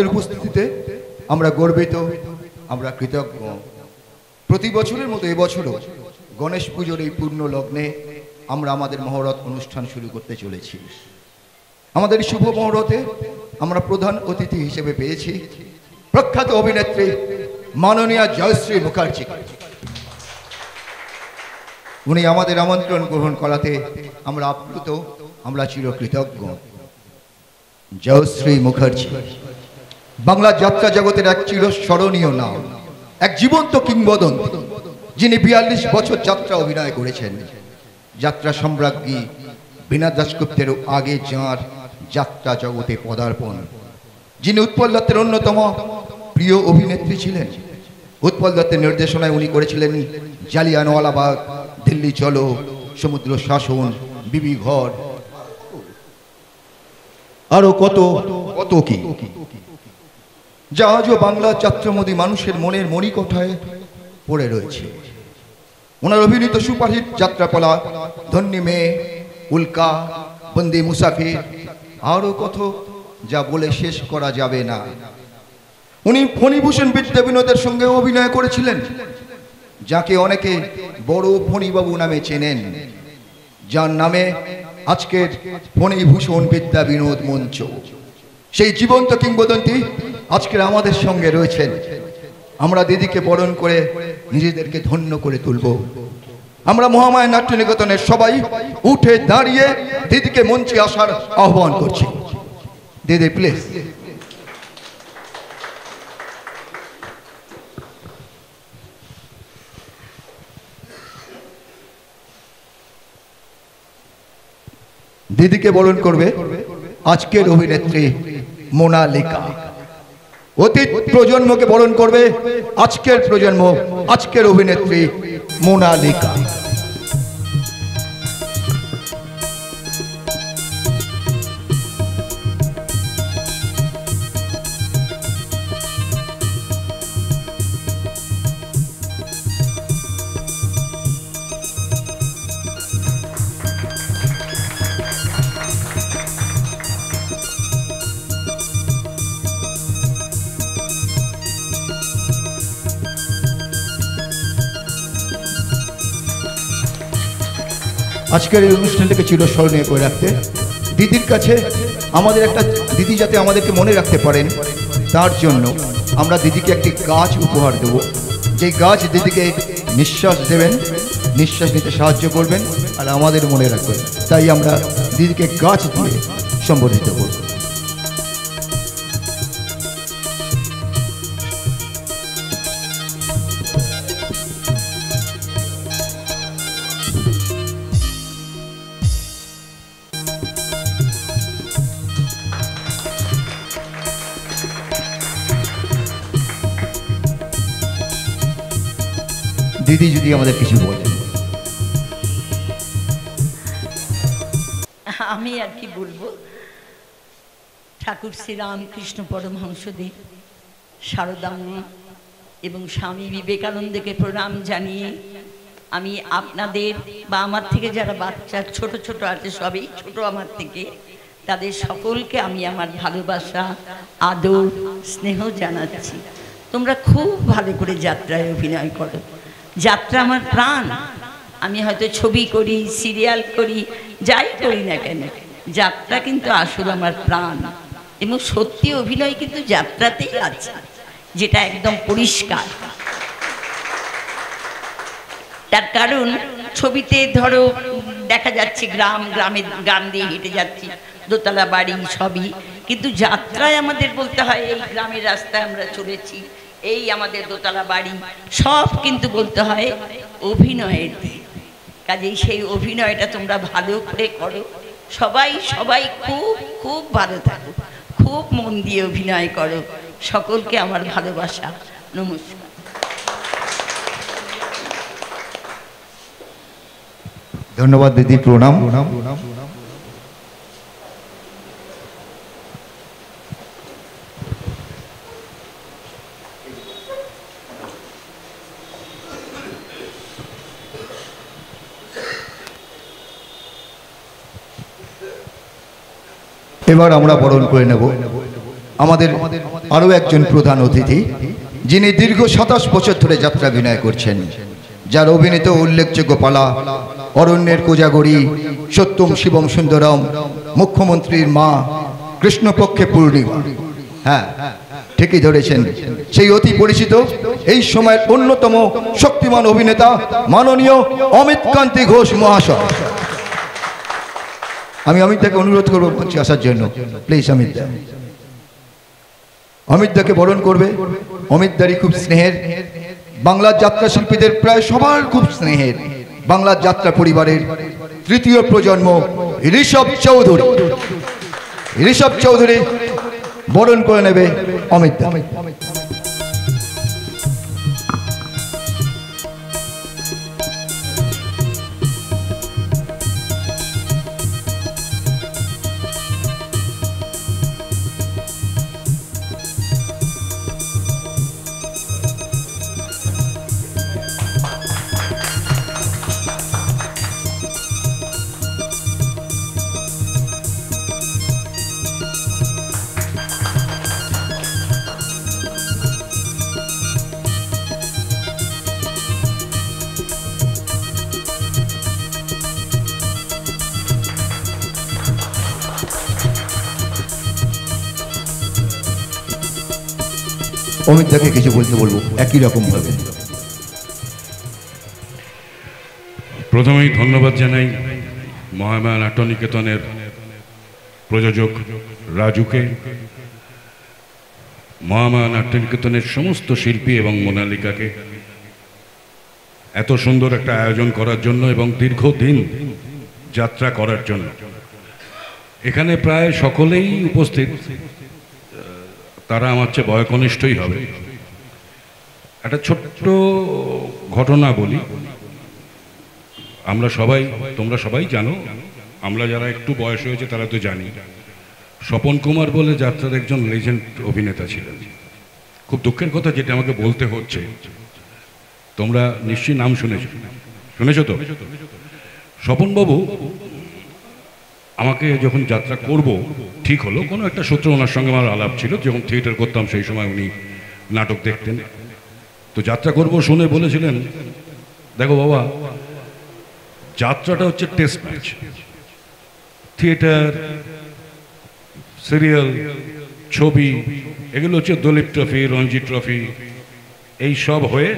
আপনাদের উপস্থিতিতে আমরা গর্বিত, আমরা কৃতজ্ঞ। প্রতি বছরের মতো এবছরও গণেশ পুজোর এই পূর্ণ লগ্নে আমরা আমাদের মহরত অনুষ্ঠান শুরু করতে চলেছি। আমাদের শুভ মহরতে আমরা প্রধান অতিথি হিসেবে পেয়েছি প্রখ্যাত অভিনেত্রী মাননীয়া জয়শ্রী মুখার্জি। উনি আমাদের আমন্ত্রণ গ্রহণ করাতে আমরা আপ্লুত, আমরা চিরকৃতজ্ঞ। জয়শ্রী মুখার্জি। বাংলা যাত্রা জগতের এক চিরস্মরণীয় নাম, এক জীবন্ত কিংবদন্তি, যিনি বিয়াল্লিশ বছর যাত্রা অভিনয় করেছেন। যাত্রা সম্রাজ্ঞী বীণা দাসগুপ্তেরও আগে যাঁর যাত্রা জগতে পদার্পণ, যিনি উৎপল দত্তের অন্যতম প্রিয় অভিনেত্রী ছিলেন। উৎপল দত্তের নির্দেশনায় উনি করেছিলেন জালিয়ানওয়ালাবাগ, দিল্লি চলো, সমুদ্র শাসন বিবি ঘর আরও কত কত কি? যা আজও বাংলা যাত্রামোদী মানুষের মনের মণিকোঠায় পড়ে রয়েছে। ওনার অভিনীত সুপারহিট যাত্রাপালা, ধন্যী মেয়ে উল্কা, বন্দি মুসাফির, আরও কত যা বলে শেষ করা যাবে না। উনি ফণিভূষণ বিদ্যা বিনোদের সঙ্গে অভিনয় করেছিলেন, যাকে অনেকে বড় ফণিবাবু নামে চেনেন। যার নামে আজকের ফণিভূষণ বিদ্যা বিনোদ মঞ্চ। সেই জীবন্ত কিংবদন্তি আজকের আমাদের সঙ্গে রয়েছেন। আমরা দিদিকে বরণ করে নিজেদেরকে ধন্য করে তুলব। আমরা মহামায়া নাট্য নিকেতনের সবাই উঠে দাঁড়িয়ে দিদিকে মঞ্চে আসার আহ্বান করছি। দিদি প্লিজ দিদিকে বরণ করবে আজকের অভিনেত্রী মোনালিকা। অতীত প্রজন্মকে বরণ করবে আজকের প্রজন্ম আজকের অভিনেত্রী মোনালিকা। আজকের এই অনুষ্ঠানটাকে চিরস্মরণীয় করে রাখতে দিদির কাছে আমাদের একটা দিদি যাতে আমাদেরকে মনে রাখতে পারেন, তার জন্য আমরা দিদিকে একটি গাছ উপহার দেব। যে গাছ দিদিকে নিঃশ্বাস দেবেন, নিঃশ্বাস নিতে সাহায্য করবেন আর আমাদের মনে রাখবেন। তাই আমরা দিদিকে গাছ দিয়ে সম্বোধিত করব। দিদি যদি আমাদের কিছু বলেন আমি আর কি বলব? ঠাকুর শ্রী রামকৃষ্ণ পরমহংসদেব শারদাম্মা এবং স্বামী বিবেকানন্দকে প্রণাম জানিয়ে আমি আপনাদের বা আমার থেকে যারা বাচ্চা ছোট ছোট আছে, সবই ছোট আমার থেকে, তাদের সকলকে আমি আমার ভালোবাসা, আদর, স্নেহ জানাচ্ছি। তোমরা খুব ভালো করে যাত্রায় অভিনয় করো। যাত্রা আমার প্রাণ। আমি হয়তো ছবি করি, সিরিয়াল করি, যাই করি না কেন, যাত্রা কিন্তু আসল আমার প্রাণ। এবং সত্যি অভিনয় কিন্তু যাত্রাতেই আছে, যেটা একদম পরিষ্কার। তার কারণ, ছবিতে ধরো, দেখা যাচ্ছে গ্রাম গ্রামের গ্রাম দিয়ে হেঁটে যাচ্ছি, দোতলা বাড়ি, সবই। কিন্তু যাত্রায় আমাদের বলতে হয়, এই গ্রামের রাস্তায় আমরা চলেছি এই আমাদের দোতলা বাড়ি। সব কিন্তু বলতে হয় অভিনয়ের দিক। কাজেই সেই অভিনয়টা তোমরা ভালো করে করো। সবাই সবাই খুব খুব ভালো থাকো। খুব মন দিয়ে অভিনয় করো। সকলকে আমার ভালোবাসা। নমস্কার। ধন্যবাদ দিদি প্রণাম। এবার আমরা বরণ করে নেব। আমাদের আরও একজন প্রধান অতিথি, যিনি দীর্ঘ সাতাশ বছর ধরে যাত্রা অভিনয় করছেন, যার অভিনীত উল্লেখযোগ্য পালা, অরণ্যের কোজাগরী, সত্যম শিবম সুন্দরম, মুখ্যমন্ত্রীর মা, কৃষ্ণপক্ষে পূর্ণিমা। হ্যাঁ ঠিকই ধরেছেন। সেই অতি পরিচিত, এই সময়ের অন্যতম শক্তিমান অভিনেতা, মাননীয় অমিত কান্তি ঘোষ মহাশয়। আমি অমিত দাকে অনুরোধ করব মঞ্চে আসার জন্য। প্লিজ অমিত দা অমিত দাকে বরণ করবে। অমিত দারই খুব স্নেহের। বাংলার যাত্রা শিল্পীদের প্রায় সবার খুব স্নেহের। বাংলার যাত্রা পরিবারের তৃতীয় প্রজন্ম ঋষভ চৌধুরী। ঋষভ চৌধুরী বরণ করে নেবে অমিত দা অমিত কিছু বলতে বলব, একই রকম ভাবে। প্রথমেই ধন্যবাদ জানাই মহামায়া নাট্যনিকেতনের প্রযোজক রাজুকে। মহামায়া নাট্যনিকেতনের সমস্ত শিল্পী এবং মোনালিকাকে। এত সুন্দর একটা আয়োজন করার জন্য এবং দীর্ঘদিন যাত্রা করার জন্য। এখানে প্রায় সকলেই উপস্থিত। তারা আমার চেয়ে বয়কনিষ্ঠই হবে। একটা ছোট্ট ঘটনা বলি। আমরা সবাই, তোমরা সবাই জানো, আমরা যারা একটু বয়স হয়েছে তারা তো জানি। স্বপন কুমার বলে যাত্রার একজন লেজেন্ড অভিনেতা ছিলেন। খুব দুঃখের কথা যেটা আমাকে বলতে হচ্ছে। তোমরা নিশ্চয়ই নাম শুনেছ। শুনেছো তো? স্বপনবাবু আমাকে যখন যাত্রা করব, ঠিক হলো, কোনো একটা সূত্র ওনার সঙ্গে আমার আলাপ ছিল, যখন থিয়েটার করতাম সেই সময় উনি নাটক দেখতেন। তো যাত্রা করব শুনে বলেছিলেন, দেখো বাবা, যাত্রাটা হচ্ছে টেস্ট ম্যাচ থিয়েটার, সিরিয়াল, ছবি, এগুলো হচ্ছে দলীপ ট্রফি রঞ্জি ট্রফি এই সব হয়ে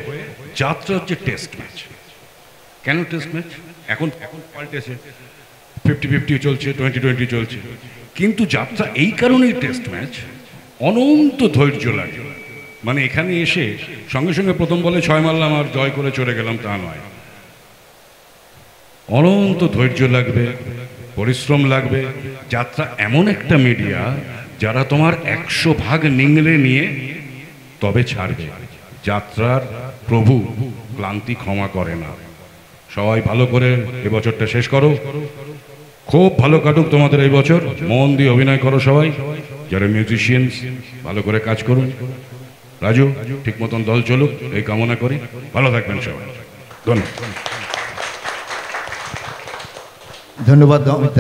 যাত্রা হচ্ছে টেস্ট ম্যাচ কেন টেস্ট ম্যাচ এখন এখন পাল্টেছে। ফিফটি ফিফটি চলছে টোয়েন্টি টোয়েন্টি চলছে। কিন্তু যাত্রা এই কারণেই টেস্ট ম্যাচ অনন্ত ধৈর্য লাগে। মানে এখানে এসে সঙ্গে সঙ্গে প্রথম বলে ছয় মারলাম আর জয় করে চলে গেলাম তা নয়। অনন্ত ধৈর্য লাগবে, পরিশ্রম লাগবে। যাত্রা এমন একটা মিডিয়া যারা তোমার একশো ভাগ নিংড়ে নিয়ে তবে ছাড়বে। যাত্রার প্রভু ক্লান্তি ক্ষমা করে না। সবাই ভালো করে এবছরটা শেষ করো। খুব ভালো কাটুক তোমাদের এই বছর। মন দিয়ে অভিনয় করো সবাই। যারা মিউজিশিয়ানস ভালো করে কাজ করুন। রাজু ঠিক মতন দল চলুক এই কামনা করি। ভালো থাকবেন সবাই। ধন্যবাদ। ধন্যবাদ অমিত।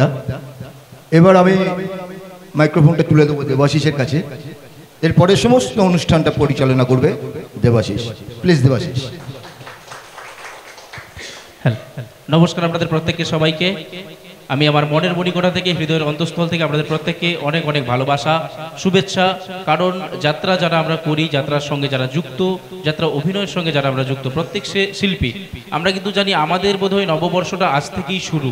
এবার আমি মাইক্রোফোনটা তুলে দেবো দেবাশিসের কাছে। এরপরে সমস্ত অনুষ্ঠানটা পরিচালনা করবে দেবাশিস। প্লিজ দেবাশিস। হ্যালো। নমস্কার আপনাদের প্রত্যেককে সবাইকে। আমি আমার মনের মণিকোঠা থেকে, হৃদয়ের অন্তঃস্থল থেকে আপনাদের প্রত্যেককে অনেক অনেক ভালোবাসা, শুভেচ্ছা। কারণ যাত্রা যারা আমরা করি, যাত্রার সঙ্গে যারা যুক্ত, যাত্রা অভিনয়ের সঙ্গে যারা আমরা যুক্ত, প্রত্যেক সে শিল্পী, আমরা কিন্তু জানি আমাদের বোধহয় নববর্ষটা আজ থেকেই শুরু।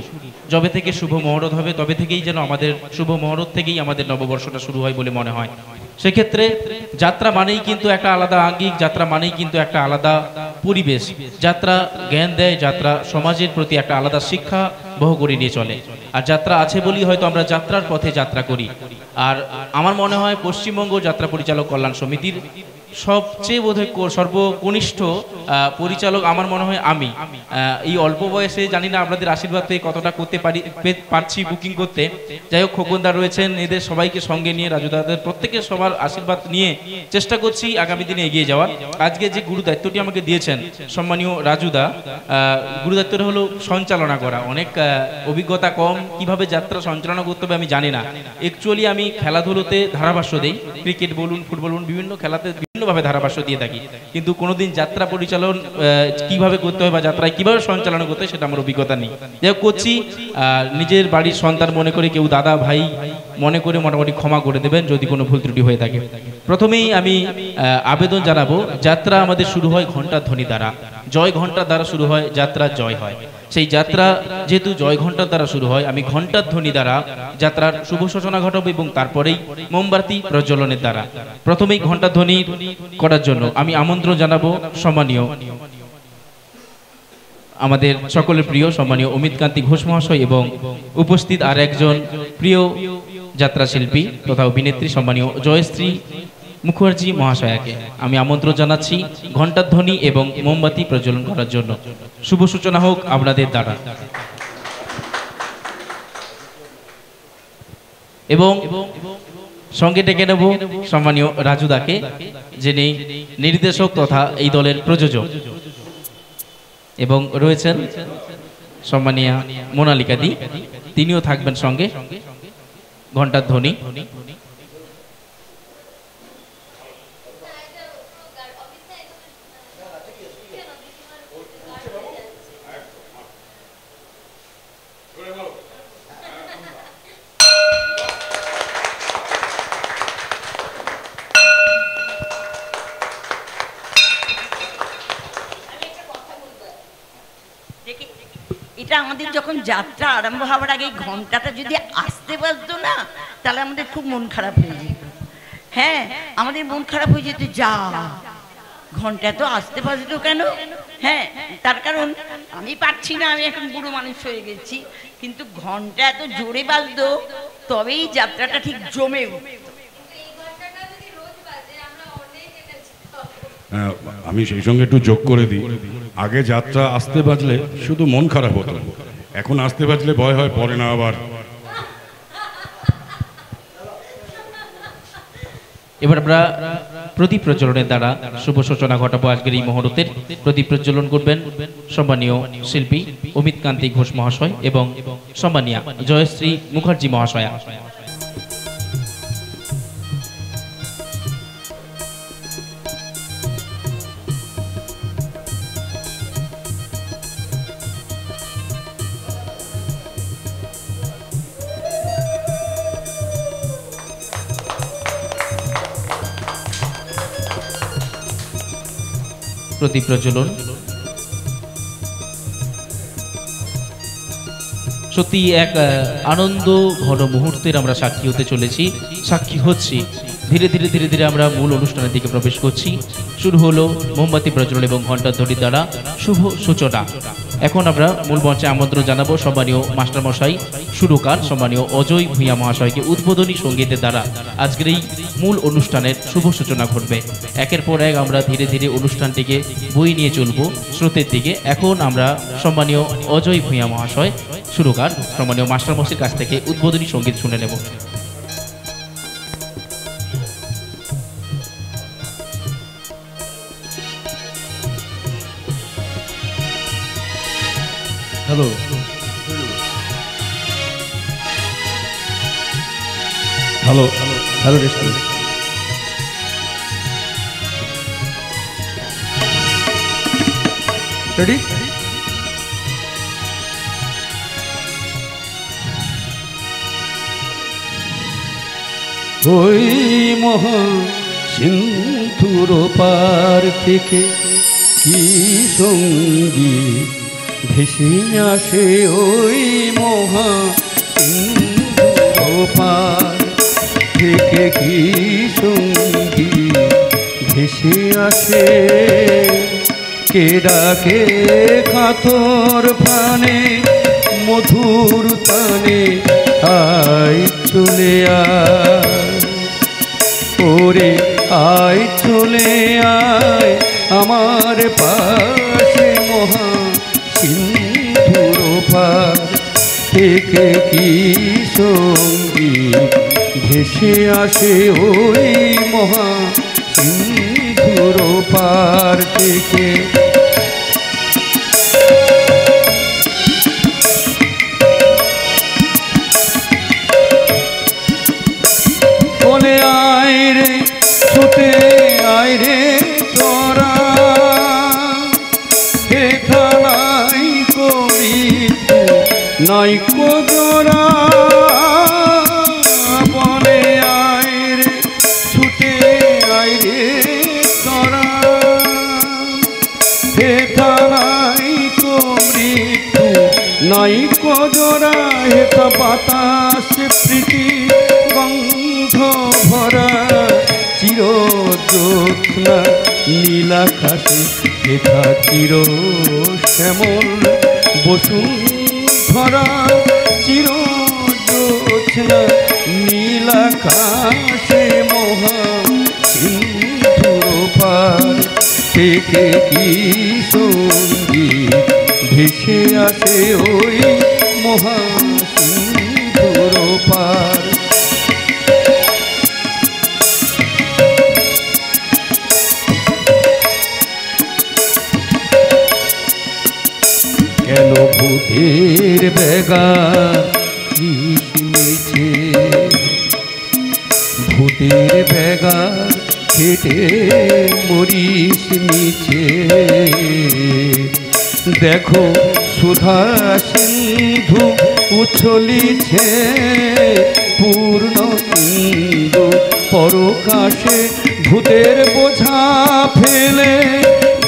যবে থেকে শুভ মহরত হবে, তবে থেকেই যেন আমাদের শুভ মহরত থেকেই আমাদের নববর্ষটা শুরু হয় বলে মনে হয়। সেক্ষেত্রে যাত্রা মানেই কিন্তু একটা আলাদা আঙ্গিক, যাত্রা মানেই কিন্তু একটা আলাদা পরিবেশ। যাত্রা জ্ঞান দেয়, যাত্রা সমাজের প্রতি একটা আলাদা শিক্ষা বহ করে নিয়ে চলে। আর যাত্রা আছে বলি হয়তো আমরা যাত্রার পথে যাত্রা করি। আর আমার মনে হয় পশ্চিমবঙ্গ যাত্রা পরিচালক কল্যাণ সমিতির সবচেয়ে বোধহয় কো- সর্বকনিষ্ঠ পরিচালক আমার মনে হয় আমি। এই অল্প বয়সে জানি না আপনাদের আশীর্বাদ কতটা করতে পারি পারছি বুকিং করতে। যাই হোক খোকনদা রয়েছেন, এদের সবাইকে সঙ্গে নিয়ে, রাজু দাদাদের প্রত্যেকের সবার আশীর্বাদ নিয়ে চেষ্টা করছি আগামী দিনে এগিয়ে যাওয়ার। আজকে যে গুরু দায়িত্বটি আমাকে দিয়েছেন, সম্মানীয় রাজুদা গুরু দায়িত্বটা হলো সঞ্চালনা করা। অনেক অভিজ্ঞতা কম, কীভাবে যাত্রা সঞ্চালনা করতে হবে আমি জানি না। অ্যাকচুয়ালি আমি খেলাধুলোতে ধারাভাষ্য দেই। ক্রিকেট বলুন ফুটবল বলুন, বিভিন্ন খেলাতে বিভিন্নভাবে ধারাভাষ্য দিয়ে থাকি। কিন্তু কোনোদিন যাত্রা পরিচালন কীভাবে করতে হয় বা যাত্রায় কীভাবে সঞ্চালনা করতে হয় সেটা আমার অভিজ্ঞতা নেই। যাই হোক, করছি। নিজের বাড়ির সন্তান মনে করে কেউ দাদা, ভাই মনে করে মোটামুটি ক্ষমা করে দেবেন যদি কোনো ভুল ত্রুটি হয়ে থাকে। প্রথমেই আমি আবেদন জানাব, যাত্রা আমাদের শুরু হয় ঘণ্টার ধ্বনি দ্বারা। জয় ঘণ্টার দ্বারা শুরু হয়, যাত্রা জয় হয়। সেই যাত্রা যেহেতু জয় ঘণ্টার দ্বারা শুরু হয়, আমি ঘণ্টার ধ্বনি দ্বারা যাত্রার শুভ সূচনা ঘটাবো এবং তারপরেই মোমবাতি প্রজ্বলনের দ্বারা। প্রথমেই ঘণ্টার ধ্বনি করার জন্য আমি আমন্ত্রণ জানাব সম্মানীয়, আমাদের সকলের প্রিয় সম্মানীয় অমিত কান্তি ঘোষ মহাশয় এবং উপস্থিত আর একজন প্রিয় যাত্রা শিল্পী তথা অভিনেত্রী সম্মানীয় জয়শ্রী মুখার্জি মহাশয়াকে আমি আমন্ত্রণ জানাচ্ছি ঘণ্টার ধ্বনি এবং মোমবাতি প্রজ্বলন করার জন্য। শুভ সূচনা হোক আপনাদের দ্বারা। এবং সঙ্গে ডেকে নেব সম্মানীয় রাজুদাকে যিনি নির্দেশক তথা এই দলের প্রযোজক। এবং রয়েছেন সম্মানীয় মোনালিকা দি, তিনিও থাকবেন সঙ্গে। ঘণ্টার ধ্বনি। যাত্রা আরম্ভ হওয়ার আগে ঘন্টাটা যদি আসতে পারতো না তাহলে আমাদের খুব মন খারাপ হয়ে যেত। হ্যাঁ আমাদের মন খারাপ হয়ে যেত যা। ঘণ্টা তো আসতে পারতো কেন? হ্যাঁ তার কারণ আমি পারছি না আমি এখন বুড়ো মানুষ হয়ে গেছি। কিন্তু ঘণ্টা এত জোরে বাজতো তবেই যাত্রাটা ঠিক জমে হ্যাঁ, আমি সেই সঙ্গে একটু যোগ করে দিই। আগে যাত্রা আসতে বাজলে শুধু মন খারাপ হতো। এখন আসতে পারলে ভয় হয়, পরে না আবার। এবার আমরা প্রদীপ প্রচলনের দ্বারা শুভ সূচনা ঘটাবো আজকের এই মহরতের। প্রদীপ প্রজ্বলন করবেন সম্মানীয় শিল্পী অমিত কান্তি ঘোষ মহাশয় এবং সম্মানীয় জয়শ্রী মুখার্জি মহাশয়া। প্রদীপ প্রজ্বলন সত্যি এক আনন্দ ঘন মুহূর্তের আমরা সাক্ষী হতে চলেছি, সাক্ষী হচ্ছি। ধীরে ধীরে ধীরে ধীরে আমরা মূল অনুষ্ঠানের দিকে প্রবেশ করছি। শুরু হলো মোমবাতি প্রজ্বলন এবং ঘণ্টা ধ্বনি দ্বারা। শুভ সূচনা। এখন আমরা মূল মঞ্চে আমন্ত্রণ জানাব সম্মানীয় মাস্টারমশাই সুরকার, সম্মানীয় অজয় ভূঁইয়া মহাশয়কে উদ্বোধনী সঙ্গীতের দ্বারা। আজকের এই মূল অনুষ্ঠানের শুভ সূচনা ঘটবে। একের পর এক আমরা ধীরে ধীরে অনুষ্ঠানটিকে বই নিয়ে চলবো স্রোতের দিকে। এখন আমরা সম্মানীয় অজয় ভূঁইয়া মহাশয়, সুরকার, সম্মানীয় মাস্টারমশাইয়ের কাছ থেকে উদ্বোধনী সংগীত শুনে নেব। Hello hello hello restaurant ready ওই মহা সিন্ধুর পার থেকে কি সংগীত ভেসে আসে ওই মহা পার থেকে কি সংগীত ভেসে আসে? কে ডাকে কাতর প্রাণে, মধুর তানে আয় চলে আয়। ওরে আয় চলে আয় আমার পাশে মহা সিন্ধুর থেকে কি সঙ্গী ভেসে আসে ওই মহা সিন্ধুর পার থেকে? জ্যোৎস্না নীলাকাশে হেথা চির শ্যামল বসুন্ধরা চির জ্যোৎস্না নীলাকাশে মহা পার। থেকে কি সংগীত ভেসে আসে ওই মহা কেন ভূতের বেগা মিছে। ভূতের বেগা খেটে মরিস নিচে। দেখো সুধা সিন্ধু উছলিছে, পূর্ণ ইন্দু পরকাশে ভূতের বোঝা ফেলে।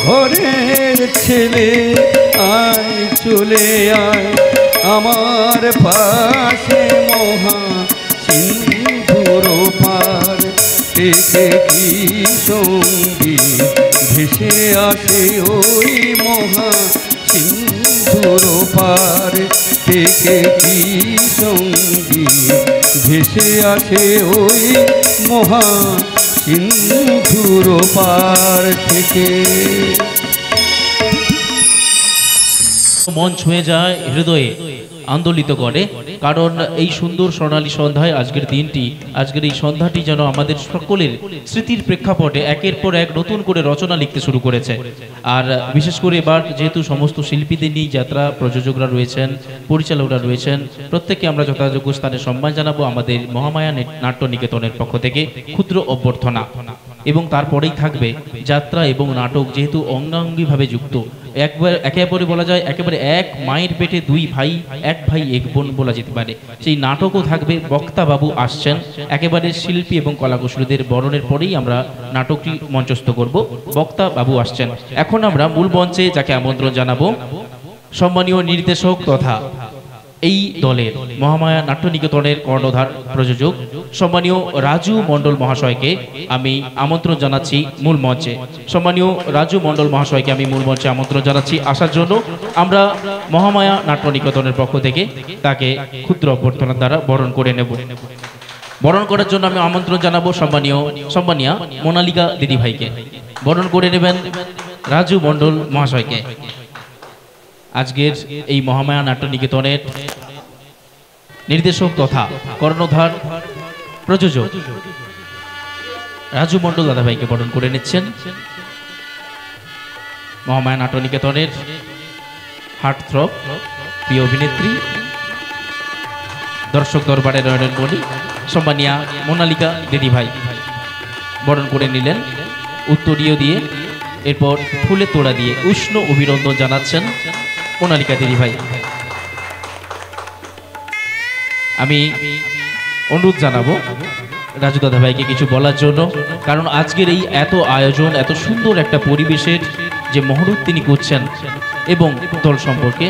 ঘরের ছেলে, আয় চলে আয়। আমার পাশে মহা সিন্ধুর পার। থেকে কি সঙ্গী ভেসে আসে ওই মহা সিন্ধুর পার। থেকে কি সঙ্গী ভেসে আসে ওই মহা সিন্ধুর পার থেকে। মন ছুঁয়ে যায়, হৃদয়ে আন্দোলিত করে। কারণ এই সুন্দর সোনালী সন্ধ্যায় আজকের দিনটি, আজকের এই সন্ধ্যাটি যেন আমাদের সকলের স্মৃতির প্রেক্ষাপটে একের পর এক নতুন করে রচনা লিখতে শুরু করেছে। আর বিশেষ করে এবার যেহেতু সমস্ত শিল্পীদের নিয়ে যাত্রা, প্রযোজকরা রয়েছেন, পরিচালকরা রয়েছেন, প্রত্যেককে আমরা যথাযোগ্য স্থানে সম্মান জানাব আমাদের মহামায়া নাট্য নিকেতনের পক্ষ থেকে ক্ষুদ্র অভ্যর্থনা। এবং তারপরেই থাকবে যাত্রা এবং নাটক, যেহেতু অঙ্গাঙ্গিভাবে যুক্ত। একবার একেবারে বলা যায় একেবারে এক মায়ের পেটে দুই ভাই, এক ভাই, এক বোন বলা যেতে পারে। সেই নাটকও থাকবে, বক্তা বাবু আসছেন। একেবারে শিল্পী এবং কলাকুশলীদের বরণের পরেই আমরা নাটকটি মঞ্চস্থ করব। বক্তা বাবু আসছেন। এখন আমরা মূল মঞ্চে যাকে আমন্ত্রণ জানাব, সম্মানীয় নির্দেশক তথা এই দলের মহামায়া নাট্য নিকেতনের কর্ণধার প্রযোজক সম্মানীয় রাজু মণ্ডল মহাশয়কে আমি আমন্ত্রণ জানাচ্ছি মূল মঞ্চে। সম্মানীয় রাজু মণ্ডল মহাশয়কে আমি মূল মঞ্চে আমন্ত্রণ জানাচ্ছি আসার জন্য। আমরা মহামায়া নাট্য নিকেতনের পক্ষ থেকে তাকে ক্ষুদ্র অভ্যর্থনার দ্বারা বরণ করে নেব। বরণ করার জন্য আমি আমন্ত্রণ জানাব সম্মানীয়, সম্মানিয়া মোনালিকা দিদিভাইকে। বরণ করে নেবেন রাজু মণ্ডল মহাশয়কে। আজকের এই মহামায়া নাট্য নিকেতনের নির্দেশক তথা কর্ণধার প্রযোজক রাজু মণ্ডল দাদাভাইকে বরণ করে নিচ্ছেন। মহামায়া নাট্য নিকেতনের হার্টথ্রব, প্রিয় অভিনেত্রী, দর্শক দরবারে নয়নের মণি সম্মানিয়া মোনালিকা দিদিভাই বরণ করে নিলেন। উত্তরীয় দিয়ে, এরপর ফুলে তোড়া দিয়ে উষ্ণ অভিনন্দন জানাচ্ছেন মোনালিকা ভাই। আমি অনুরোধ জানাব রাজু দাদা ভাইকে কিছু বলার জন্য, কারণ আজকের এই এত আয়োজন, এত সুন্দর একটা পরিবেশের যে মহরত তিনি করছেন এবং দল সম্পর্কে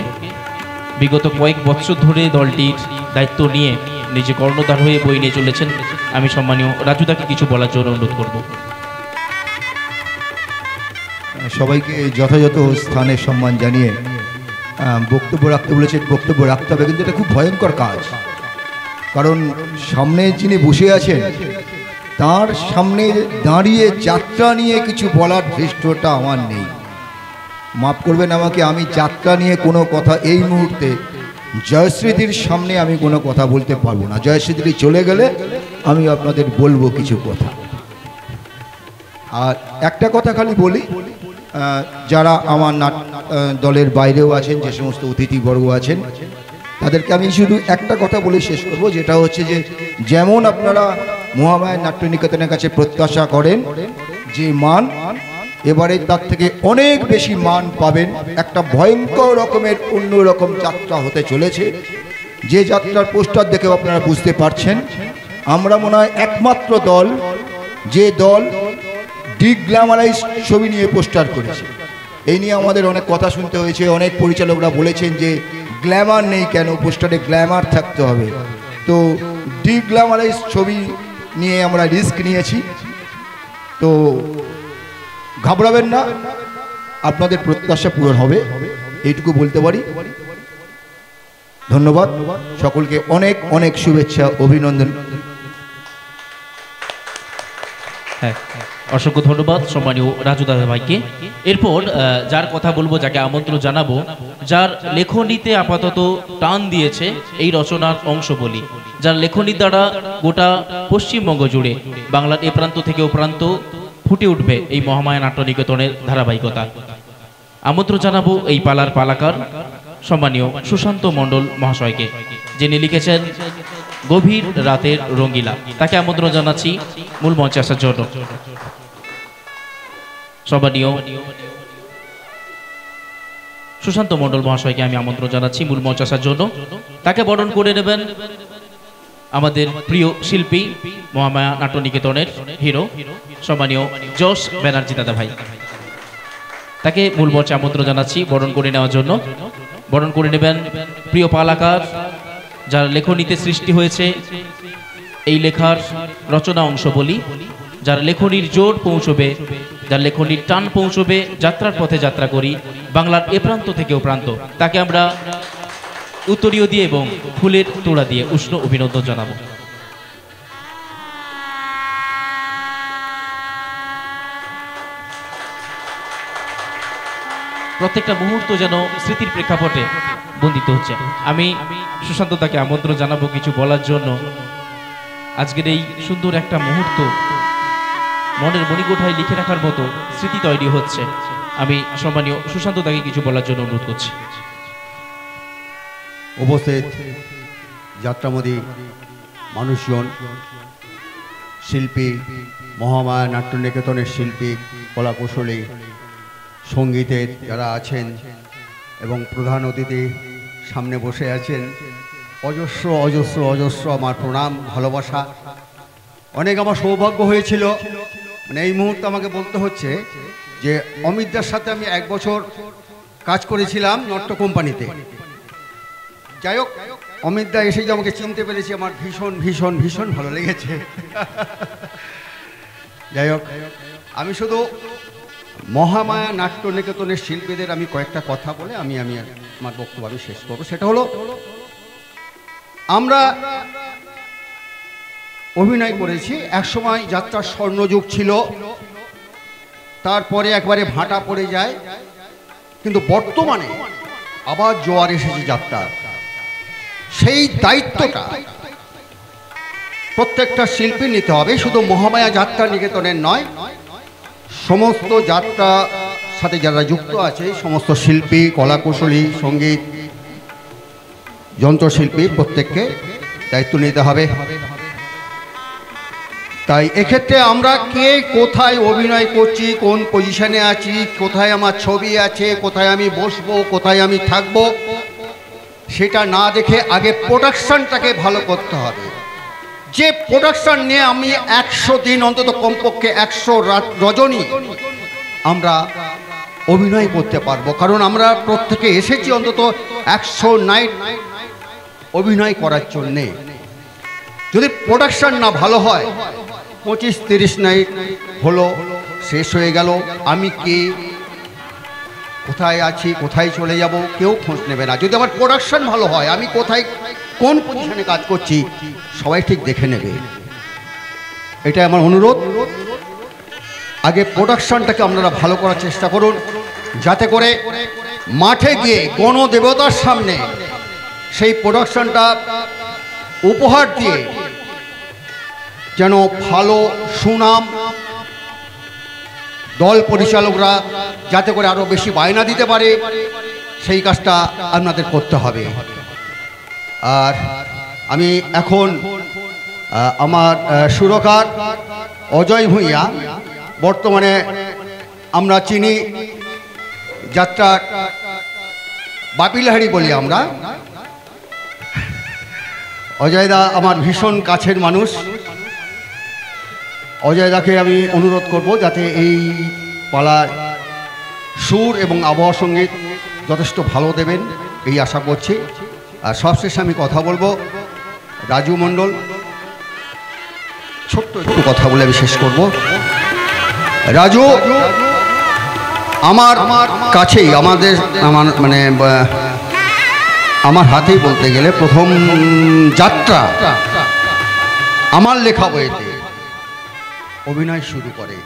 বিগত কয়েক বছর ধরে দলটির দায়িত্ব নিয়ে নিজে কর্ণধার হয়ে বই নিয়ে চলেছেন। আমি সম্মানীয় রাজুদাকে কিছু বলার জন্য অনুরোধ করব। সবাইকে যথাযথ স্থানে সম্মান জানিয়ে বক্তব্য রাখতে বলেছে বক্তব্য রাখতে হবে, কিন্তু এটা খুব ভয়ঙ্কর কাজ। কারণ সামনে যিনি বসে আছেন, তার সামনে দাঁড়িয়ে যাত্রা নিয়ে কিছু বলার ধৃষ্টটা আমার নেই। মাফ করবেন আমাকে, আমি যাত্রা নিয়ে কোনো কথা এই মুহূর্তে জয়শ্রীদির সামনে আমি কোনো কথা বলতে পারব না। জয়শ্রীদি চলে গেলে আমি আপনাদের বলব কিছু কথা। আর একটা কথা খালি বলি যারা আমার নাট দলের বাইরেও আছেন, যে সমস্ত অতিথিবর্গ আছেন, তাদেরকে আমি শুধু একটা কথা বলে শেষ করব, যেটা হচ্ছে যে যেমন আপনারা মহামায়ের নাট্য নিকেতনের কাছে প্রত্যাশা করেন যে মান এবারে তার থেকে অনেক বেশি মান পাবেন। একটা ভয়ঙ্কর রকমের অন্য রকম যাত্রা হতে চলেছে। যে যাত্রার পোস্টার দেখেও আপনারা বুঝতে পারছেন। আমরা মনে হয় একমাত্র দল, যে দল ডিগ্ল্যামারাইজ ছবি নিয়ে পোস্টার করেছে। এই নিয়ে আমাদের অনেক কথা শুনতে হয়েছে, অনেক পরিচালকরা বলেছেন যে গ্ল্যামার নেই কেন, পোস্টারে গ্ল্যামার থাকতে হবে। তো ডিগ্ল্যামারাইজ ছবি নিয়ে আমরা রিস্ক নিয়েছি। তো ঘাবড়াবেন না, আপনাদের প্রত্যাশা পূরণ হবে, এইটুকু বলতে পারি। ধন্যবাদ, সকলকে অনেক অনেক শুভেচ্ছা, অভিনন্দন। হ্যাঁ। অসংখ্য ধন্যবাদ সম্মানীয় রাজু দাদা ভাইকে। এরপর যার কথা বলব, যাকে আমন্ত্রণ জানাব, যার লেখনীতে আপাতত টান দিয়েছে এই রচনার অংশ বলি যার লেখনীর দ্বারা গোটা পশ্চিমবঙ্গ জুড়ে, বাংলার এ প্রান্ত থেকে ও প্রান্ত ফুটে উঠবে এই মহামায়া নাট্য নিকেতনের ধারাবাহিকতা। আমন্ত্রণ জানাব এই পালার পালাকার সম্মানীয় সুশান্ত মণ্ডল মহাশয়কে, যিনি লিখেছেন, গভীর রাতের রঙ্গিলা। তাকে আমন্ত্রণ জানাচ্ছি মূল মঞ্চে আসার জন্য। সম্মানীয় সুশান্ত মণ্ডল মহাশয়কে আমি আমন্ত্রণ জানাচ্ছি মূল মঞ্চে আসার জন্য। তাকে বরণ করে নেবেন আমাদের প্রিয় শিল্পী, মহামায়া নাট্য নিকেতনের হিরো সম্মানীয় যশ ব্যানার্জি দাদা ভাই তাকে মূল মঞ্চে আমন্ত্রণ জানাচ্ছি বরণ করে নেওয়ার জন্য। বরণ করে নেবেন প্রিয় পালাকার, যার লেখনীতে সৃষ্টি হয়েছে এই লেখার রচনা অংশ বলি। যার লেখনির জোর পৌঁছবে, যার লেখনির টান পৌঁছবে, যাত্রার পথে যাত্রা করি, বাংলার এ প্রান্ত থেকে ও প্রান্ত। তাকে আমরা উত্তরীয় দিয়ে এবং ফুলের তোড়া দিয়ে উষ্ণ অভিনন্দন জানাব। প্রত্যেকটা মুহূর্ত যেন স্মৃতির প্রেক্ষাপটে বন্দিত হচ্ছে। আমি সুশান্ত তাকে আমন্ত্রণ জানাব কিছু বলার জন্য। আজকের এই সুন্দর একটা মুহূর্ত মনের মণিকোঠায় লিখে রাখার মতো স্মৃতি তৈরি হচ্ছে। আমি সম্মানীয় সুশান্ত তাকে কিছু বলার জন্য অনুরোধ করছি। উপস্থিত যাত্রামদী মানুষজন, শিল্পী, মহামায়া নাট্য নিকেতনের শিল্পী কলাকুশলী সঙ্গীতের যারা আছেন এবং প্রধান অতিথি সামনে বসে আছেন, অজস্র অজস্র অজস্র আমার প্রণাম, ভালোবাসা। অনেক আমার সৌভাগ্য হয়েছিল মানে এই মুহূর্তে আমাকে বলতে হচ্ছে যে অমিতদার সাথে আমি এক বছর কাজ করেছিলাম নট্য কোম্পানিতে। যাই হোক অমিত দা এসে যে আমাকে চিনতে পেরেছি, আমার ভীষণ ভীষণ ভীষণ ভালো লেগেছে। যাই হোক, আমি শুধু মহামায়া নাট্য নিকেতনের শিল্পীদের আমি কয়েকটা কথা বলে আমি আমি আমার বক্তব্য আমি শেষ করব। সেটা হলো, আমরা অভিনয় করেছি। একসময় যাত্রার স্বর্ণযুগ ছিল। তারপরে একবারে ভাটা পড়ে যায়। কিন্তু বর্তমানে আবার জোয়ার এসেছে যাত্রার। সেই দায়িত্বটা প্রত্যেকটা শিল্পী নিতে হবে। শুধু মহামায়া যাত্রা নিকেতনের নয়, সমস্ত যাত্রা সাথে যারা যুক্ত আছে, সমস্ত শিল্পী, কলাকুশলী, সংগীত, যন্ত্রশিল্পী প্রত্যেককে দায়িত্ব নিতে হবে। তাই এক্ষেত্রে আমরা কে কোথায় অভিনয় করছি, কোন পজিশনে আছি, কোথায় আমার ছবি আছে, কোথায় আমি বসবো, কোথায় আমি থাকব, সেটা না দেখে আগে প্রোডাকশনটাকে ভালো করতে হবে। যে প্রোডাকশন নিয়ে আমি একশো দিন অন্তত কমপক্ষে একশো রজনী আমরা অভিনয় করতে পারব। কারণ আমরা প্রত্যেকে এসেছি অন্তত একশো নাইট অভিনয় করার জন্যে। যদি প্রোডাকশন না ভালো হয় পঁচিশ তিরিশ নাইট হলো, শেষ হয়ে গেল। আমি কে? কোথায় আছি? কোথায় চলে যাব? কেউ খোঁজ নেবে না। যদি আমার প্রোডাকশন ভালো হয়, আমি কোথায়, কোন পজিশনে কাজ করছি, সবাই ঠিক দেখে নেবে। এটা আমার অনুরোধ। আগে প্রোডাকশনটাকে আপনারা ভালো করার চেষ্টা করুন, যাতে করে মাঠে গিয়ে গণদেবতার সামনে সেই প্রোডাকশনটা উপহার দিয়ে যেন ভালো সুনাম দল পরিচালকরা যাতে করে আরও বেশি বায়না দিতে পারে, সেই কাজটা আপনাদের করতে হবে। আর আমি এখন আমার সুরকার অজয় ভূঁইয়া, বর্তমানে আমরা চিনি যাত্রা বাপিলাহারি বলি আমরা। অজয়দা আমার ভীষণ কাছের মানুষ। অজয়দাকে আমি অনুরোধ করব যাতে এই পালার সুর এবং আবহাওয়া সংগীত যথেষ্ট ভালো দেবেন এই আশা করছি। আর সবশেষে আমি কথা বলব রাজু মণ্ডল। ছোট্ট একটু কথা বলে আমি শেষ করব। রাজু, আমার আমার কাছেই, আমাদের, আমার মানে আমার হাতেই বলতে গেলে প্রথম যাত্রা। আমার লেখা বইতে। অভিনয় শুরু করে।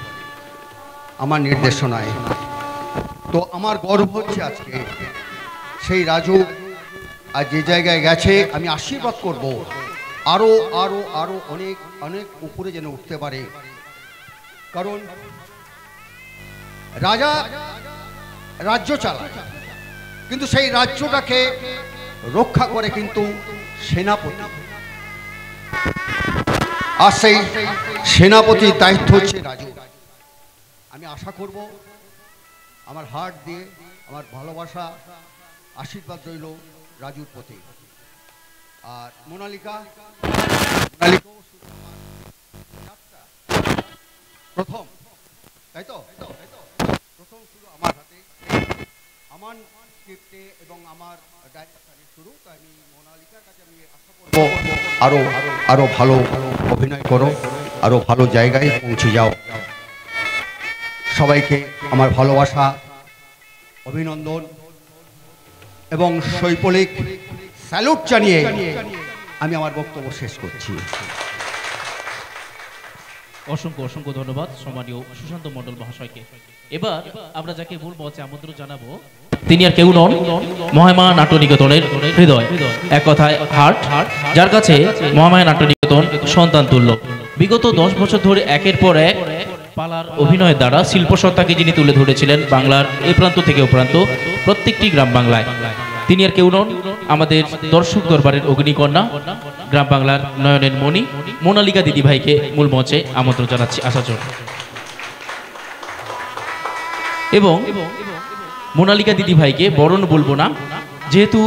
আমার নির্দেশনায়। তো আমার গর্ব হচ্ছে আজকে। সেই রাজু আর যে জায়গায় গেছে, আমি আশীর্বাদ করব। আরও আরও আরও অনেক অনেক উপরে যেন উঠতে পারে। কারণ রাজা রাজ্য চালায়। কিন্তু সেই রাজ্যটাকে রক্ষা করে কিন্তু সেনাপতি। আর সেই সেনাপতির দায়িত্ব হচ্ছে রাজু। আমি আশা করব আমার হার্ট দিয়ে, আমার ভালোবাসা, আশীর্বাদ রইল রাজুর প্রতি। আর মোনালিকা প্রথম, তাই তো? প্রথম শুরু আমার হাতে। আমার এবং আমার শুরু তো আমি মোনালিকার কাছে আমি আশা করব আরও আরও ভালো অভিনয় করো আরও ভালো জায়গায় পৌঁছে যাও। সবাইকে আমার ভালোবাসা, অভিনন্দন এবং শৈপলিক স্যালুট জানিয়ে আমি আমার বক্তব্য শেষ করছি। অসংখ্য অসংখ্য ধন্যবাদ সম্মানীয় সুশান্ত মণ্ডল মহাশয়কে। এবার আমরা যাকে মূল মঞ্চে আমন্ত্রণ জানাব তিনি আর কেউ নন মহামা নাট্যনিকেতনের হৃদয়। এক কথায় হার্ট, যার কাছে মহামায়া নাট্যনিকেতন সন্তান তুল্য। বিগত দশ বছর ধরে একের পর এক পালার অভিনয়ের দ্বারা শিল্প সত্তাকে যিনি তুলে ধরেছিলেন বাংলার এ প্রান্ত থেকে ও প্রান্ত, প্রত্যেকটি গ্রাম বাংলায়। তিনি আর কেউ নন আমাদের দর্শক দরবারের অগ্নিকন্যা, গ্রাম বাংলার নয়নের মণি, মোনালিকা দিদিভাইকে মূল মঞ্চে আমন্ত্রণ জানাচ্ছি আসার জন্য এবং মোনালিকা দিদিভাইকে বরণ বলব না। যেহেতু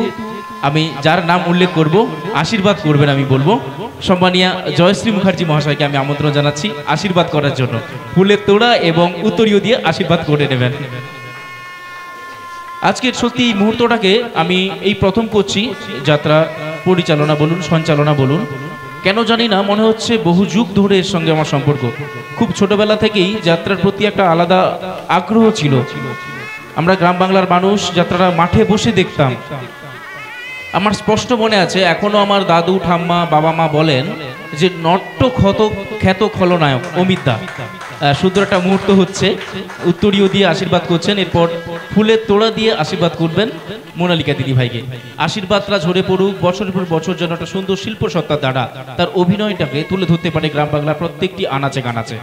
আমি যার নাম উল্লেখ করব, আশীর্বাদ করবেন আমি বলব। সম্মানিয়া জয়শ্রী মুখার্জি মহাশয়কে আমি আমন্ত্রণ জানাচ্ছি আশীর্বাদ করার জন্য। ফুলের তোড়া এবং উত্তরীয় দিয়ে আশীর্বাদ করে নেবেন। আজকের সত্যি এই মুহূর্তটাকে আমি এই প্রথম করছি। যাত্রা পরিচালনা বলুন, সঞ্চালনা বলুন। কেন জানি না, মনে হচ্ছে বহু যুগ ধরে এর সঙ্গে আমার সম্পর্ক। খুব ছোটবেলা থেকেই যাত্রার প্রতি একটা আলাদা আগ্রহ ছিল। আমরা গ্রাম বাংলার মানুষ যাত্রাটা মাঠে বসে দেখতাম। আমার স্পষ্ট মনে আছে, এখনও আমার দাদু, ঠাম্মা, বাবা মা বলেন যে নট্য ক্ষত খ্যাত খলনায়ক অমিত সুন্দর একটা মুহূর্ত হচ্ছে। উত্তরীয় দিয়ে আশীর্বাদ করছেন, এরপর ফুলের তোড়া দিয়ে আশীর্বাদ করবেন মোনালিকা দিদি ভাইকে। আশীর্বাদটা ঝরে পড়ুক, বছরের পর বছর যেন একটা সুন্দর শিল্প সত্তার দ্বারা তার অভিনয়টাকে তুলে ধরতে পারে গ্রাম বাংলার প্রত্যেকটি আনাচে গানাচে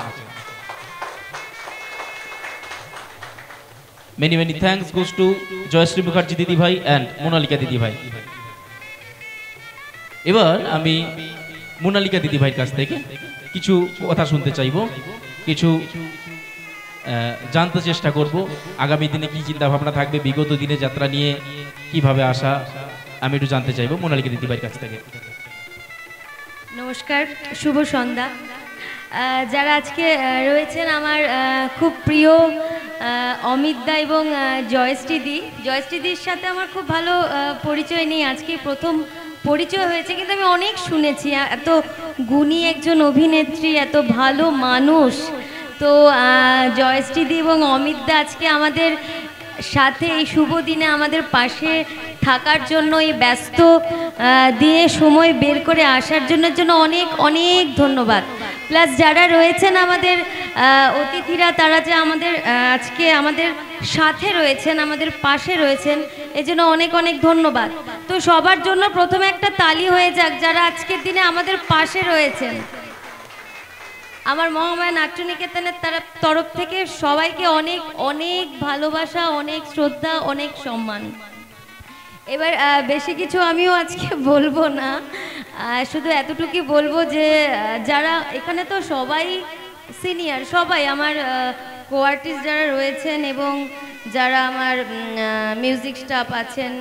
many many thanks goes to Joyshree Mukherjee দিদি ভাই অ্যান্ড মোনালিকা দিদি ভাই এবার আমি মোনালিকা দিদি ভাইয়ের কাছ থেকে কিছু কথা শুনতে চাইব কিছু জানতে চেষ্টা করব আগামী দিনে কি চিন্তা ভাবনা থাকবে বিগত দিনে যাত্রা নিয়ে কীভাবে আসা আমি একটু জানতে চাইব মোনালিকা দিদি ভাইয়ের কাছ থেকে নমস্কার শুভ সন্ধ্যা যারা আজকে রয়েছেন আমার খুব প্রিয় অমিত দা এবং আহ, জয়শ্রী দি। জয়শ্রী দির সাথে আমার খুব ভালো পরিচয় নেই। আজকে প্রথম পরিচয় হয়েছে কিন্তু আমি অনেক শুনেছি। এত গুণী একজন অভিনেত্রী এত ভালো মানুষ। তো আহ, জয়শ্রী দি এবং অমিত দা আজকে আমাদের সাথে এই শুভ দিনে আমাদের পাশে থাকার জন্য এই ব্যস্ত দিয়ে সময় বের করে আসার জন্য জন্য অনেক অনেক ধন্যবাদ। প্লাস যারা রয়েছেন আমাদের অতিথিরা, তারা যে আমাদের আজকে আমাদের সাথে রয়েছেন, আমাদের পাশে রয়েছেন, এজন্য অনেক অনেক ধন্যবাদ। তো সবার জন্য প্রথমে একটা তালি হয়ে যাক যারা আজকের দিনে আমাদের পাশে রয়েছেন। আমার মহামায়া নাট্যনিকেতনের তারা তরফ থেকে সবাইকে অনেক অনেক ভালোবাসা, অনেক শ্রদ্ধা, অনেক সম্মান। এবার বেশি কিছু আমিও আজকে বলব না। শুধু এতটুকুই বলব যে যারা এখানে তো সবাই সিনিয়র, সবাই আমার কো আর্টিস্ট যারা রয়েছেন এবং যারা আমার মিউজিক স্টাফ আছেন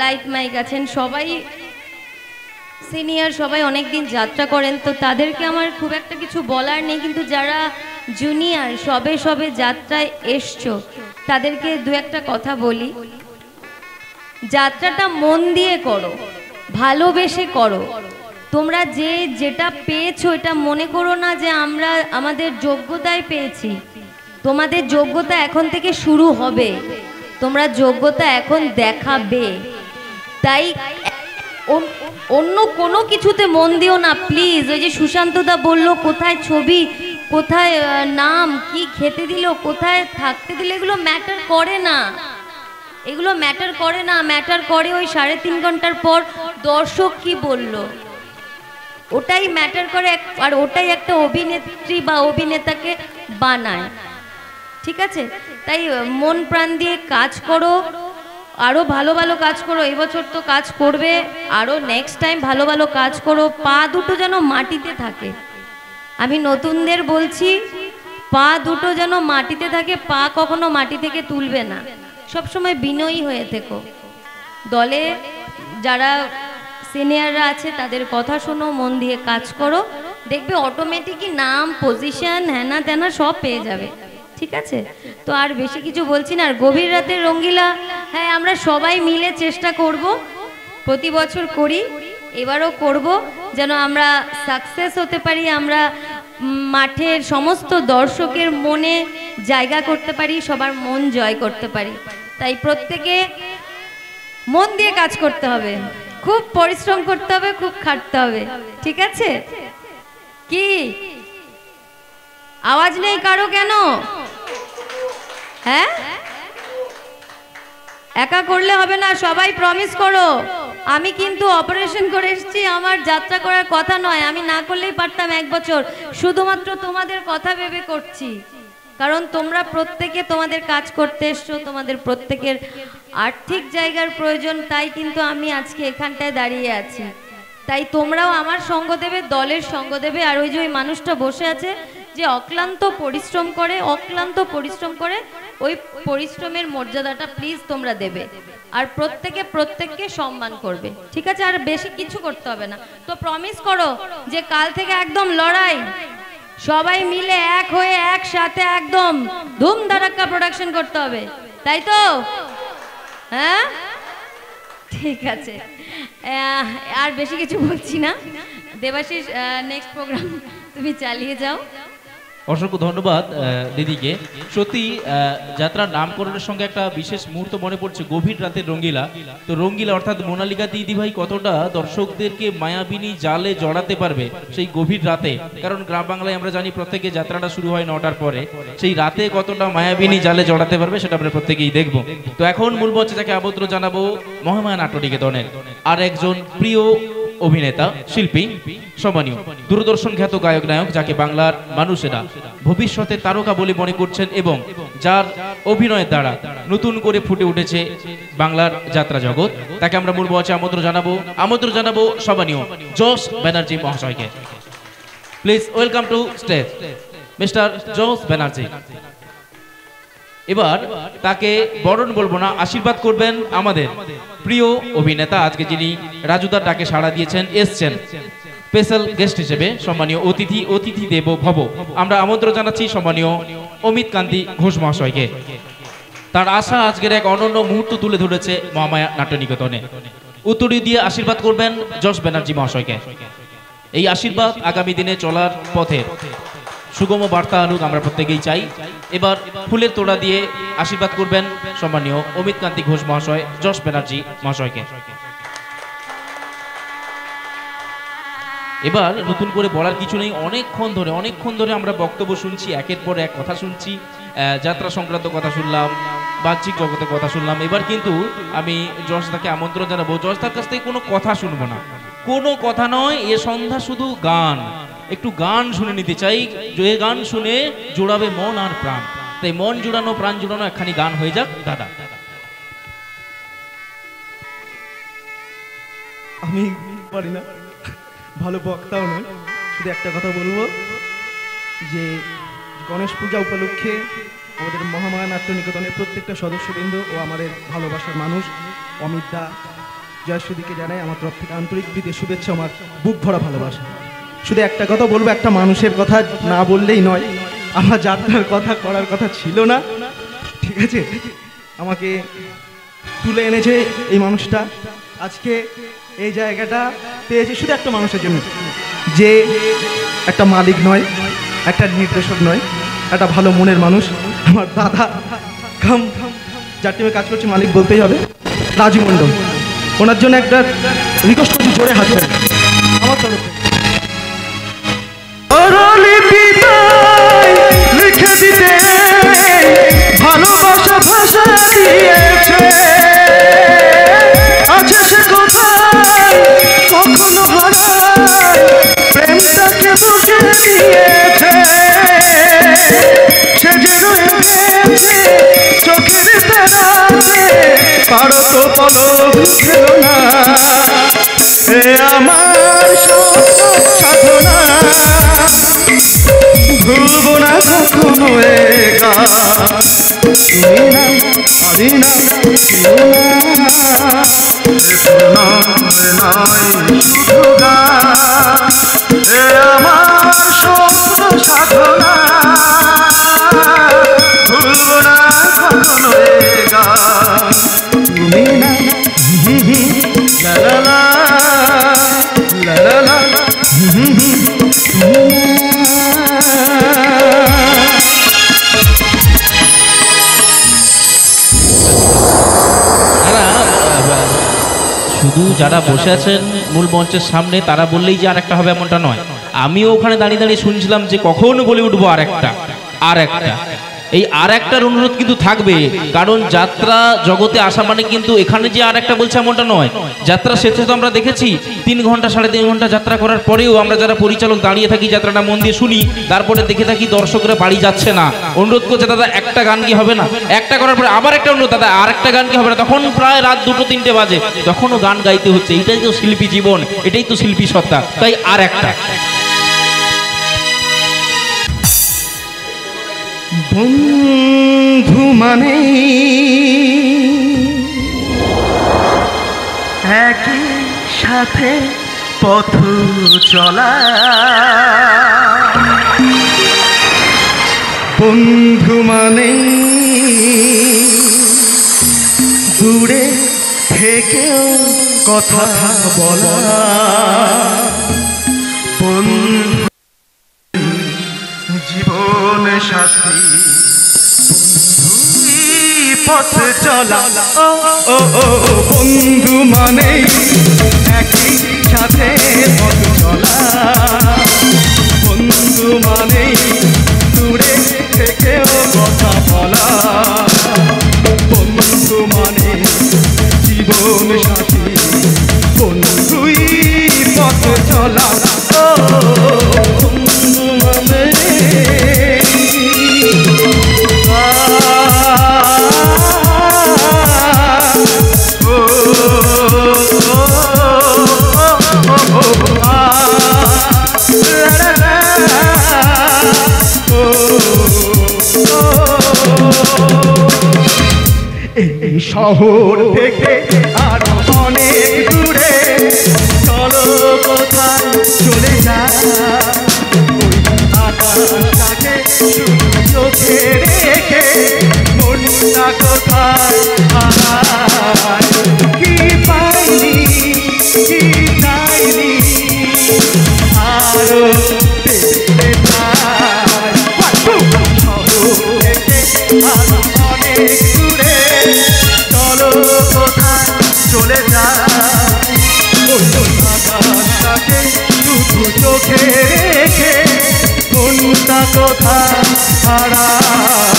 লাইট মাইক আছেন, সবাই সিনিয়র সবাই অনেক দিন যাত্রা করেন, তো তাদেরকে আমার খুব একটা কিছু বলার নেই, কিন্তু যারা জুনিয়র সবে সবে যাত্রায় এসছো, তাদেরকে দু একটা কথা বলি। যাত্রাটা মন দিয়ে করো, ভালোবেসে করো। তোমরা যে যেটা পেয়েছ, এটা মনে করো না যে আমরা আমাদের যোগ্যতায় পেয়েছি। তোমাদের যোগ্যতা এখন থেকে শুরু হবে। তোমরা যোগ্যতা এখন দেখাবে। তাই অন্য কোনো কিছুতে মন দিও না প্লিজ ওই যে সুশান্তদা বলল, কোথায় ছবি? কোথায় নাম? কি খেতে দিল? কোথায় থাকতে দিল? এগুলো ম্যাটার করে না। এগুলো ম্যাটার করে না ম্যাটার করে ওই সাড়ে তিন ঘণ্টার পর দর্শক কি বলল? ওটাই ম্যাটার করে আর ওটাই একটা অভিনেত্রী বা অভিনেতাকে বানায়। ঠিক আছে? তাই মন প্রাণ দিয়ে কাজ করো। আরও ভালো ভালো কাজ করো, এবছর তো কাজ করবে। আরও নেক্সট টাইম ভালো ভালো কাজ করো, পা দুটো যেন মাটিতে থাকে। আমি নতুনদের বলছি, পা দুটো যেন মাটিতে থাকে, পা কখনো মাটি থেকে তুলবে না। সবসময় বিনয়ী হয়ে থেকো। দলে যারা সিনিয়ররা আছে, তাদের কথা শোনো, মন দিয়ে কাজ করো। দেখবে অটোমেটিকই নাম পজিশন হ্যানা ত্যানা সব পেয়ে যাবে। ঠিক আছে? তো আর বেশি কিছু বলছি না। আর গভীর রাতের রঙ্গিলা হ্যাঁ আমরা সবাই মিলে চেষ্টা করব, প্রতি বছর করি, এবারও করব, যেন আমরা সাকসেস হতে পারি, আমরা মাঠের সমস্ত দর্শকের মনে জায়গা করতে পারি, সবার মন জয় করতে পারি। তাই প্রত্যেকে মন দিয়ে কাজ করতে হবে। খুব পরিশ্রম করতে হবে, খুব খাটতে হবে। ঠিক আছে? কি? আওয়াজ নেই কারও কেন? হ্যাঁ? একা করলে হবে না, সবাই প্রমিস করো। আমি কিন্তু অপারেশন করে এসেছি, আমার যাত্রা করার কথা নয়, আমি না করলেই পারতাম এক বছর। শুধুমাত্র তোমাদের কথা ভেবে করছি। কারণ তোমরা প্রত্যেকে তোমাদের কাজ করতে এসছো, তোমাদের প্রত্যেকের আর্থিক জায়গার প্রয়োজন, তাই কিন্তু আমি আজকে এখানটায় দাঁড়িয়ে আছি। তাই তোমরাও আমার সঙ্গ দেবে, দলের সঙ্গ দেবে, আর ওই যে ওই মানুষটা বসে আছে যে অক্লান্ত পরিশ্রম করে, অক্লান্ত পরিশ্রম করে, ওই পরিশ্রমের মর্যাদাটা প্লিজ তোমরা দেবে। আর প্রত্যেকে প্রত্যেককে সম্মান করবে। ঠিক আছে? আর বেশি কিছু করতে হবে না। তো প্রমিস করো যে কাল থেকে একদম লড়াই। সবাই মিলে এক হয়ে একসাথে একদম ধুম ধারাক্কা প্রোডাকশন করতে হবে। তাই তো? হ্যাঁ? ঠিক আছে। আর বেশি কিছু বলছি না। দেবাশিস নেক্সট প্রোগ্রাম তুমি চালিয়ে যাও। অসংখ্য ধন্যবাদ দিদিকে। সত্যি যাত্রার নামকরণের সঙ্গে একটা বিশেষ মুহূর্ত মনে পড়ছে, গভীর রাতের রঙ্গিলা। তো রঙ্গিলা অর্থাৎ মোনালিকা দিদি ভাই কতটা দর্শকদেরকে মায়াবিনী জালে জড়াতে পারবে সেই গভীর রাতে? কারণ গ্রাম বাংলায় আমরা জানি প্রত্যেকে যাত্রাটা শুরু হয় নটার পরে। সেই রাতে কতটা মায়াবিনী জালে জড়াতে পারবে সেটা আমরা প্রত্যেকেই দেখব। তো এখন মূল মঞ্চে যাকে আবদ্র জানাব মহামায়া নাট্যনিকেতনের। আর একজন প্রিয় অভিনেতা, শিল্পী, সম্মানীয় দূরদর্শন খ্যাত গায়ক, নায়ক যাকে বাংলার মানুষেরা ভবিষ্যতে তারকা বলে মনে করছেন এবং যার অভিনয়ের দ্বারা নতুন করে ফুটে উঠেছে বাংলার যাত্রা জগৎ, তাকে আমরা মূল মঞ্চে আমন্ত্রণ জানাব। আমন্ত্রণ জানাব সম্মানীয় জোস ব্যানার্জি মহাশয়কে। Please welcome to stage mister Jos Banerjee. এবার তাকে বরণ বলব না, আশীর্বাদ করবেন আমাদের প্রিয় অভিনেতা আজকে যিনি রাজুদার ডাকে সাড়া দিয়েছেন, এসছেন। স্পেশাল গেস্ট হিসেবে সম্মানীয় অতিথি অতিথি দেব ভব। আমরা আমন্ত্রণ জানাচ্ছি সম্মানীয় অমিত কান্তি ঘোষ মহাশয়কে। তার আশা আজকের এক অনন্য মুহূর্ত তুলে ধরেছে মহামায়া নাট্যনিকেতনে। উত্তরী দিয়ে আশীর্বাদ করবেন যশ ব্যানার্জি মহাশয়কে। এই আশীর্বাদ আগামী দিনে চলার পথে সুগম বার্তা আনুক, আমরা প্রত্যেকেই চাই। এবার ফুলের তোড়া দিয়ে আশীর্বাদ করবেন সম্মানীয় অমিত কান্তি ঘোষ মহাশয়, যশ ব্যানার্জি মহাশয়কে। এবার নতুন করে বলার কিছু নেই, অনেকক্ষণ ধরে অনেকক্ষণ ধরে আমরা বক্তব্য শুনছি, একের পর এক কথা শুনছি যাত্রা সংক্রান্ত কথা শুনলাম, বাহ্যিক জগতের কথা শুনলাম। এবার কিন্তু আমি যশদাকে আমন্ত্রণ জানাব, যশদার কাছ থেকে কোনো কথা শুনব না। কোনো কথা নয়, এ সন্ধ্যা শুধু গান। একটু গান শুনে নিতে চাই। যে গান শুনে জোড়াবে মন আর প্রাণ। তাই মন জোড়ানো, প্রাণ জোড়ানো, একখানি গান হয়ে যাক, দাদা। আমি পারি না। ভালো বক্তাও নয় শুধু একটা কথা বলব, যে গণেশ পূজা উপলক্ষে আমাদের মহামায়া নাট্য নিকেতনের প্রত্যেকটা সদস্যবৃন্দ ও আমাদের ভালোবাসার মানুষ, অমিত দা জয়শ্রীদিকে জানাই আমার তরফ থেকে আন্তরিক প্রীতি শুভেচ্ছা, আমার বুক ভরা ভালোবাসা। শুধু একটা কথা বলব, একটা মানুষের কথা না বললেই নয়। আমার যাত্রার কথা, করার কথা ছিল না। ঠিক আছে? আমাকে তুলে এনেছে এই মানুষটা। আজকে এই জায়গাটা পেয়েছে শুধু একটা মানুষের জন্য। যে একটা মালিক নয়, একটা নির্দেশক নয়, একটা ভালো মনের মানুষ। আমার দাদা খাম, যার টিমে কাজ করছে, মালিক বলতেই হবে। রাজু ওনার জন্য একটা রিকোয়েস্ট করছি, জোরে হাত আমার তরফ। থেকে। লিখে দিতে ভালোবাসা ভাষা দিয়েছে আছে সে কোথায়? কখনো হারায় প্রেমটাকে বুকে নিয়েছে সে যে রয়ে গেছে চোখের তারাতে পারো তো পলক না। আমার সাধনা। ভুলবো না কখনো তুমি না আমি না কেউ না এ প্রণয় নয় শুধু আমার স্বপ্ন সাধনা ভুলবো না কখনো তুমি না। যারা বসে আছেন মূল মঞ্চের সামনে, তারা বললেই যে আরেকটা হবে এমনটা নয়। আমিও ওখানে দাঁড়িয়ে দাঁড়িয়ে শুনছিলাম যে কখন বলে উঠবো আর একটা আর একটা এই আর একটার অনুরোধ কিন্তু থাকবে, কারণ যাত্রা জগতে আসা মানে কিন্তু এখানে যে আর একটা বলছে এমনটা নয়। যাত্রা শেষে তো আমরা দেখেছি, তিন ঘণ্টা সাড়ে তিন ঘণ্টা যাত্রা করার পরেও আমরা যারা পরিচালক দাঁড়িয়ে থাকি, যাত্রাটা মন দিয়ে শুনি, তারপরে দেখে থাকি দর্শকরা বাড়ি যাচ্ছে না। অনুরোধ করছে, দাদা, একটা গান কি হবে না? একটা করার পরে আবার একটা অনুরোধ, দাদা, আর একটা গান কি হবে না? তখন প্রায় রাত দুটো তিনটে বাজে, তখনও গান গাইতে হচ্ছে। এটাই তো শিল্পী জীবন, এটাই তো শিল্পী সত্তা। তাই আর একটা। বন্ধু মানে? একই সাথে পথ চলা। বন্ধু মানে? দূরে থেকেও কথা বলা। বন্ধু জীবন সাথী। পথ চলা। ও ও, বন্ধু মানে একই সাথে পথ চলা। বন্ধু মানে দূরে থেকেও কথা বলা। বন্ধু মানে জীবন সাথী। বন্ধুই পথ চলা। ও, বন্ধু মানে এই শহর থেকে আর অনেক দূরে। চলো কোথায় চলে যা আকাশটাকে চোখে রেখে মনটা কোথায় কি পাইনি কি আরও শহর থেকে আর চলে যায় আকাশটাকে শুধু না কোথায় হারায়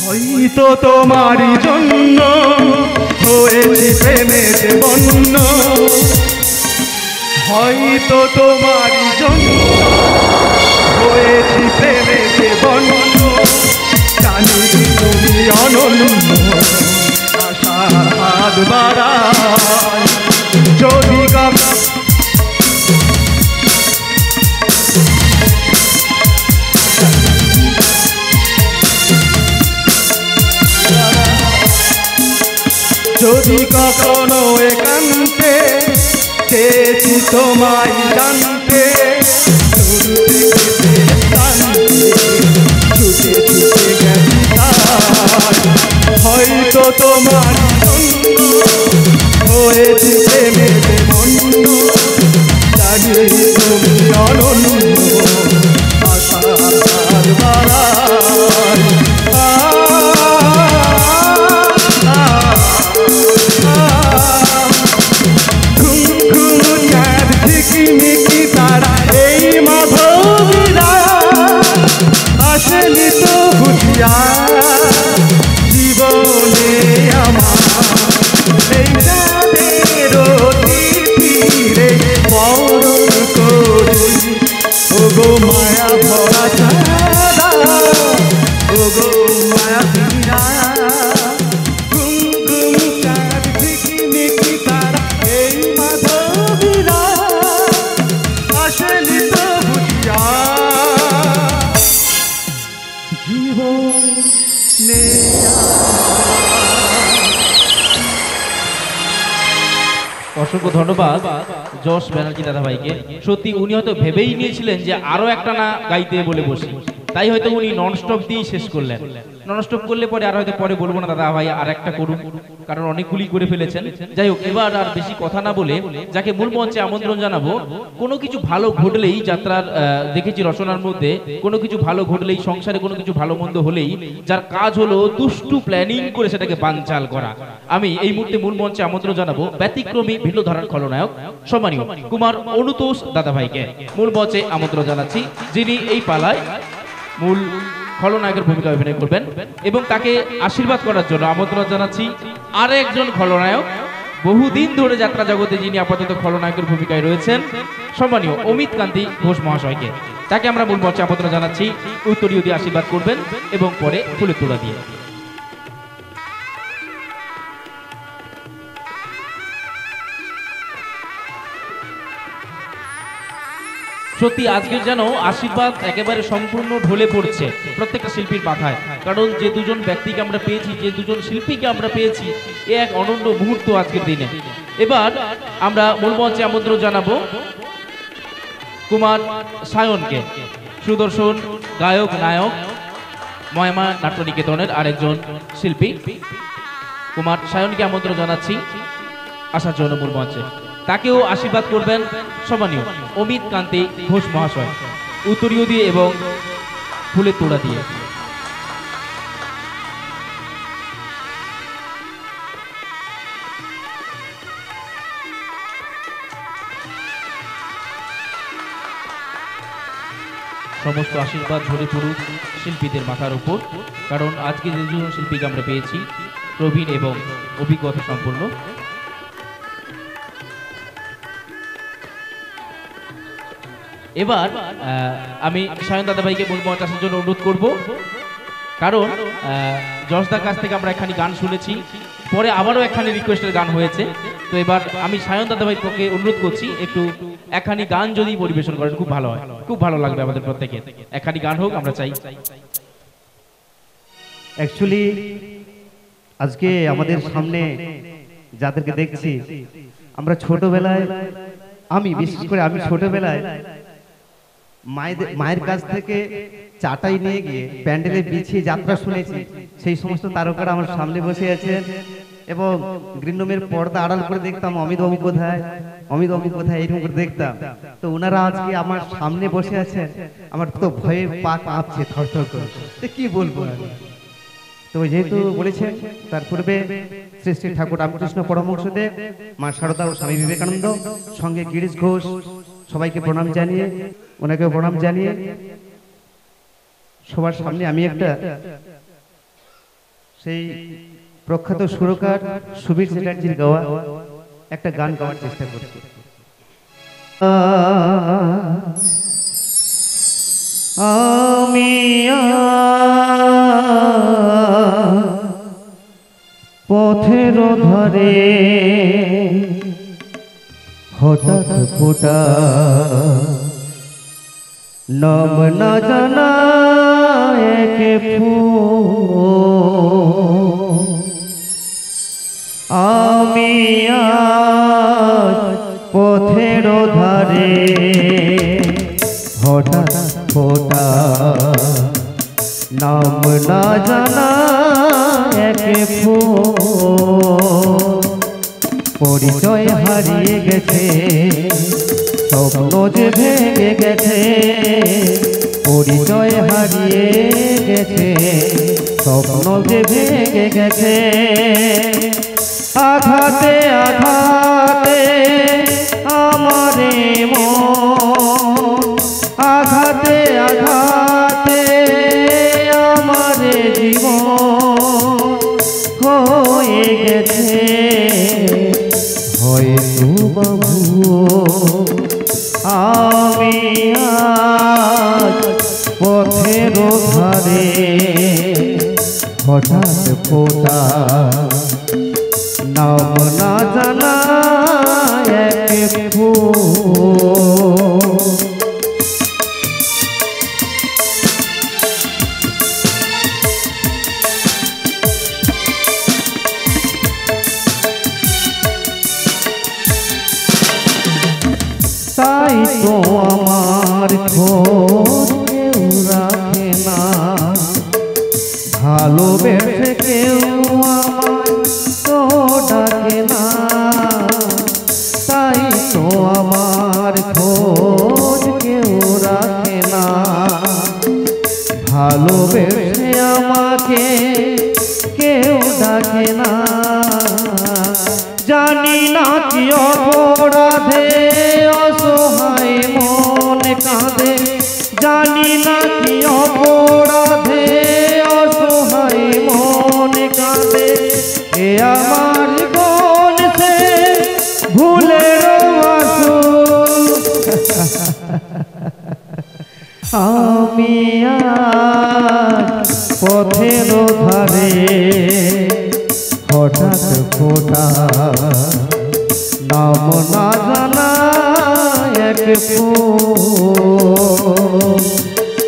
হয়তো তোমারই জন্য হয়েছি প্রেমেতে বন্য। হয়তো তোমারই জন্য হয়েছি প্রেমেতে বন্য। জানি তুমি অনন্য। হাত বাড়ায় যদি কাম- যদি কখনো একান্তে চেয়েছি তোমায় জানতে হয়তো তোমার হয়েছে হয়েছি মন জানি তুমি অনন্য আশার হাত ধন্যবাদ যশ ব্যানার্জি দাদা ভাইকে সত্যি উনি হয়তো ভেবেই নিয়েছিলেন যে আরও একটা না গাইতে বলে বসি। তাই হয়তো উনি নন স্টপ দিয়েই শেষ করলেন। নন স্টপ করলে পরে আর হয়তো পরে বলব না দাদা ভাই আর একটা করুন। কারণ অনেকগুলি করে ফেলেছেন। যাই হোক, এবার আর বেশি কথা না বলে যাকে মূল মঞ্চে আমন্ত্রণ জানাব, কোনো কিছু ভালো ঘটলেই যাত্রার দেখেছি রচনার মধ্যে, কোনো কিছু ভালো ঘটলেই সংসারে কোনো কিছু ভালো মন্দ হলেই যার কাজ হলো দুষ্টু প্ল্যানিং করে সেটাকে বানচাল করা। আমি এই মুহূর্তে মূল মঞ্চে আমন্ত্রণ জানাব ব্যতিক্রমী ভিন্ন ধারার খলনায়ক সম্মানীয় কুমার অনুতোষ দাদা ভাইকে মূল মঞ্চে আমন্ত্রণ জানাচ্ছি, যিনি এই পালায় মূল খলনায়কের ভূমিকা অভিনয় করবেন এবং তাকে আশীর্বাদ করার জন্য আমন্ত্রণ জানাচ্ছি আর একজন খলনায়ক। বহুদিন ধরে যাত্রা জগতে যিনি আপাতত খলনায়কের ভূমিকায় রয়েছেন, সম্মানীয় অমিত কান্তি ঘোষ মহাশয়কে। তাকে আমরা মূল মঞ্চে আমন্ত্রণ জানাচ্ছি। উত্তরীয় দিয়ে আশীর্বাদ করবেন এবং পরে ফুলের তোলা দিয়ে। সত্যি আজকে যেন আশীর্বাদ একেবারে সম্পূর্ণ ঢলে পড়ছে প্রত্যেকটা শিল্পীর মাথায়। কারণ যে দুজন ব্যক্তিকে আমরা পেয়েছি, যে দুজন শিল্পীকে আমরা পেয়েছি, এ এক অনন্য মুহূর্ত আজকের দিনে। এবার আমরা মূল মঞ্চে আমন্ত্রণ জানাব কুমার সায়নকে। সুদর্শন গায়ক, নায়ক, ময়মা নাট্য নিকেতনের আরেকজন শিল্পী। কুমার সায়নকে আমন্ত্রণ জানাচ্ছি আসার জন্য মূল মঞ্চে। তাকেও আশীর্বাদ করবেন সম্মানীয় অমিত কান্তি ঘোষ মহাশয়। উত্তরীয় দিয়ে এবং ফুলের তোড়া দিয়ে। সমস্ত আশীর্বাদ ঝরে পড়ুক শিল্পীদের মাথার উপর, কারণ আজকে যে দুজন শিল্পীকে আমরা পেয়েছি, প্রবীণ এবং অভিজ্ঞতা সম্পন্ন এবার আমি সায়ন দাদা ভাইকে মূল মঞ্চে আসার জন্য অনুরোধ করব। কারণ আহ, যশদার কাছ থেকে আমরা একখানি গান শুনেছি। পরে আবারও একখানি রিকোয়েস্টের গান হয়েছে। তো এবার আমি সায়ন দাদা ভাই পক্ষে অনুরোধ করছি একটু একখানি গান যদি পরিবেশন করেন খুব ভালো হয়। খুব ভালো লাগবে আমাদের প্রত্যেকে একখানি গান হোক আমরা চাই। অ্যাকচুয়ালি আজকে আমাদের সামনে যাদেরকে দেখছি আমরা ছোটবেলায় আমি বিশেষ করে আমি ছোটবেলায় মায়ের কাছ থেকে চাটাই নিয়ে গিয়ে প্যান্ডেলে বিছিয়ে যাত্রা শুনেছি। সেই সমস্ত তারকারা আমার সামনে বসে আছেন এবং গ্রিন রুমের পর্দা আড়াল করে দেখতাম অমিত বাবু কোথায়? অমিত বাবু কোথায়? এইরকম করে দেখতাম। তো ওনারা আজকে আমার সামনে বসে আছেন। আমার তো ভয়ে পা কাঁপছে থরথর করে। তো কি বলব তো যেহেতু বলেছেন তার পূর্বে শ্রী শ্রী ঠাকুর রামকৃষ্ণ পরমহংসদেব মা শারদা ও স্বামী বিবেকানন্দ সঙ্গে গিরিশ ঘোষ সবাইকে প্রণাম জানিয়ে ওনাকেও প্রণাম জানিয়ে সবার সামনে আমি একটা সেই প্রখ্যাত সুরকার সুবীর চ্যাটার্জির গাওয়া একটা গান গাওয়ার চেষ্টা করছি। আমি পথের ধরে হঠাৎ ফোটা নাম না জানা এক। আমি পথের ধারে হঠাৎ ফোটা। নাম না জানা এক পরিচয় হারিয়ে গেছে। স্বপ্ন যে ভেঙে গেছে, পরিচয় হারিয়ে গেছে, স্বপ্ন যে ভেঙে গেছে। আঘাতে আঘাতে আমারে মন, আঘাতে আঘাতে আমারে জীবন হয়ে গেছে। হয়তো বাবু আমি আজ পথের ধারে হঠাৎ ফোটা নাম না জানা এক ফুল পথের ধারে হঠাৎ ফোটা নাম না জানা এক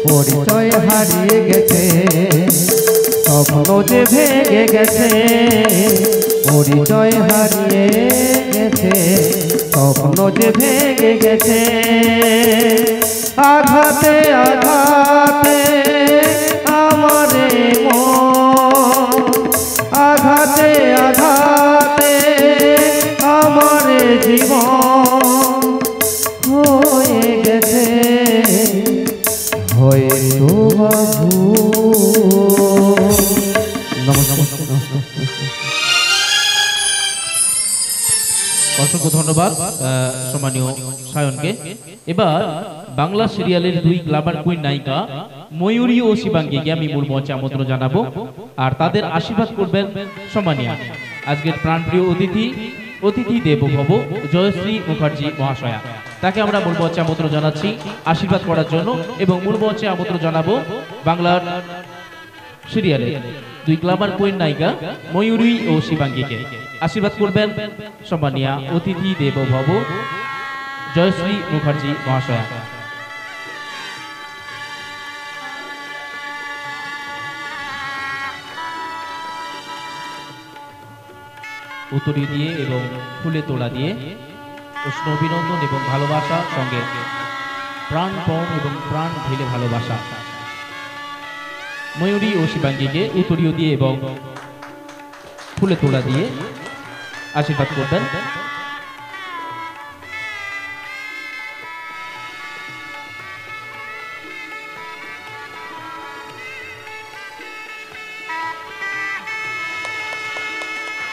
পরিচয় হারিয়ে গেছে, স্বপ্ন যে ভেঙে গেছে, পরিচয় হারিয়ে গেছে, স্বপ্ন যে ভেঙে গেছে। আঘাতে আঘাতে আমারে মন। আঘাতে আঘাতে আমারে জীবন হয়ে গেছে। হয়তো বাবু অসংখ্য ধন্যবাদ সম্মানীয় সায়নকে। এবার বাংলা সিরিয়ালের দুই গ্লামার কুইন নায়িকা ময়ূরী ও শিবাঙ্গীকে আমি মূল মঞ্চে আমন্ত্রণ জানাব আর তাদের আশীর্বাদ করবেন সম্মানীয় আজকের প্রাণপ্রিয় অতিথি অতিথি দেব ভব জয়শ্রী মুখার্জি মহাশয়া। তাকে আমরা মূল মঞ্চে আমন্ত্রণ জানাচ্ছি আশীর্বাদ করার জন্য এবং মূল মঞ্চে আমন্ত্রণ জানাব বাংলার সিরিয়ালে দুই গ্লামার কুইন নায়িকা ময়ূরী ও শিবাঙ্গীকে। আশীর্বাদ করবেন সম্মানিয়া অতিথি দেব ভব জয়শ্রী মুখার্জি মহাশয়া। উত্তরী দিয়ে এবং ফুলে তোলা দিয়ে উষ্ণ অভিনন্দন এবং ভালোবাসা সঙ্গে প্রাণপণ এবং প্রাণ ঢেলে ভালোবাসা। ময়ূরী ও শিবাঙ্গীকে উত্তরীয় দিয়ে এবং ফুলে তোলা দিয়ে আশীর্বাদ করবেন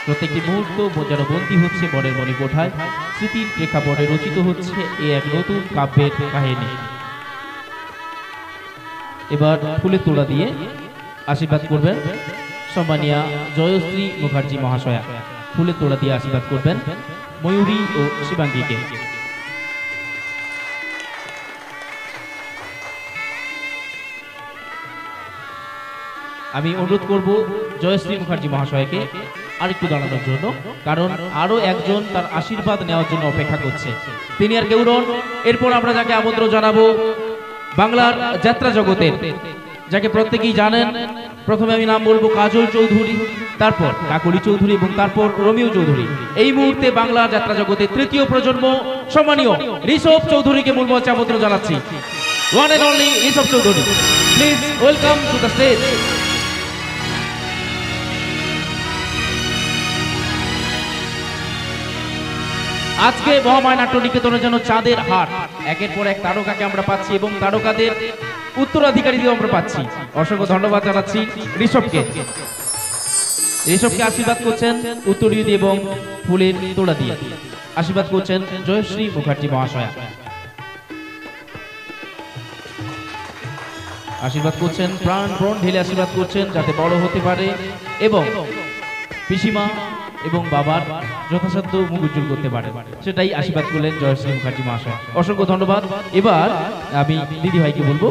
প্রত্যেকটি মুহূর্ত যেন বন্দী হচ্ছে বনের মনে কোঠায় স্মৃতির প্রেক্ষাপটে রচিত হচ্ছে এ এক নতুন কাব্যের কাহিনী। এবার ফুলের তোড়া দিয়ে আশীর্বাদ করবেন সম্মানিয়া জয়শ্রী মুখার্জি মহাশয়া। ফুলের তোড়া দিয়ে আশীর্বাদ করবেন ময়ূরী ও শিবাঙ্গীকে। আমি অনুরোধ করব জয়শ্রী মুখার্জি মহাশয়কে আরেকটু দাঁড়ানোর জন্য, কারণ আরও একজন তার আশীর্বাদ নেওয়ার জন্য অপেক্ষা করছে। তিনি আর কেউ নন এরপর আমরা যাকে আমন্ত্রণ জানাব, বাংলার যাত্রা জগতের, যাকে প্রত্যেকেই জানেন, প্রথমে আমি নাম বলব কাজল চৌধুরী, তারপর কাকলি চৌধুরী এবং তারপর রমিও চৌধুরী। এই মুহূর্তে বাংলা যাত্রা জগতের তৃতীয় প্রজন্ম, সম্মানীয় ঋষভ চৌধুরীকে মূল মঞ্চে আমন্ত্রণ জানাচ্ছি। One and only Rishabh Chowdhury please welcome to the stage আজকে মহামায় নাট্য নিকেতনের জন্য চাঁদের হাট। একের পর এক তারকাকে আমরা পাচ্ছি এবং তারকাদের উত্তরাধিকারীও আমরা পাচ্ছি। অসংখ্য ধন্যবাদ জানাচ্ছি ঋষভকে। ঋষভকে আশীর্বাদ করছেন উত্তরীয় এবং ফুলের তোড়া দিয়ে। আশীর্বাদ করছেন জয়শ্রী মুখার্জি মহাশয়া। আশীর্বাদ করছেন প্রাণ প্রাণ ঢেলে আশীর্বাদ করছেন যাতে বড় হতে পারে এবং পিসিমা এবং বাবার যথাসাধ্য মুখ উজ্জ্বল করতে পারে। সেটাই আশীর্বাদ করলেন জয়শ্রী মুখার্জি মহাশয়। অসংখ্য ধন্যবাদ। এবার আমি দিদি ভাইকে বলব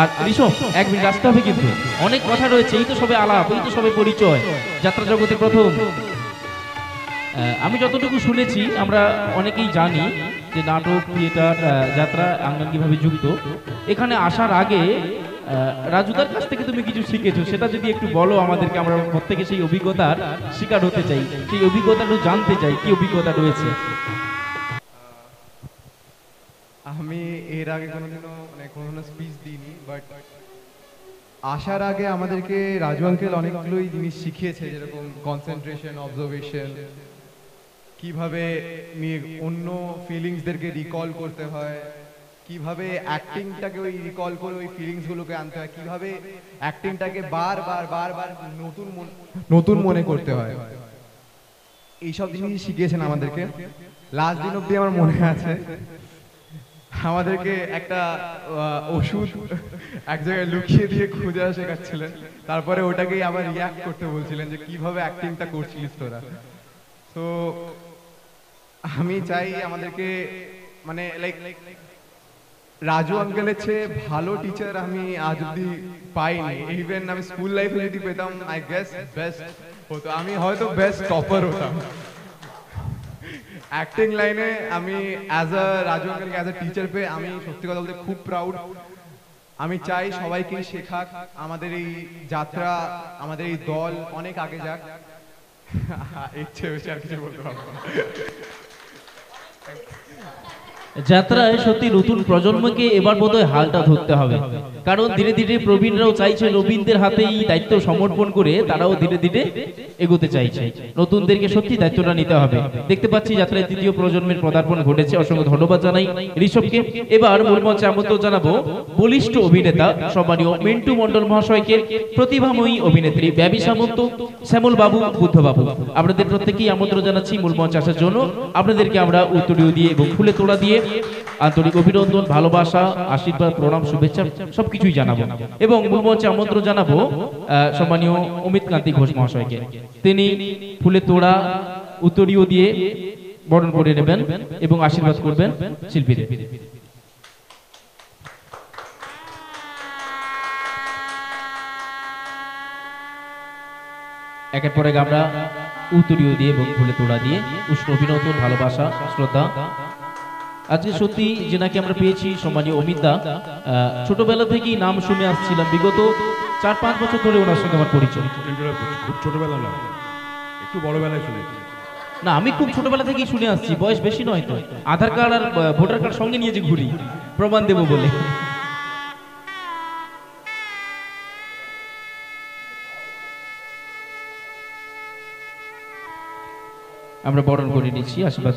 আর ঋষভ, এক মিনিট আসতে হবে কিন্তু। অনেক কথা রয়েছে, এই তো সবে আলাপ, এই তো সবে পরিচয়। যাত্রা জগতে প্রথম। আমি যতটুকু শুনেছি, আমরা অনেকেই জানি যে নাটক, থিয়েটার যাত্রা আঙ্গাঙ্গিভাবে যুক্ত। এখানে আসার আগে রাজুদার কাছ থেকে তুমি কিছু শিখেছো, সেটা যদি একটু বলো আমাদেরকে, আমরা প্রত্যেকে সেই অভিজ্ঞতার শিকার হতে চাই, সেই অভিজ্ঞতাটা জানতে চাই, কি অভিজ্ঞতা রয়েছে? আমি এর আগে কোনোদিনও মানে কোনো স্পিচ দিইনি বাট আসার আগে আমাদেরকে রাজু আঙ্কেল অনেকগুলোই জিনিস শিখিয়েছে, যেরকম কনসেন্ট্রেশন অবজারভেশন কীভাবে নিয়ে অন্য ফিলিংসদেরকে রিকল করতে হয় কীভাবে অ্যাক্টিংটাকে ওই রিকল করে ওই ফিলিংসগুলোকে আনতে হয়? কীভাবে অ্যাক্টিংটাকে বারবার বারবার নতুন নতুন মনে করতে হয়। এইসব জিনিস শিখিয়েছেন আমাদেরকে। লাস্ট দিন অবধি আমার মনে আছে। আমাদেরকে একটা ওষুধ এক জায়গায় লুকিয়ে দিয়ে খুঁজে শেখাচ্ছিলেন তারপরে ওটাকেই আবার রিয়াক্ট করতে বলছিলেন যে কীভাবে অ্যাক্টিংটা করছিলিস তোরা? তো আমি চাই আমাদেরকে মানে লাইক রাজু আঙ্কেলের চেয়ে ভালো টিচার আমি আজ অব্দি পাইনি। ইভেন আমি স্কুল লাইফে যদি পেতাম আই গেস বেস্ট হতো। আমি হয়তো বেস্ট টপার হতাম। অ্যাক্টিং লাইনে আমি অ্যাজ আ রাজু আঙ্কেলকে অ্যাজ আ টিচার পেয়ে আমি সত্যি কথা বলতে খুব প্রাউড আমি চাই সবাইকে শেখাক। আমাদের এই যাত্রা, আমাদের এই দল অনেক আগে যাক। ইচ্ছে বেশি আর কিছু বলতে পারব যাত্রায় সত্যি নতুন প্রজন্মকে এবার বোধহয় হালটা ধরতে হবে। কারণ ধীরে ধীরে প্রবীণরাও চাইছে নবীনদের হাতেই দায়িত্ব সমর্পণ করে তারাও ধীরে ধীরে এগোতে চাইছে। নতুনদেরকে সত্যি দায়িত্বটা নিতে হবে। দেখতে পাচ্ছি যাত্রায় তৃতীয় প্রজন্মের পদার্পণ ঘটেছে। অসংখ্য ধন্যবাদ জানাই ঋষভকে। এবার মূল মঞ্চে আমন্ত্রণ জানাব বলিষ্ঠ অভিনেতা, সম্মানীয় মিন্টু মন্ডল মহাশয়কে, প্রতিভাময়ী অভিনেত্রী ব্যাবী সামন্ত শ্যামল বাবু বুদ্ধ বাবু আপনাদের প্রত্যেকেই আমন্ত্রণ জানাচ্ছি মূল মঞ্চে আসার জন্য। আপনাদেরকে আমরা উত্তরীয় দিয়ে এবং ফুলে তোড়া দিয়ে আন্তরিক অভিনন্দন, ভালোবাসা, আশীর্বাদ, প্রণাম, শুভেচ্ছা, সবকিছুই জানাব। এবং মূল মঞ্চে আমন্ত্রণ জানাব সম্মানীয় অমিত কান্তি ঘোষ মহাশয়কে। তিনি ফুলে তোড়া, উত্তরীয় দিয়ে বরণ করে নেবেন এবং আশীর্বাদ করবেন শিল্পীদের। একের পরে আমরা উত্তরীয় দিয়ে এবং ফুলে তোড়া দিয়ে উষ্ণ অভিনন্দন, ভালোবাসা, শ্রদ্ধা আজকে সত্যি যে নাকি আমরা পেয়েছি সম্মানীয় অমিত দা আহ, ছোটবেলা থেকেই নাম শুনে আসছিলাম। বিগত চার পাঁচ বছর ধরে ওনার সঙ্গে আমার পরিচয়। খুব ছোটবেলা না? একটু বড়বেলায় শুনেছি না আমি খুব ছোটবেলা থেকেই শুনে আসছি বয়স বেশি নয় তো। আধার কার্ড আর ভোটার কার্ড সঙ্গে নিয়ে যে ঘুরি প্রমাণ দেবো বলে। আমরা বরণ করে নিচ্ছি আশীর্বাদ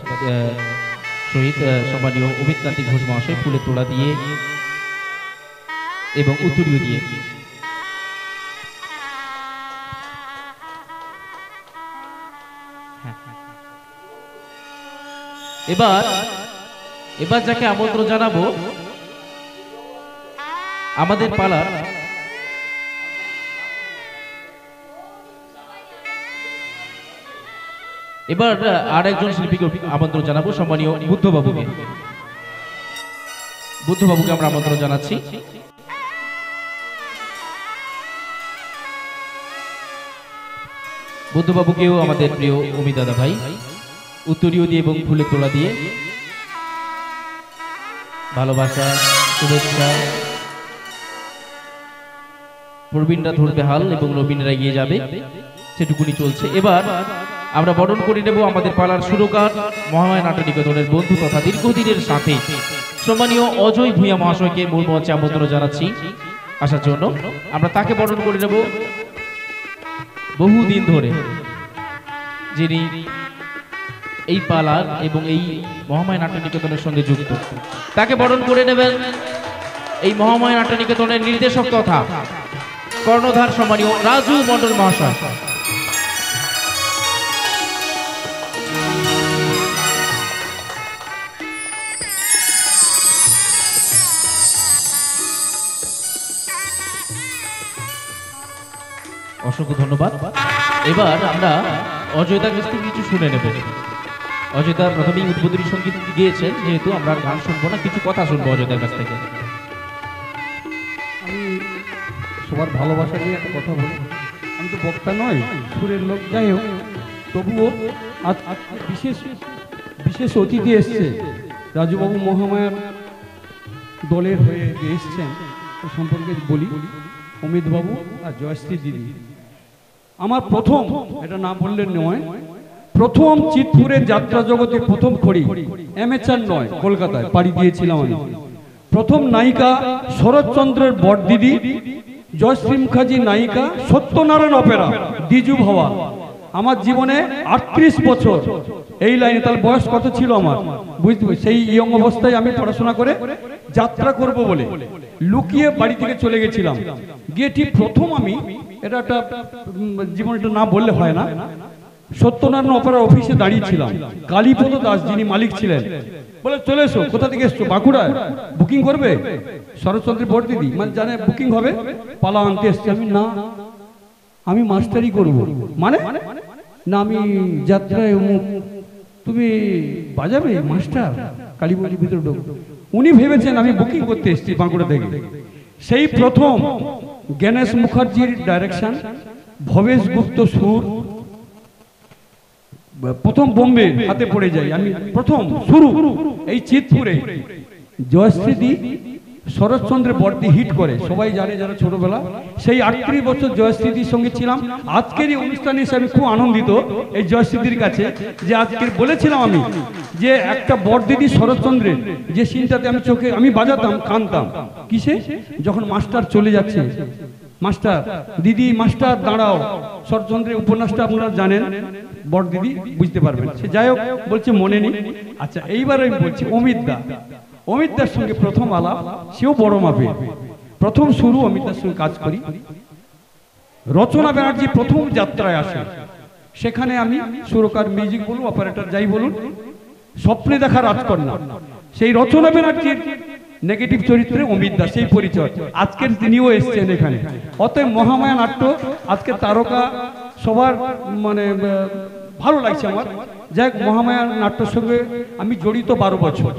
শহীদ সম্মানীয় অমিত কান্তি ঘোষ মহাশয় ফুলে তোলা দিয়ে এবং উত্তরীয় দিয়ে। এবার এবার যাকে আমন্ত্রণ জানাব আমাদের পালার এবার আর একজন শিল্পীকে আমন্ত্রণ জানাব, সম্মানীয় বুদ্ধবাবুকে। বুদ্ধবাবুকে আমরা আমন্ত্রণ জানাচ্ছি। বুদ্ধবাবুকেও আমাদের প্রিয় অমিত দাদা ভাই, উত্তরীয় দিয়ে এবং ফুলে তোলা দিয়ে ভালোবাসা, শুভেচ্ছা। প্রবীণরা ধরবে হাল এবং নবীনরা এগিয়ে যাবে, সেটুকুনি চলছে। এবার আমরা বরণ করে নেব আমাদের পালার সুরকার মহামায় নাট্য নিকেতনের বন্ধু তথা দীর্ঘদিনের সাথে। সম্মানীয় অজয় ভূঁইয়া মহাশয়কে মূল মঞ্চে আমন্ত্রণ জানাচ্ছি। আসার জন্য আমরা তাকে বরণ করে নেব বহুদিন ধরে, যিনি এই পালার এবং এই মহামায় নাট্য নিকেতনের সঙ্গে যুক্ত। তাকে বরণ করে নেবেন এই মহামায় নাট্য নিকেতনের নির্দেশক তথা কর্ণধার সম্মানীয় রাজু মণ্ডল মহাশয়। অসংখ্য ধন্যবাদ। এবার আমরা অজয়দার কাছ থেকে কিছু শুনে নেব। অজয়দা প্রথমেই উদ্বোধনী সংগীত গিয়েছেন, যেহেতু আমরা গান শুনব না, কিছু কথা শুনব অজয়দার কাছ থেকে। আমি সবার ভালোবাসা নিয়ে একটা কথা বলি। আমি তো বক্তা নয় সুরের লোক। যাই হোক, তবুও আজ বিশেষ বিশেষ অতিথি এসছে। রাজুবাবু মহামায়ার দলের হয়ে এসছেন। সম্পর্কে বলি, অমিতবাবু আর জয়শ্রী দিদি। আমার প্রথম, এটা না বললেন নয়, প্রথম চিতপুরের যাত্রা জগতে প্রথম খড়ি, অ্যামেচার নয়, কলকাতায়, পাড়ি দিয়েছিলাম আমি। প্রথম নায়িকা শরৎচন্দ্রের বড়দিদি জয়শ্রী মুখার্জি নায়িকা সত্যনারায়ণ অপেরা দ্বিজু ভাবা আমার জীবনে আটত্রিশ বছর। এই লাইনে তাহলে বয়স কত ছিল আমার? বুঝতে সেই ইয়ং অবস্থায় আমি পড়াশোনা করে যাত্রা করব বলে লুকিয়ে বাড়ি থেকে চলে গেছিলাম। গিয়ে ঠিক প্রথম আমি, এটা একটা জীবনটা না বললে হয় না, সত্যনারায়ণ অপেরা অফিসে দাঁড়িয়েছিলাম কালীপদ দাস যিনি মালিক ছিলেন, বলে চলে এসো, কোথা থেকে এসছো? বাঁকুড়ায়। বুকিং করবে? শরৎচন্দ্রের বড় দিদি মানে জানে বুকিং হবে? পালা আনতে এসছি। আমি, না। আমি মাস্টারি করব। মানে? না, আমি যাত্রায় অমুক। তুমি বাজাবে, মাস্টার? কালীবাড়ির ভিতরে ঢোক। উনি ভেবেছেন আমি বুকিং করতে এসেছি বাঁকুড়া থেকে। সেই প্রথম গণেশ মুখার্জির ডাইরেকশন ভবেশ গুপ্ত সুর। প্রথম বোম্বে হাতে পড়ে যাই আমি প্রথম, শুরু, এই চিতপুরে। জয়শ্রীদি শরৎচন্দ্রের বর্দি হিট করে। সবাই জানে যারা ছোটবেলা। সেই আটত্রিশ বছর জয়শ্রীদির সঙ্গে ছিলাম। আজকের এই অনুষ্ঠানে এসে আমি খুব আনন্দিত এই জয়শ্রীদির কাছে যে আজকে বলেছিলাম আমি যে একটা বড়দিদি শরৎচন্দ্রের যে সিনটাতে আমি চোখে আমি বাজাতাম, কানতাম। কিসে? যখন মাস্টার চলে যাচ্ছে। মাস্টার, দিদি, মাস্টার, দাঁড়াও। শরৎচন্দ্রের উপন্যাসটা আপনারা জানেন। বড় দিদি বুঝতে পারবেন। সে যাই হোক, বলছে মনে নেই। আচ্ছা এইবার আমি বলছি অমিত দা। অমিত দার সঙ্গে প্রথম আলাপ সেও বড় মাপে প্রথম শুরু অমিত দার সঙ্গে কাজ করি। রচনা ব্যানার্জি প্রথম যাত্রায় আসে। সেখানে আমি সুরকার মিউজিক বলুন অপারেটর যাই বলুন স্বপ্নে দেখা রাজকন্যা। সেই রচনা ব্যানার্জির নেগেটিভ চরিত্রে অমিত দাস সেই পরিচয়। আজকের তিনিও এসছেন এখানে। অতএব মহামায়া নাট্য আজকে তারকা সবার মানে ভালো লাগছে আমার। যাই হোক, মহামায়া নাট্যর সঙ্গে আমি জড়িত বারো বছর।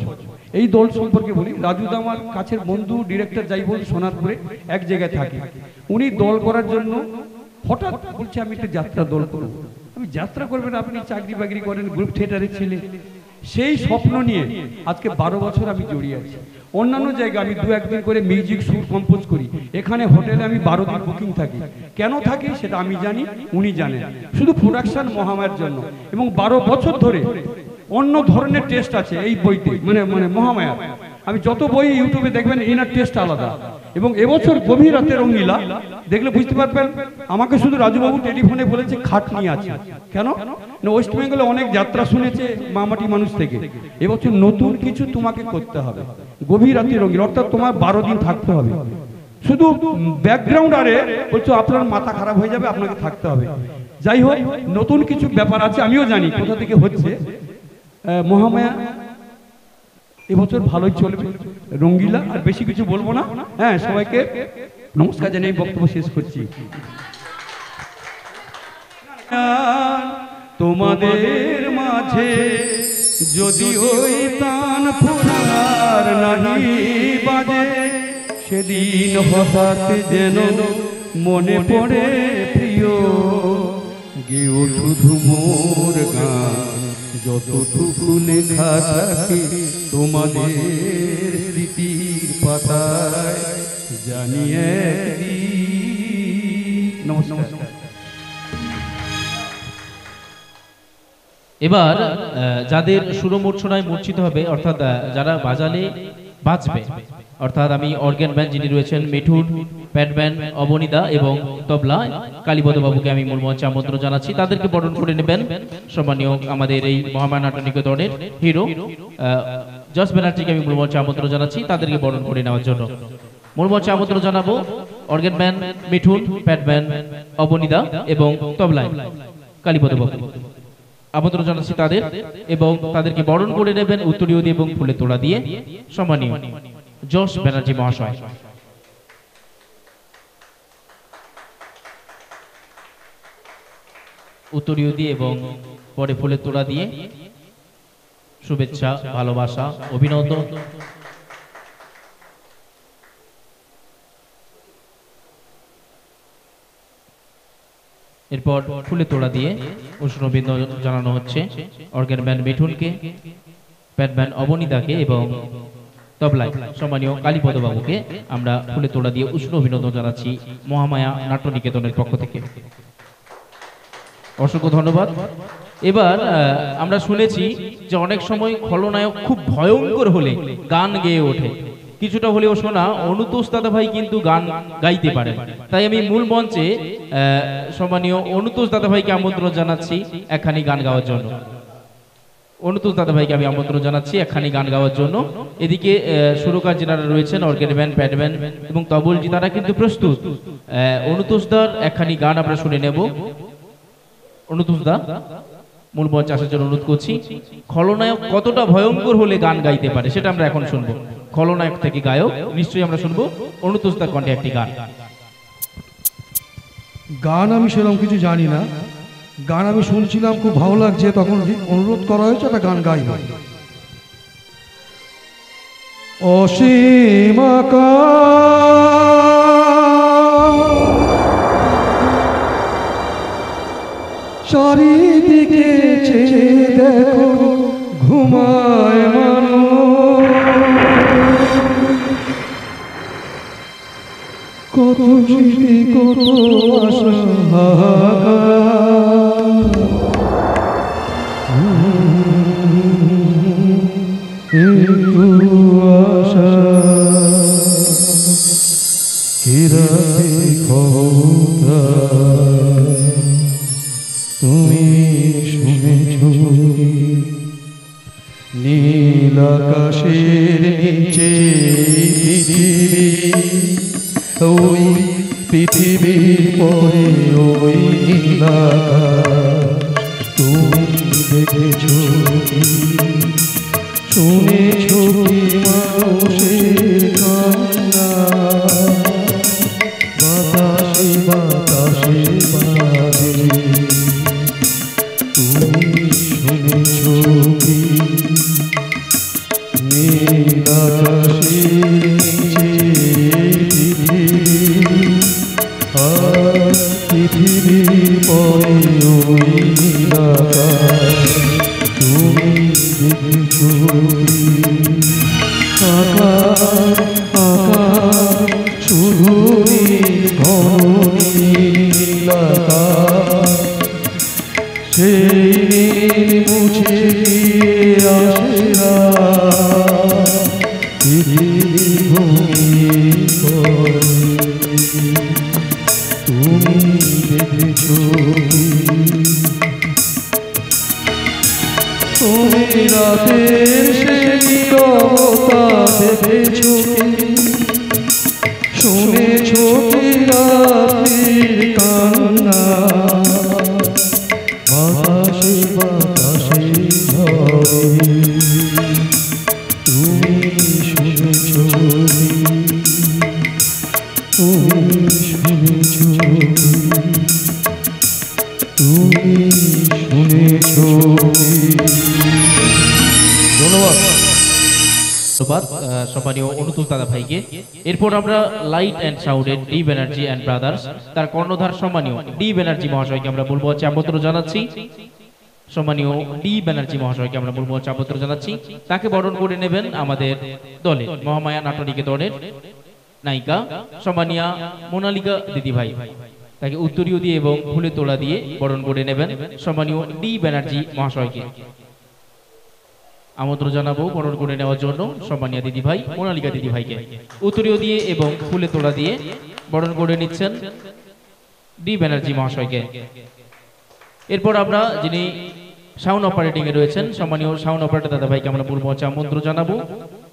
এই দল সম্পর্কে বলি রাজুদা আমার কাছের বন্ধু ডিরেক্টর যাই বল, সোনারপুরে এক জায়গায় থাকে। উনি দল করার জন্য হঠাৎ বলছে, আমি একটা যাত্রা দল করব। আমি যাত্রা করবেন আপনি চাকরি বাকরি করেন গ্রুপ থিয়েটারের ছেলে। সেই স্বপ্ন নিয়ে আজকে বারো বছর আমি জড়িয়ে আছি। অন্যান্য জায়গায় আমি দু একদিন করে মিউজিক সুর কম্পোজ করি। এখানে হোটেলে আমি বারো দিন বুকিং থাকি। কেন থাকি সেটা আমি জানি, উনি জানেন। শুধু প্রোডাকশন মহামায়ের জন্য। এবং বারো বছর ধরে অন্য ধরনের টেস্ট আছে এই বইতে মানে মানে মহামায়া আমি যত বই ইউটিউবে দেখবেন, এনার টেস্ট আলাদা। এবং এবছর গভীর রাতে রঙ্গিলা দেখলে বুঝতে পারবেন, আমাকে শুধু রাজুবাবু টেলিফোনে বলেছে খাট নিয়ে আছে। কেন? ওয়েস্ট বেঙ্গলে অনেক যাত্রা শুনেছে মামাটি মানুষ থেকে। এবছর নতুন কিছু তোমাকে করতে হবে। গভীর রাতে রঙ্গিলা অর্থাৎ তোমার বারো দিন থাকতে হবে। শুধু ব্যাকগ্রাউন্ড আরে বলছো, আপনার মাথা খারাপ হয়ে যাবে, আপনাকে থাকতে হবে। যাই হোক, নতুন কিছু ব্যাপার আছে, আমিও জানি, কোথা থেকে হচ্ছে। মহামায়া, এবছর ভালোই চলবে। রঙ্গিলা, আর বেশি কিছু বলব না। হ্যাঁ সবাইকে নমস্কার জানিয়ে বক্তব্য শেষ করছি। তোমাদের মাঝে যদি ওই তান ফুরার নাহি বাজে, সেদিন হঠাৎ যেন মনে পড়ে প্রিয়, গেও শুধু মোর গান। যতটুকু লেখা থাকে তোমাদের স্মৃতির পাতায় জানিয়ে এবার যাদের সুরমূর্ছনায় মূর্ছিত হবে, অর্থাৎ যারা বাজালে বাজবে অর্থাৎ আমি অর্গ্যান ব্যান্ড যিনি রয়েছেন মিঠুন প্যাড ব্যান্ড অবনিদা এবং তবলা, কালীপদ বাবুকে আমি মূল মঞ্চে আমন্ত্রণ জানাচ্ছি। তাদেরকে বরণ করে নেবেন সম্মানীয় আমাদের এই মহামায়া নাট্য নিকেতনের হিরো জস ব্যানার্জিকে আমি মূল মঞ্চে আমন্ত্রণ জানাচ্ছি, তাদেরকে বরণ করে নেওয়ার জন্য। মূল মঞ্চে আমন্ত্রণ জানাব organ band, Mithun pad band অবনিদা এবং তবলায় কালীপদ বাবু। আমন্ত্রণ জানাচ্ছি তাদের এবং তাদেরকে বরণ করে নেবেন উত্তরীয় দিয়ে এবং ফুলে তোড়া দিয়ে। সম্মানীয় যশ ব্যানার্জি মহাশয়। উত্তরীয় দিয়ে এবং পরে ফুলের তোড়া দিয়ে শুভেচ্ছা, ভালোবাসা, অভিনন্দন। এরপর ফুলে তোড়া দিয়ে উষ্ণ অভিনন্দন জানানো হচ্ছে। অর্গেন ব্যান্ড মিঠুনকে প্যাড ব্যান্ড অবনীতাকে এবং তবলায় সম্মানীয় কালীপদ বাবুকে আমরা ফুলে তোড়া দিয়ে উষ্ণ অভিনন্দন জানাচ্ছি মহামায়া নাট্য নিকেতনের পক্ষ থেকে। অসংখ্য ধন্যবাদ। এবার আমরা শুনেছি যে অনেক সময় খলনায়ক খুব ভয়ঙ্কর হলে গান গেয়ে ওঠে। কিছুটা হলেও শোনা, অনুতোষ দাদা ভাই কিন্তু গান গাইতে পারেন। তাই আমি মূল মঞ্চে সম্মানীয় অনুতোষ দাদা ভাইকে আমন্ত্রণ জানাচ্ছি একখানি গান গাওয়ার জন্য। অনুতোষ দাদা ভাইকে আমি আমন্ত্রণ জানাচ্ছি একখানি গান গাওয়ার জন্য। এদিকে সুরকার যারা রয়েছেন অর্গেন ব্যান্ড প্যাডম্যান এবং তবলজি তারা কিন্তু প্রস্তুত। আহ, অনুতোষ দার একখানি গান আমরা শুনে নেব। অনুতোষ দা মূল মঞ্চে আসার জন্য অনুরোধ করছি। খলনায়ক কতটা ভয়ঙ্কর হলে গান গাইতে পারে সেটা আমরা এখন শুনব। খলনায়ক থেকে গায়ক নিশ্চয়ই আমরা শুনব। অনুতোষ দার কণ্ঠে একটি গান। গান আমি সেরকম কিছু জানি না। গান আমি শুনছিলাম, খুব ভালো লাগছে। তখন অনুরোধ করা হয়েছে, একটা গান গাইব অসীম চারিদিকে দেখো, ঘুমায় মানো কত কত আশা আশা কিরাতে ক্ষমতা তুমি শুনেছ? নীল আকাশের নিচে পৃথিবী ওই পৃথিবীর পরে ওই নীল তুমি দেখেছ কি? এরপর আমরা লাইট অ্যান্ড সাউন্ডের ডি ব্যানার্জি অ্যান্ড ব্রাদার্স তার কর্ণধার সম্মানীয় ডি ব্যানার্জি মহাশয়কে আমরা বলব হচ্ছে আমন্ত্রণ জানাচ্ছি। সম্মানীয় ডি ব্যানার্জি মহাশয়কে আমরা বলব হচ্ছে আমন্ত্রণ জানাচ্ছি। তাকে বরণ করে নেবেন আমাদের দলে মহামায়া নাট্যনিকেতনের নায়িকা সম্মানিয়া মোনালিকা দিদিভাই। তাকে উত্তরীয় দিয়ে এবং ফুলে তোলা দিয়ে বরণ করে নেবেন সম্মানীয় ডি ব্যানার্জি মহাশয়কে। আমন্ত্রণ জানাব বরণ করে নেওয়ার জন্য সম্মানিয়া দিদিভাই মোনালিকা দিদিভাইকে উত্তরীয় দিয়ে এবং ফুলে তোলা দিয়ে বরণ করে নিচ্ছেন ডি ব্যানার্জি মহাশয়কে। এরপর আমরা যিনি সাউন্ড অপারেটিং এ রয়েছেন, সম্মানীয় সাউন্ড অপারেটর দাদা ভাইকে আমরা মূল মঞ্চে আমন্ত্রণ জানাব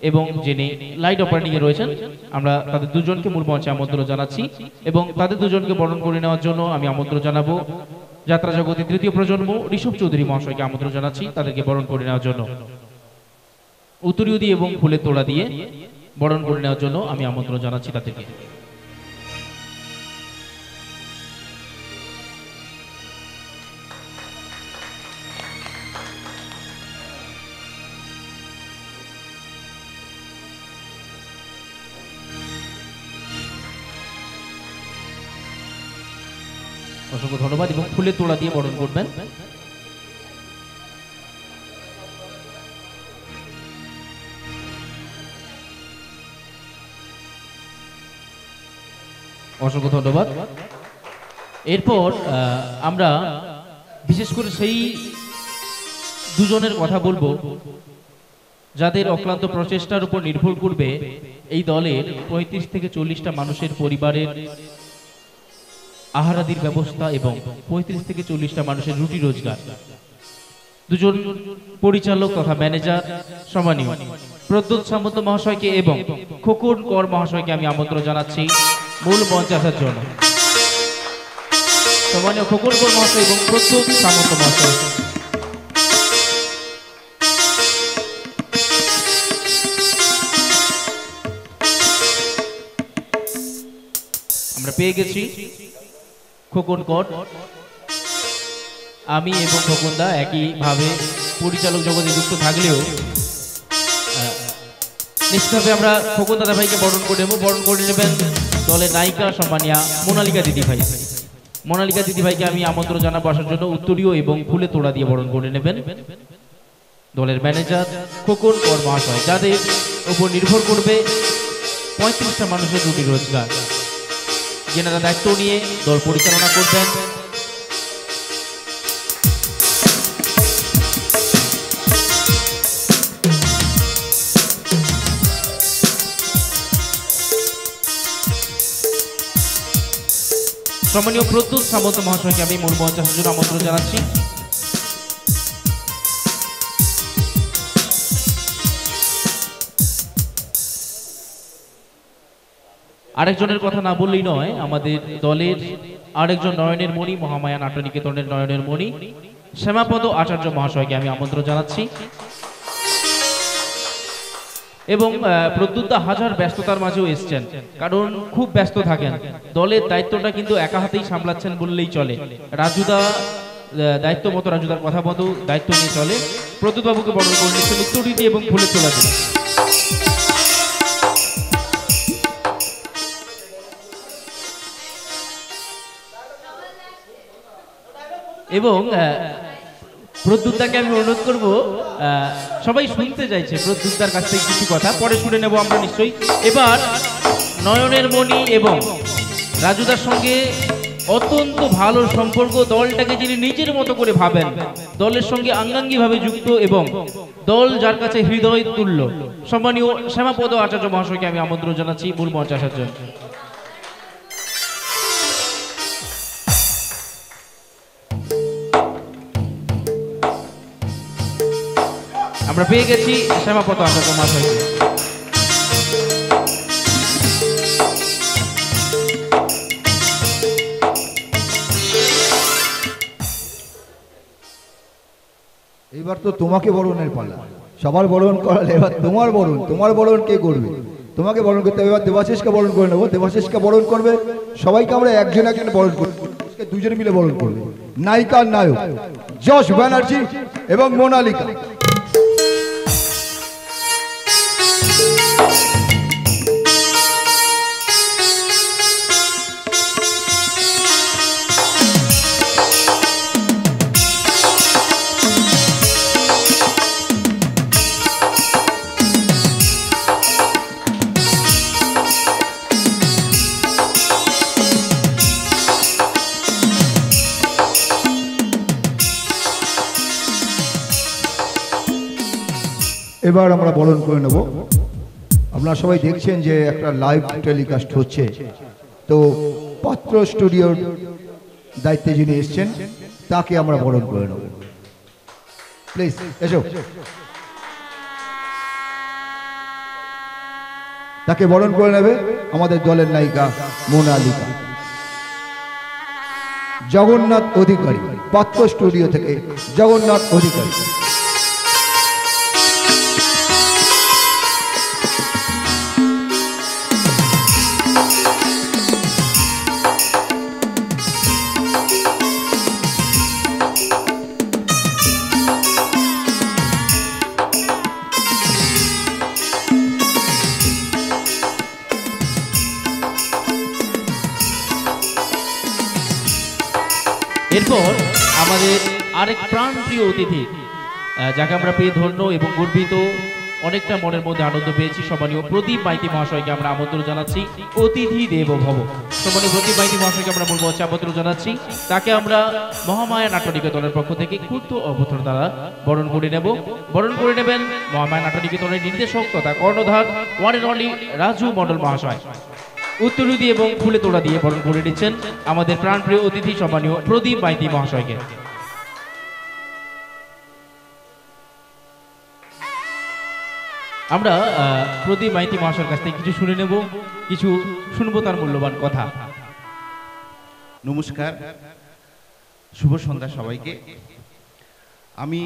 এবং যিনি লাইট অপারেটিং এ রয়েছেন, আমরা তাদের দুজনকে মূল মঞ্চে আমন্ত্রণ জানাচ্ছি এবং তাদের দুজনকে বরণ করে নেওয়ার জন্য আমি আমন্ত্রণ জানাব যাত্রা জগতের তৃতীয় প্রজন্ম ঋষভ চৌধুরী মহাশয়কে আমন্ত্রণ জানাচ্ছি তাদেরকে বরণ করে নেওয়ার জন্য। উত্তরীয় দিয়ে এবং ফুলের তোড়া দিয়ে বরণ করে নেওয়ার জন্য আমি আমন্ত্রণ জানাচ্ছি তাদেরকে অসংখ্য ধন্যবাদ এবং ফুলের তোড়া দিয়ে বরণ করবেন। অসংখ্য ধন্যবাদ। এরপর আমরা বিশেষ করে সেই দুজনের কথা বলব, যাদের অক্লান্ত প্রচেষ্টার উপর নির্ভর করবে এই দলের পঁয়ত্রিশ থেকে চল্লিশটা মানুষের পরিবারের আহারাদির ব্যবস্থা এবং পঁয়ত্রিশ থেকে চল্লিশটা মানুষের রুটি রোজগার। দুজন পরিচালক তথা ম্যানেজার, সম্মানীয়। প্রদ্যুৎ সামন্ত মহাশয়কে এবং খোকন কর মহাশয়কে আমি আমন্ত্রণ জানাচ্ছি মূল মঞ্চে আসার জন্য। সম্মানীয় খোকন কর মহাশয় এবং প্রদ্যুৎ সামন্ত মহাশয়। আমরা পেয়ে গেছি খোকন কর। আমি এবং খোকনদা একইভাবে পরিচালক জগতে যুক্ত থাকলেও নিশ্চিতভাবে আমরা খোকন দাদা ভাইকে বরণ করে নেব। বরণ করে নেবেন দলের নায়িকা সম্মানিয়া মোনালিকা দিদি ভাই। মোনালিকা দিদি ভাইকে আমি আমন্ত্রণ জানাব আসার জন্য উত্তরীয় এবং ফুলে তোড়া দিয়ে বরণ করে নেবেন। দলের ম্যানেজার খোকন কর মহাশয় যাদের উপর নির্ভর করবে পঁয়ত্রিশটা মানুষের রুটি রোজগার। যেনারা দায়িত্ব নিয়ে দল পরিচালনা করবেন সম্মানীয় প্রদ্যুৎ সামন্ত মহাশয়কে আমি মূল মঞ্চ জন্য আমন্ত্রণ জানাচ্ছি। আরেকজনের কথা না বললেই নয়, আমাদের দলের আরেকজন নয়নের মণি, মহামায়া নাট্যনিকেতনের নয়নের মণি, শ্যামাপদ আচার্য মহাশয়কে আমি আমন্ত্রণ জানাচ্ছি। এবং প্রদ্যুৎদা হাজার ব্যস্ততার মাঝেও এসছেন। কারণ খুব ব্যস্ত থাকেন। দলের দায়িত্বটা কিন্তু একা হাতেই সামলাচ্ছেন বললেই চলে। রাজুদা দায়িত্ব মতো রাজুদার কথা মতো দায়িত্ব নিয়ে চলে। প্রদ্যুৎ বাবুকে বড় করে নিচ্ছেন দিয়ে এবং ফুলে তোলা দিয়ে এবং প্রদ্যুৎদাকে আমি অনুরোধ করব সবাই শুনতে চাইছে প্রদ্যুৎদার কাছ থেকে কিছু কথা। পরে শুনে নেব আমরা নিশ্চয়ই। এবার নয়নের মণি এবং রাজুদার সঙ্গে অত্যন্ত ভালো সম্পর্ক। দলটাকে যিনি নিজের মতো করে ভাবেন, দলের সঙ্গে আঙ্গাঙ্গিভাবে যুক্ত এবং দল যার কাছে হৃদয় তুল্য। সম্মানীয় শ্যামাপদ আচার্য মহাশয়কে আমি আমন্ত্রণ জানাচ্ছি, মূল মঞ্চে আসার জন্য। আমরা পেয়ে গেছি শ্যামাপদ আচার্য মহাশয়কে এবার তো তোমাকে বরণের পালা। সবার বরণ করালে এবার তোমার বরণ। তোমার বরণ কে করবে? তোমাকে বরণ করতে হবে। এবার দেবাশিসকে বরণ করে নেব। দেবাশিসকে বরণ করবে। সবাইকে আমরা একজন একজন বরণ করব দুজনে মিলে বরণ করবে। নায়িকা, নায়ক, যশ ব্যানার্জি এবং মোনালিকা। এবার আমরা বরণ করে নেব। আপনারা সবাই দেখছেন যে একটা লাইভ টেলিকাস্ট হচ্ছে। তো পাত্র স্টুডিওর দায়িত্বে যিনি এসছেন, তাকে আমরা বরণ করে নেব। প্লিজ এসো। তাকে বরণ করে নেবে আমাদের দলের নায়িকা মোনালিকা জগন্নাথ অধিকারী, পাত্র স্টুডিও থেকে জগন্নাথ অধিকারী। আরেক প্রাণপ্রিয় অতিথি যাকে আমরা পেয়ে ধন্য এবং গর্বিত, অনেকটা মনের মধ্যে আনন্দ পেয়েছি। সম্মানীয় প্রদীপ মাইতি মহাশয়কে আমরা আমন্ত্রণ জানাচ্ছি, অতিথি দেব ভব সম্মানীয় প্রদীপ মাইতি মহাশয়কে আমরা বলব, হচ্ছে আমন্ত্রণ জানাচ্ছি। তাকে আমরা মহামায়া নাট্যনিকেতনের পক্ষ থেকে ক্ষুদ্র অবতরণ দ্বারা বরণ করে নেব। বরণ করে নেবেন মহামায়া নাট্যনিকেতনের নির্দেশক তথা কর্ণধার one and only Raju Mondal মহাশয়। উত্তরী দিয়ে এবং ফুলে তোড়া দিয়ে বরণ করে নিচ্ছেন আমাদের প্রাণপ্রিয় অতিথি, সম্মানীয় প্রদীপ মাইতি মহাশয়কে। আমরা প্রদীপ মাইতি মহাশয়ের কাছ থেকে কিছু শুনে নেব, কিছু শুনব তার মূল্যবান কথা। নমস্কার, শুভ সন্ধ্যা সবাইকে। আমি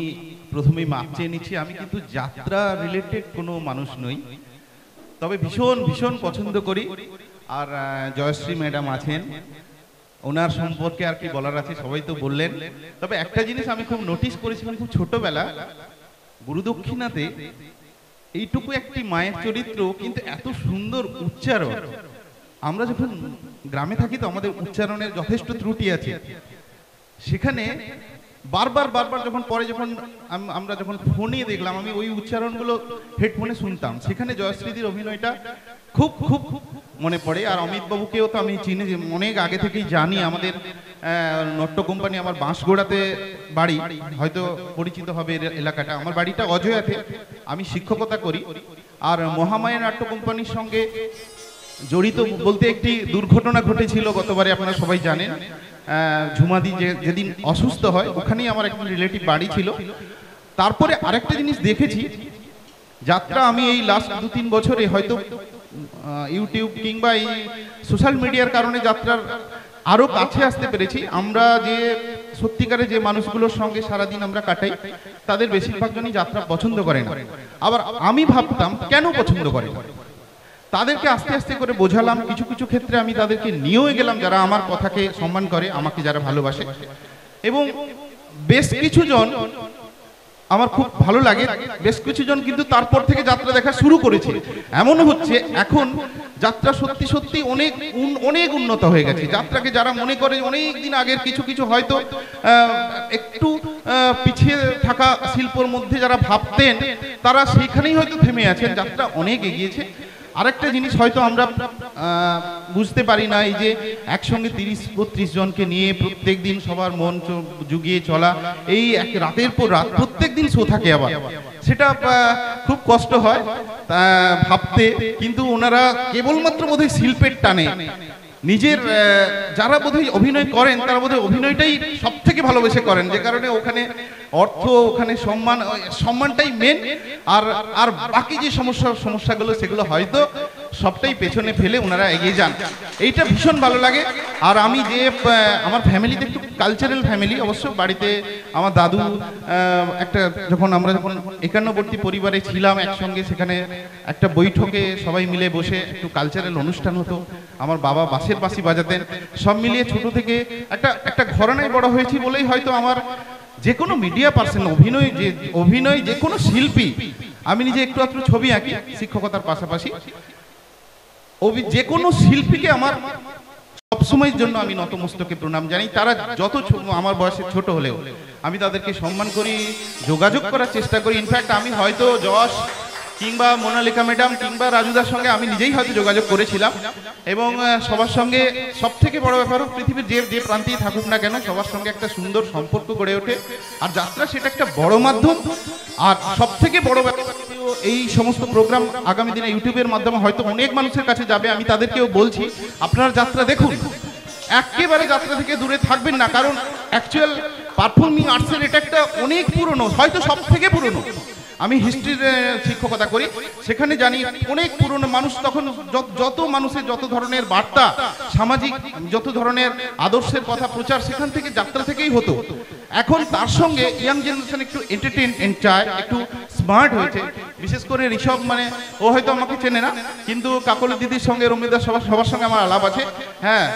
প্রথমেই মাপ চেয়ে নিচ্ছি, আমি কিন্তু যাত্রা রিলেটেড কোনো মানুষ নই, তবে ভীষণ ভীষণ পছন্দ করি। আর জয়শ্রী ম্যাডাম আছেন, ওনার সম্পর্কে আর কি বলার আছে সবাই তো বললেন। তবে একটা জিনিস আমি খুব নোটিস করেছিলাম খুব ছোটবেলা, গুরুদক্ষিণাতে এইটুকু একটি মায়ের চরিত্র কিন্তু এত সুন্দর উচ্চারণ। আমরা যখন গ্রামে থাকি তো আমাদের উচ্চারণের যথেষ্ট ত্রুটি আছে। সেখানে বারবার বারবার যখন, পরে যখন আমরা যখন ফোনে দেখলাম, আমি ওই উচ্চারণগুলো হেডফোনে শুনতাম। সেখানে জয়শ্রীদির অভিনয়টা খুব খুব খুব মনে পড়ে। আর অমিত বাবুকেও তো আমি চিনি, যে অনেক আগে থেকেই জানি আমাদের নট্য কোম্পানি আমার বাঁশগোড়াতে বাড়ি। হয়তো পরিচিত হবে এলাকাটা। আমার বাড়িটা অজয়াতে। আমি শিক্ষকতা করি। আর মহামায়া নাট্য কোম্পানির সঙ্গে জড়িত বলতে একটি দুর্ঘটনা ঘটেছিল, গতবারে আপনারা সবাই জানেন। ঝুমাদি যে, যেদিন অসুস্থ হয়, ওখানেই আমার একজন রিলেটিভ বাড়ি ছিল। তারপরে আরেকটা জিনিস দেখেছি। যাত্রা আমি এই লাস্ট দু তিন বছরে হয়তো ইউটিউব কিংবা এই সোশ্যাল মিডিয়ার কারণে যাত্রার আরও কাছে আসতে পেরেছি। আমরা যে সত্যিকারে যে মানুষগুলোর সঙ্গে সারাদিন আমরা কাটাই, তাদের বেশিরভাগ জনই যাত্রা পছন্দ করে না। আবার আমি ভাবতাম, কেন পছন্দ করে তাদেরকে আস্তে আস্তে করে বোঝালাম, কিছু কিছু ক্ষেত্রে আমি তাদেরকে নিয়েও গেলাম যারা আমার কথাকে সম্মান করে, আমাকে যারা ভালোবাসে। এবং বেশ কিছু জন আমার খুব ভালো লাগে, বেশ কিছু জন কিন্তু তারপর থেকে যাত্রা দেখা শুরু করেছে। এমন হচ্ছে, এখন যাত্রা সত্যি সত্যি অনেক অনেক উন্নত হয়ে গেছে। যাত্রাকে যারা মনে করে, অনেক দিন আগের কিছু কিছু হয়তো একটু পিছিয়ে থাকা শিল্পর মধ্যে যারা ভাবতেন, তারা সেইখানেই হয়তো থেমে আছেন। যাত্রা অনেক এগিয়েছে। আরেকটা জিনিস হয়তো আমরা বুঝতে পারি না, এই যে একসঙ্গে তিরিশ, বত্রিশ জনকে নিয়ে প্রত্যেক দিন সবার মন জুগিয়ে চলা, এই এক রাতের পর রাত, প্রত্যেক দিন শো থাকে আবার। সেটা খুব কষ্ট হয় ভাবতে, কিন্তু ওনারা কেবলমাত্র বোধহয় শিল্পের টানে। নিজের যারা বোধহয় অভিনয় করেন, তারা বোধহয় অভিনয়টাই সব থেকে ভালোবেসে করেন, যে কারণে ওখানে অর্থ ওখানে সম্মান সম্মানটাই মেন আর আর বাকি যে সমস্যা, সমস্যাগুলো, সেগুলো হয়তো সবটাই পেছনে ফেলে ওনারা এগিয়ে যান। এইটা ভীষণ ভালো লাগে। আর আমি যে আমার ফ্যামিলিতে একটু কালচারাল ফ্যামিলি অবশ্য বাড়িতে আমার দাদু একটা যখন আমরা যখন একান্নবর্তী পরিবারে ছিলাম একসঙ্গে, সেখানে একটা বৈঠকে সবাই মিলে বসে একটু কালচারাল অনুষ্ঠান হতো। আমার বাবা বাঁশের বাঁশি বাজাতেন। সব মিলিয়ে ছোট থেকে একটা একটা ঘরানায় বড় হয়েছি বলেই হয়তো আমার যে কোনো মিডিয়া পার্সন অভিনয় যে অভিনয় যে কোনো শিল্পী, আমি নিজে একটু একটু ছবি আঁকি, শিক্ষকতার পাশাপাশি। যে কোনো শিল্পীকে আমার সবসময়ের জন্য আমি নতমস্তকে প্রণাম জানি তারা যত আমার বয়সে ছোট হলেও, আমি তাদেরকে সম্মান করি, যোগাযোগ করার চেষ্টা করি। ইনফ্যাক্ট আমি হয়তো, যশ কিংবা মোনালিকা ম্যাডাম কিংবা রাজুদার সঙ্গে আমি নিজেই হয়তো যোগাযোগ করেছিলাম। এবং সবার সঙ্গে সব থেকে বড় ব্যাপার পৃথিবীর যে যে প্রান্তেই থাকুক না কেন সবার সঙ্গে একটা সুন্দর সম্পর্ক গড়ে ওঠে। আর যাত্রা সেটা একটা বড় মাধ্যম। আর সব থেকে বড় ব্যাপার এই সমস্ত প্রোগ্রাম আগামী দিনে ইউটিউবের মাধ্যমে হয়তো অনেক মানুষের কাছে যাবে, আমি তাদেরকেও বলছি, আপনারা যাত্রা দেখুন। একেবারে যাত্রা থেকে দূরে থাকবেন না, কারণ অ্যাকচুয়াল পারফর্মিং আর্টসের এটা একটা অনেক পুরনো, হয়তো সব থেকে পুরনো। আমি হিস্ট্রির শিক্ষকতা করি। সেখানে জানি অনেক পুরনো মানুষ তখন যত- মানুষের যত ধরনের বার্তা, সামাজিক যত ধরনের আদর্শের কথা প্রচার সেখান থেকে যাত্রা থেকেই হতো। এখন তার সঙ্গে ইয়াং জেনারেশন একটু এন্টারটেন চায়, একটু স্মার্ট হয়েছে। বিশেষ করে ঋষভ মানে ও হয়তো আমাকে চেনে না, কিন্তু কাকলি দিদির সঙ্গে রমিদা সবার সবার সঙ্গে আমার আলাপ আছে। হ্যাঁ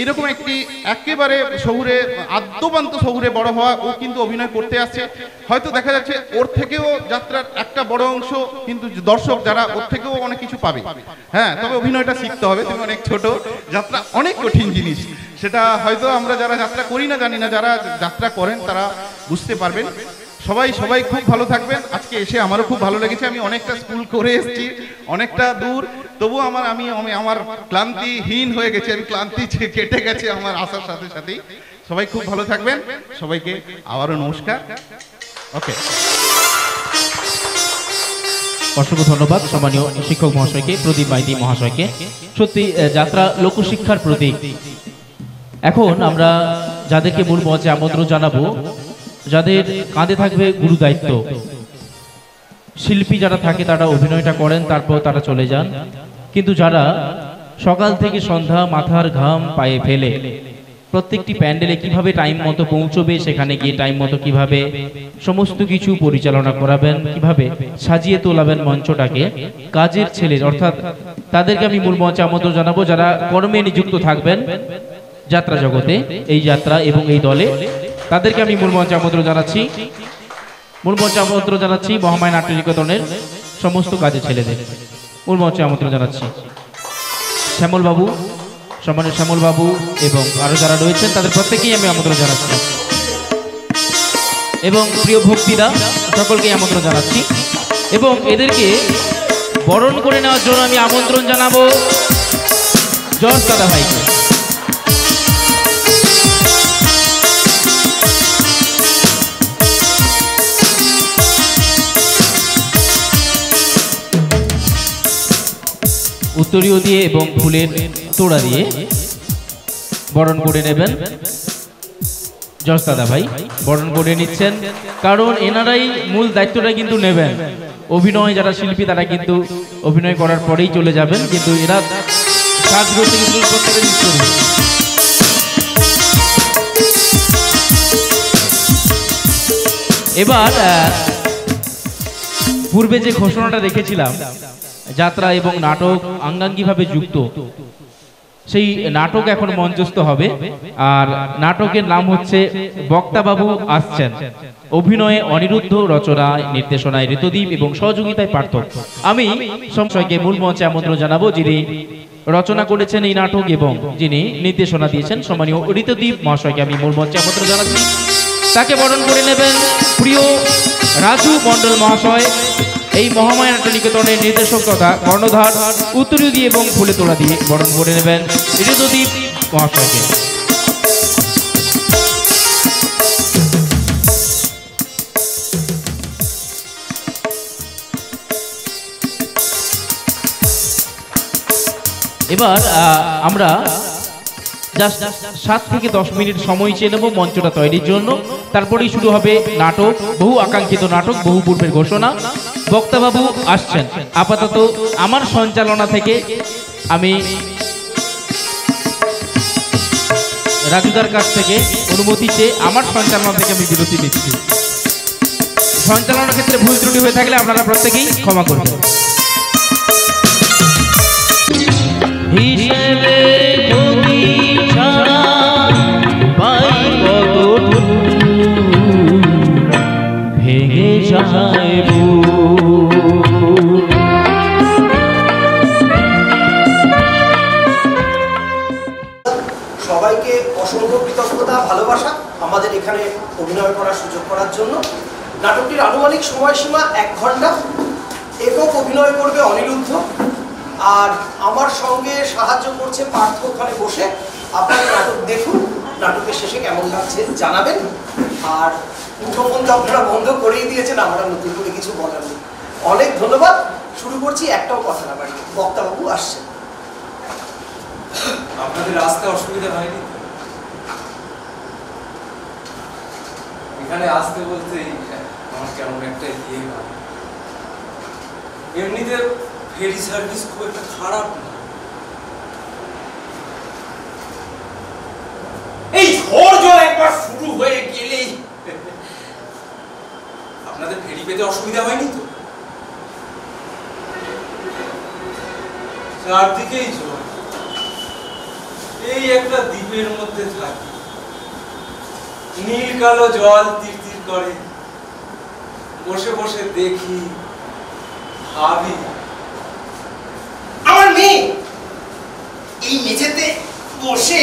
এইরকম একটি একেবারে শহুরে আদ্যপান্ত শহুরে বড় হওয়া ও কিন্তু অভিনয় করতে আসছে। হয়তো দেখা যাচ্ছে ওর থেকেও যাত্রার একটা বড় অংশ কিন্তু দর্শক যারা ওর থেকেও অনেক কিছু পাবে। হ্যাঁ তবে অভিনয়টা শিখতে হবে, তুমি অনেক ছোট। যাত্রা অনেক কঠিন জিনিস। সেটা হয়তো আমরা যারা যাত্রা করি না, জানি না, যারা যাত্রা করেন তারা বুঝতে পারবেন। সবাই সবাই খুব ভালো থাকবেন। আজকে এসে আমারও খুব ভালো লেগেছে। আমি অনেকটা স্কুল করে এসেছি, অনেকটা দূর। তবু আমার, আমি আমি, আমার ক্লান্তিহীন হয়ে গেছে, আমি ক্লান্তি কেটে গেছে আমার আসার সাথে সাথেই। সবাই খুব ভালো থাকবেন। সবাইকে আবারও নমস্কার। ওকে। অসংখ্য ধন্যবাদ সম্মানীয় শিক্ষক মহাশয়কে, প্রদীপ মাইতি মহাশয়কে। সত্যি যাত্রা লোকশিক্ষার প্রতীক। এখন আমরা যাদেরকে মূল মঞ্চে আমন্ত্রণ জানাব যাদের কাঁধে থাকবে গুরু দায়িত্ব। শিল্পী যারা থাকে, তারা অভিনয়টা করেন, তারপর তারা চলে যান। কিন্তু যারা সকাল থেকে সন্ধ্যা মাথার ঘাম পায়ে ফেলে, প্রত্যেকটি প্যান্ডেলে কীভাবে টাইম মতো পৌঁছবে, সেখানে গিয়ে টাইম মতো কীভাবে সমস্ত কিছু পরিচালনা করাবেন, কীভাবে সাজিয়ে তোলাবেন মঞ্চটাকে, কাজের ছেলের, অর্থাৎ তাদেরকে আমি মূল মঞ্চে আমন্ত্রণ জানাব, যারা কর্মে নিযুক্ত থাকবেন যাত্রা জগতে, এই যাত্রা এবং এই দলে তাদেরকে আমি মূল মঞ্চে আমন্ত্রণ জানাচ্ছি। মূল মঞ্চে আমন্ত্রণ জানাচ্ছি মহামায় নাট্য নিকেতনের সমস্ত কাজে ছেলেদের। মূল মঞ্চে আমন্ত্রণ জানাচ্ছি। শ্যামল বাবু সম্মানের শ্যামল বাবু এবং আরও যারা রয়েছেন, তাদের প্রত্যেকেই আমি আমন্ত্রণ জানাচ্ছি। এবং প্রিয় ভক্তিরা সকলকেই আমন্ত্রণ জানাচ্ছি। এবং এদেরকে বরণ করে নেওয়ার জন্য আমি আমন্ত্রণ জানাব। জশ দাদা ভাইকে উত্তরীয় দিয়ে এবং ফুলের তোড়া দিয়ে বরণ করে নেবেন। যশ দাদা ভাই, বরণ করে নিচ্ছেন। কারণ এনারাই মূল দায়িত্বটা কিন্তু নেবেন। অভিনয় যারা শিল্পী, তারা কিন্তু অভিনয় করার পরেই চলে যাবেন। কিন্তু এরা কাজ করতে এবার পূর্বে যে ঘোষণাটা রেখেছিলাম যাত্রা এবং নাটক আঙ্গাঙ্গিভাবে যুক্ত। সেই নাটক এখন মঞ্চস্থ হবে। আর নাটকের নাম হচ্ছে বক্তাবাবু আসছেন। অভিনয়ে অনিরুদ্ধ রচনায়, নির্দেশনায় ঋতুদীপ এবং সহযোগিতায় পার্থ আমি সংশয়কে মূল মঞ্চে আমন্ত্রণ জানাব যিনি রচনা করেছেন এই নাটক এবং যিনি নির্দেশনা দিয়েছেন সম্মানীয় ঋতুদীপ মহাশয়কে আমি মূল মঞ্চে আমন্ত্রণ জানাচ্ছি। তাকে বরণ করে নেবেন প্রিয় রাজু মণ্ডল মহাশয়। এই মহামায়া নাট্য নিকেতনের নির্দেশক তথা কর্ণধার উত্তরীয় দিয়ে এবং ফুলে তোলা দিয়ে বরণ করে নেবেন ঋতুদীপ মহাশয়কে। এবার আমরা জাস্ট সাত থেকে দশ মিনিট সময় চেয়ে নেব মঞ্চটা তৈরির জন্য। তারপরেই শুরু হবে নাটক, বহু আকাঙ্ক্ষিত নাটক, বহু পূর্বের ঘোষণা। বক্তাবাবু আসছেন। আপাতত আমার সঞ্চালনা থেকে আমি রাজুদার কাছ থেকে অনুমতি চেয়ে আমার সঞ্চালনা থেকে আমি বিরতি নিচ্ছি। সঞ্চালনার ক্ষেত্রে ভুল ত্রুটি হয়ে থাকলে আপনারা প্রত্যেকেই ক্ষমা করবেন। হিসেবে ভেঙে যায় বুক। সবাইকে অসংখ্য কৃতজ্ঞতা, ভালোবাসা আমাদের এখানে অভিনয় করার সুযোগ করার জন্য। নাটকটির আনুমানিক সময়সীমা এক ঘণ্টা। একক অভিনয় করবে অনিরুদ্ধ। আর আমার সঙ্গে সাহায্য করছে পার্থ ওখানে বসে। আপনারা নাটক দেখুন। নাটকের শেষে কেমন লাগছে জানাবেন। আর মুঠোফোন তো আপনারা বন্ধ করেই দিয়েছেন, আমরা নতুন করে কিছু বলার নেই। অনেক ধন্যবাদ। শুরু করছি একটাও কথা না বাড়ি বক্তাবাবু আসছেন। আপনাদের আসতে অসুবিধা হয়নি? এখানে আসতে বলতেই আমার কেমন একটা ইয়ে এমনিতে ফেরি সার্ভিস খুব একটা খারাপ না এই ঝড় জল একবার হয়ে গেলেই। আপনাদের ফেরি পেতে অসুবিধা হয়নি তো? চারদিকেই জল। এই একটা দ্বীপের মধ্যে থাকি। নীল কালো জল তীর তীর করে। বসে বসে দেখি, ভাবি। আমার মেয়ে! এই মেঝেতে বসে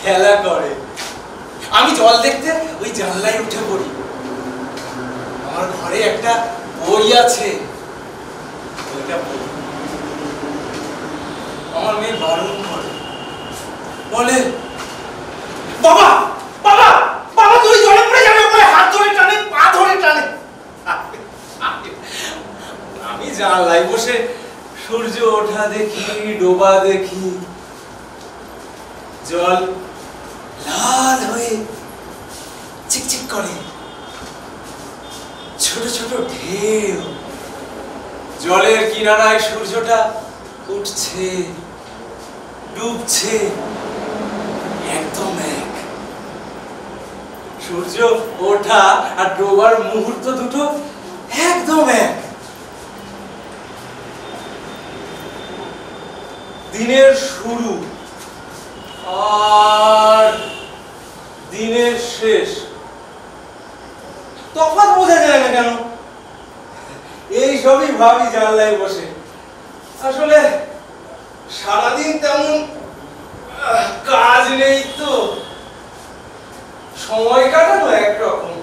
খেলা করে। আমি জল দেখতে ওই জানলায় উঠে পড়ি। আমার ঘরে একটা বই আছে। আমার মেয়ে বারণ করে। বলে, বাবা বাবা বাবা, তুই জলে পড়ে যাবে বলে হাত ধরে টানে, পা ধরে টানে। আমি জানলায় বসে সূর্য ওঠা দেখি, ডোবা দেখি। জল লাল হয়ে চিকচিক করে। ছোট ছোট ঢেউ। জলের কিনারায় সূর্যটা উঠছে, ডুবছে, একদম এক। সূর্য ওঠা আর ডোবার মুহূর্ত দুটো একদম এক। দিনের শুরু আর দিনের শেষ। তফাৎ বোঝা যায় না কেন? এই সবই ভাবি জানলায় বসে। আসলে সারাদিন তেমন কাজ নেই তো। সময় কাটানো একরকম।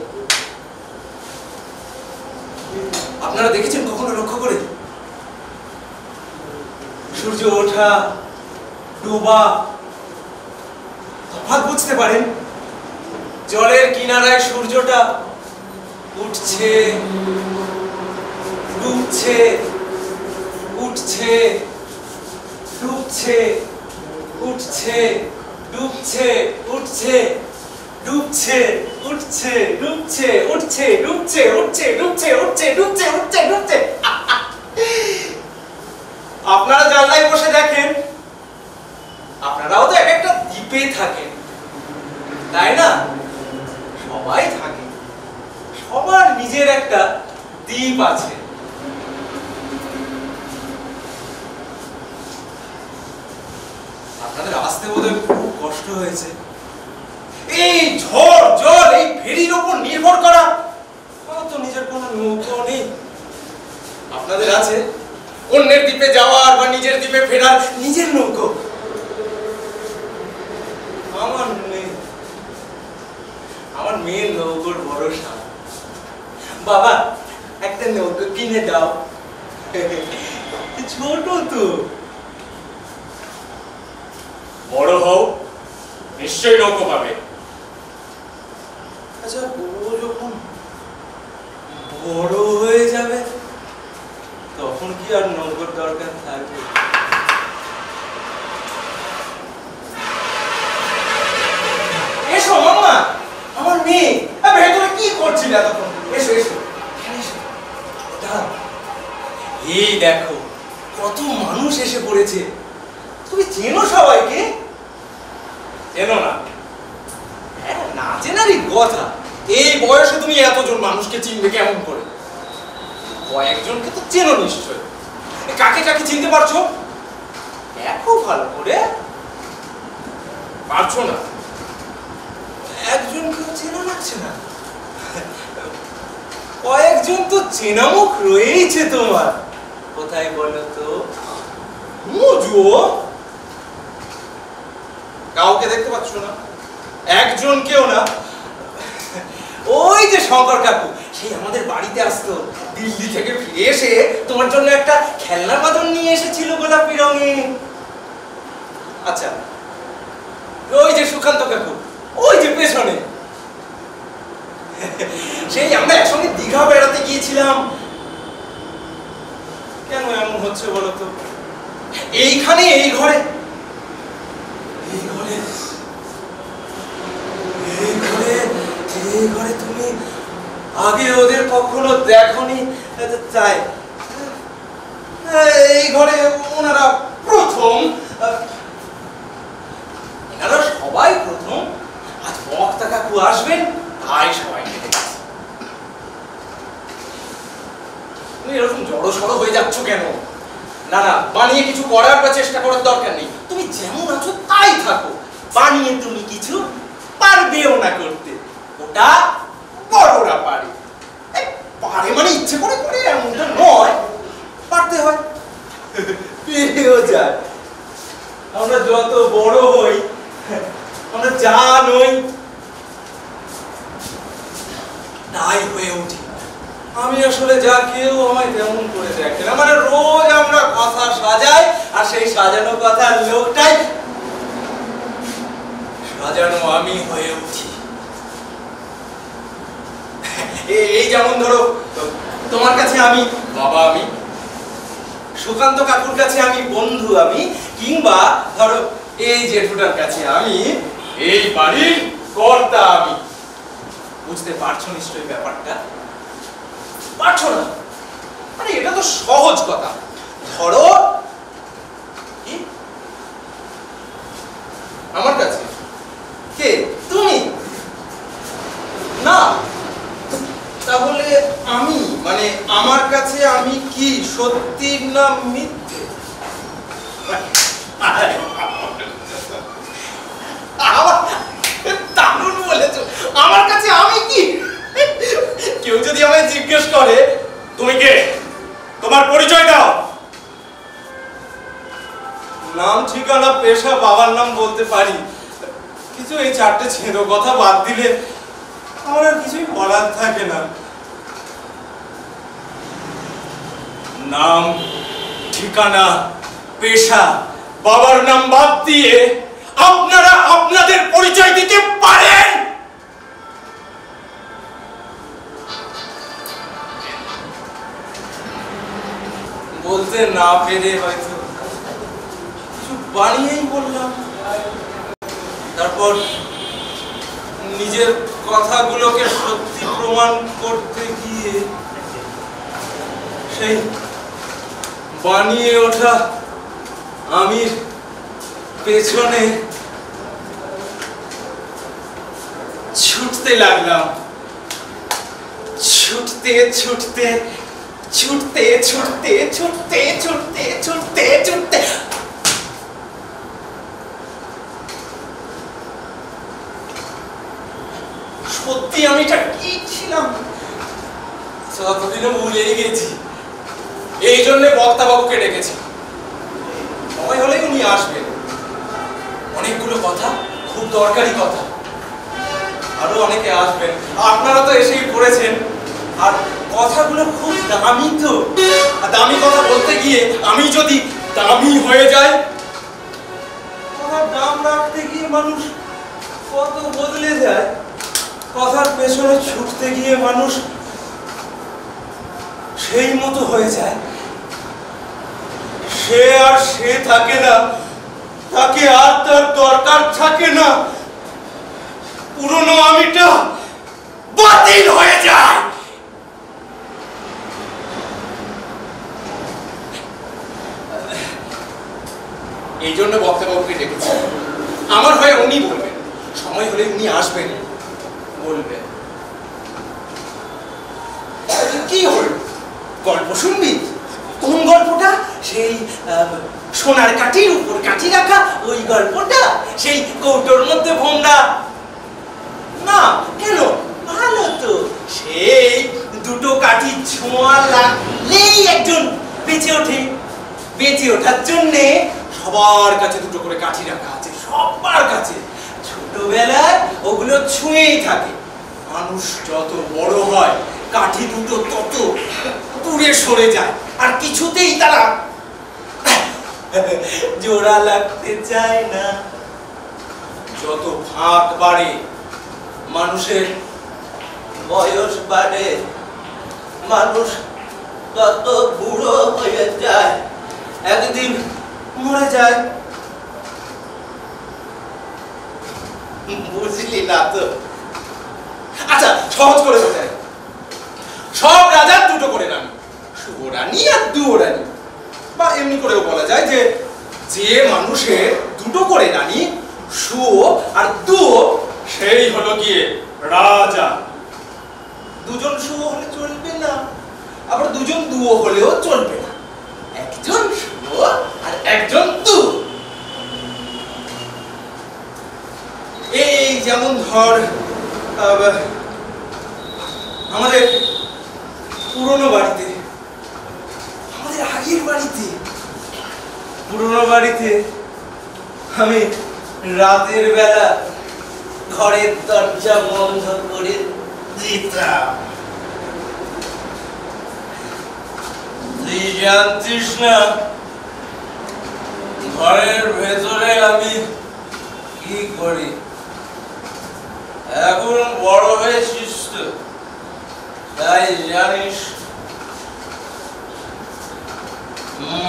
আপনারা দেখেছেন কখনো লক্ষ্য করে? সূর্য ওঠা, ডোবা তফাৎ বুঝতে পারেন, জলের কিনারায় সূর্যটা উঠছে, ডুবছে উঠছে ডুবছে উঠছে ডুবছে উঠছে ডুবছে উঠছে ডুবছে উঠছে ডুবছে উঠছে ডুবছে উঠছে ডুবছে উঠছে, ডুবছে। আপনারা জানলায় বসে দেখেন আপনারাও তো এক একটা দ্বীপে থাকেন। তাই না? সবাই থাকে। সবার নিজের একটা দ্বীপ আছে। আপনাদের আসতে বোধহয় খুব কষ্ট হয়েছে। এই ঝড়, জল, এই ফেরির ওপর নির্ভর করা তো নিজের কোনো নৌকো নেই। আপনাদের আছে অন্যের দ্বীপে যাওয়ার বা নিজের দ্বীপে ফেরার নিজের নৌকো। আমার নেই আমার মেয়ের নৌকোর ভরসা। বাবা একটা নৌকো কিনে দাও। ছোট তো। বড় হও নিশ্চয়ই নৌকো পাবে। আচ্ছা ও যখন বড় হয়ে যাবে তখন কি আর নৌকোর দরকার থাকবে? এসো মাম্মা আমার মেয়ে। ভেতরে কি করছিল এতক্ষণ? এসো এসো। এই দেখো, কত মানুষ এসে পড়েছে। তুমি চেনো সবাইকে? চেনো না। না চেনারই কথা। এই বয়সে তুমি এতজন মানুষকে চিনবে কেমন করে? কয়েকজনকে তো চেনো নিশ্চয়। কাকে কাকে চিনতে পারছ? দেখো ভালো করে। পারছ না। একজনকেও চেনা লাগছে না কয়েকজন তো চেনা মুখ রয়েছে তোমার। কোথায় বলো তো? মজুও। কাউকে দেখতে পাচ্ছ না? একজন কেউ না। ওই যে শঙ্কর কাকু, সেই আমাদের বাড়িতে আসতো। দিল্লি থেকে ফিরে এসে তোমার জন্য একটা খেলনা বাদন নিয়ে এসেছিল গোলাপি রঙে। আচ্ছা ওই যে সুকান্ত কাকু ওই যে পেছনে। সেই আমরা একসঙ্গে দীঘা বেড়াতে গিয়েছিলাম। কেন এমন হচ্ছে বলো তো এইখানে, এই ঘরে। এই ঘরে। এই ঘরে তুমি আগে ওদের কখনো দেখনি? তাই। এই ঘরে ওনারা প্রথম। এনারা সবাই প্রথম। আজ বক্তা কাকু আসবেন তাই সবাই গেছে। তুমি এরকম জড়ো সড়ো হয়ে যাচ্ছ কেন? না না, বানিয়ে কিছু করার বা চেষ্টা করার দরকার নেই। তুমি যেমন আছো, তাই থাকো। বানিয়ে তুমি কিছু পারবেও না করতে। ওটা বড়রা পারে পারে মানে ইচ্ছে করে করে এমনটা নয় পারতে হয় পেরেও যায় আমরা যত বড় হই আমরা যা নই তাই হয়ে উঠি আমি আসলে যা কেউ আমায় তেমন করে দেখে না মানে রোজ আমরা কথা সাজাই আর সেই সাজানো কথার লোকটাই সাজানো আমি হয়ে উঠি। এই যেমন ধরো, তোমার কাছে আমি বাবা আমি, সুকান্ত কাকুর কাছে আমি বন্ধু আমি, কিংবা ধরো, এই জেঠুটার কাছে আমি, এই বাড়ির কর্তা আমি। বুঝতে পারছ নিশ্চয়ই ব্যাপারটা? পারছ না? মানে এটা তো সহজ কথা। ধরো আমার কাছে। কে? তুমি? না। তাহলে আমি? মানে আমার কাছে আমি কি সত্যি না মিথ্যে? দারুণ বলেছ। আমার কাছে আমি কি? কেউ যদি আমায় জিজ্ঞেস করে, তুমি কে? তোমার পরিচয় দাও। নাম, ঠিকানা, পেশা, বাবার নাম বলতে পারি। কিছু এই চারটে ছেঁড়ো কথা বাদ দিলে আমার আর কিছুই বলার থাকে না। নাম, ঠিকানা, পেশা, বাবার নাম বাদ দিয়ে আপনারা আপনাদের পরিচয় দিতে পারেন! বলতে না পেরে হয়তো কিছু বানিয়েই বললাম। তারপর নিজের কথাগুলোকে সত্যি প্রমাণ করতে গিয়ে সেই বানিয়ে ওঠা আমি পেছনে ছুটতে লাগলাম। ছুটতে ছুটতে ছুটতে ছুটতে ছুটতে ছুটতে ছুটতে ছুটতে। সত্যি আমি এটা কি ছিলাম? ভুলেই গেছি। এই জন্য বক্তা বাবুকে ডেকেছি। সময় উনি আসবেন। অনেকগুলো কথা, খুব দরকারি কথা। আরও অনেকে আসবেন। আপনারা তো এসেই পড়েছেন। আর কথাগুলো খুব দামি তো। দামি কথা বলতে গিয়ে আমি যদি দামি হয়ে যাই কথার দাম রাখতে গিয়ে মানুষ কত বদলে যায়। কথার পেছনে ছুটতে গিয়ে মানুষ সেই মতো হয়ে যায়। সে আর সে থাকে না, তাকে আর তার দরকার থাকে না। পুরনো আমিটা বাতিল হয়ে যায়। এই জন্য বক্তাবাবুকে ডেকেছি। আমার হয়ে উনি বলবেন। সময় হলে উনি আসবেন কি হল? গল্প শুনবি? কোন গল্পটা? সেই সোনার কাঠির উপর কাঠি রাখা ওই গল্পটা? সেই কৌটোর মধ্যে ভোমরা? না, কেন? ভালো তো। সেই দুটো কাঠি ছোঁয়া লাগলেই একজন বেঁচে ওঠে। বেঁচে ওঠার জন্যে সবার কাছে দুটো করে কাঠি রাখা আছে, সবার কাছে। ওগুলো ছুঁয়েই থাকে। মানুষ যত বড় হয়, কাঠি দুটো তত দূরে সরে যায়, আর কিছুতেই তারা জোড়া লাগতে চায় না। যত ফাঁক বাড়ে, মানুষের বয়স বাড়ে, মানুষ তত বুড়ো হয়ে যায়, একদিন মরে যায়। আচ্ছা সহজ করে বোঝায় সব রাজার দুটো করে রানী শুভরানী আর দুয়োরানী বা এমনি করেও বলা যায় যে যে মানুষের দুটো করে রানী সুও আর দুও সেই হলো গিয়ে রাজা। দুজন সুও হলে চলবে না, আবার দুজন দুও হলেও চলবে না। একজন সুও আর একজন দু এই যেমন ধর আমাদের পুরনো বাড়িতে, আমাদের আগের বাড়িতে, পুরনো বাড়িতে আমি রাতের বেলা ঘরের দরজা বন্ধ করে দিতাম। তুই জানতিস না, ঘরের ভেতরে আমি কি করি? এখন বড় হয়েছিস তো তাই জানিস,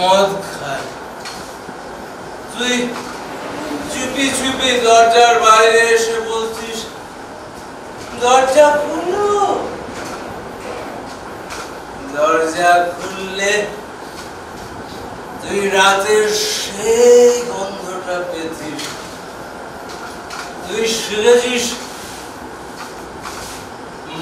মদ খায়। তুই চুপি চুপি দরজার বাইরে এসে বলছিস, দরজা খুলো দরজা খুললে তুই রাতের সেই গন্ধটা পেতিস। তুই শুনেছিস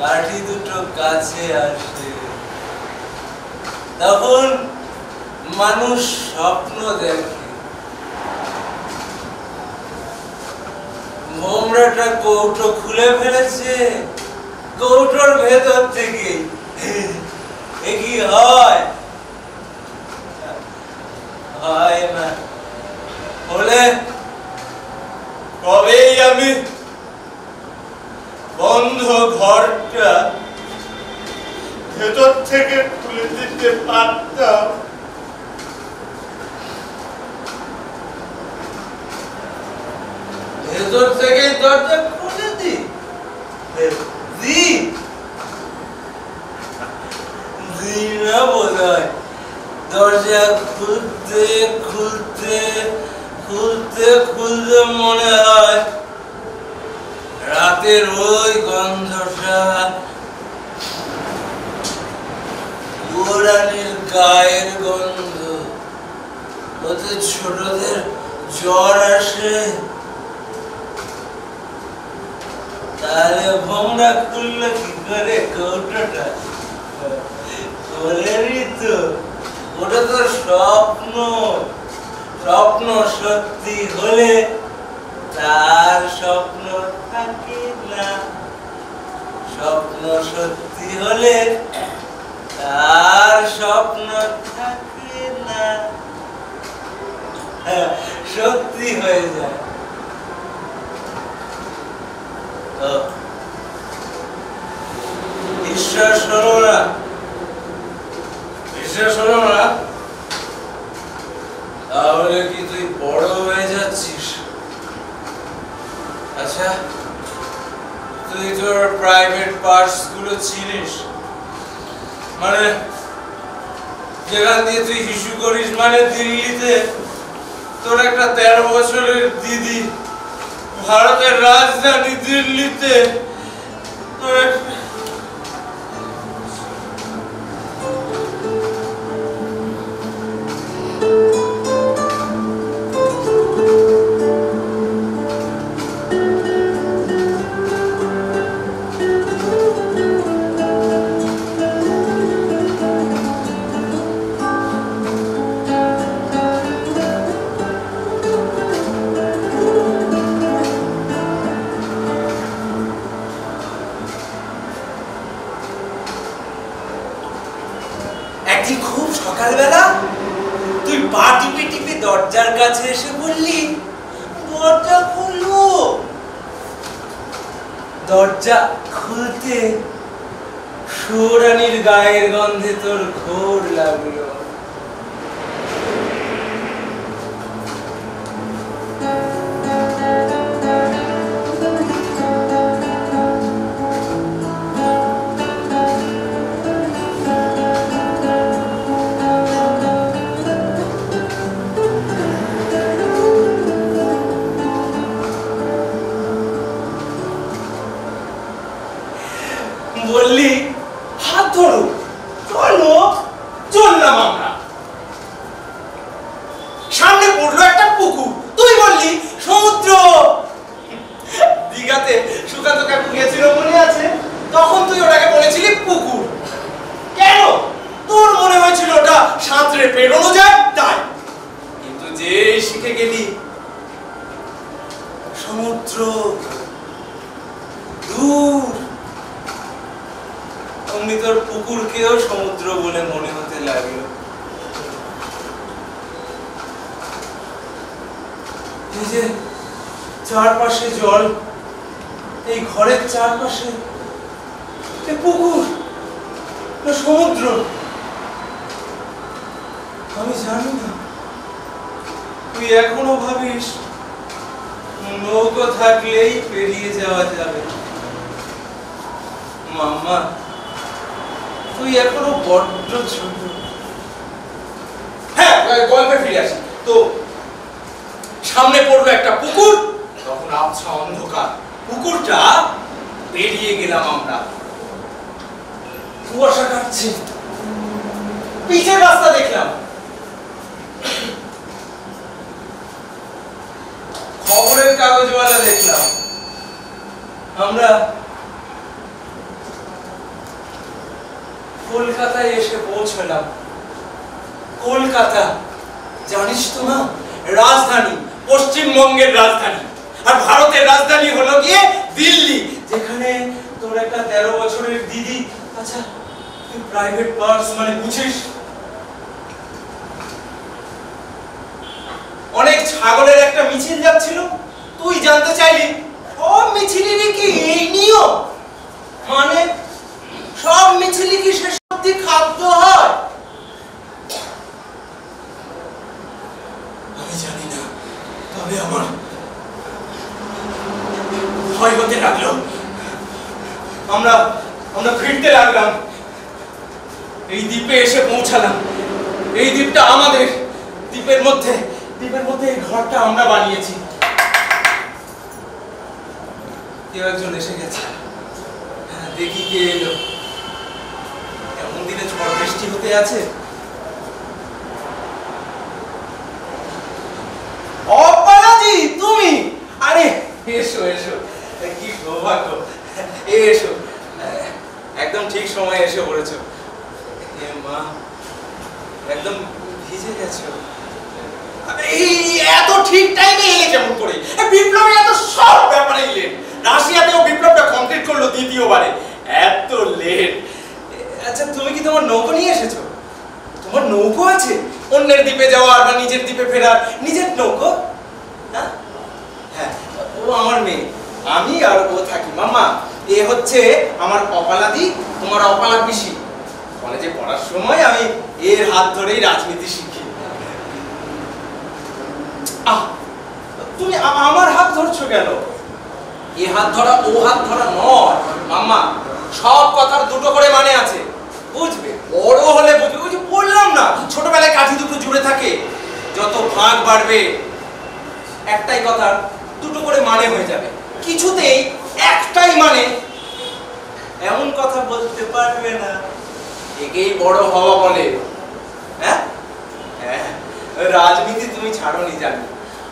কাঠি দুটো কাছে আসে। তখন মানুষ স্বপ্ন দেখে। ভোমরাটা কৌটো খুলে ফেলেছে। কৌটোর ভেতর থেকে কি হয়? হয় না। হলে কবেই আমি বন্ধ ঘরটা ভেতর থেকে খুলে দিতে পারতাম। ভেতর থেকে দরজা খুলে দি। দরজা খুলতে খুলতে খুলতে খুলতে মনে হয় রাতের ওই গন্ধটা গোরানির গায়ের গন্ধ। ছোটদের জ্বর আসে। তাহলে ভোমরা খুললো কি করে? কৌটোটা? বলেরই তো। ওটা তো স্বপ্ন। স্বপ্ন সত্যি হলে তার স্বপ্ন থাকে না। স্বপ্ন সত্যি হলে তার স্বপ্ন থাকে না। হ্যাঁ, সত্যি হয়ে যায়। তো, বিশ্বাস হলো না। বিশ্বাস হলো না। তাহলে কি তুই বড় হয়ে যাচ্ছিস? আচ্ছা তুই তোর প্রাইভেট পার্টসগুলো চিনিস মানে যেখান দিয়ে তুই হিসু করিস মানে দিল্লিতে তোর একটা তেরো বছরের দিদি, ভারতের রাজধানী দিল্লিতে তোর মুরলি দরজা খুলো দরজা খুলতে সুরানির গায়ের গন্ধে তোর ঘোর লাগল। যাবে। একটাই কথা, দুটো করে মানে হয়ে যাবে। কিছুতেই একটাই মানে এমন কথা বলতে পারবে না। একেই বড় হওয়া বলে। হ্যাঁ? হ্যাঁ, হ্যাঁ। রাজনীতি তুমি ছাড়ো নি জানি।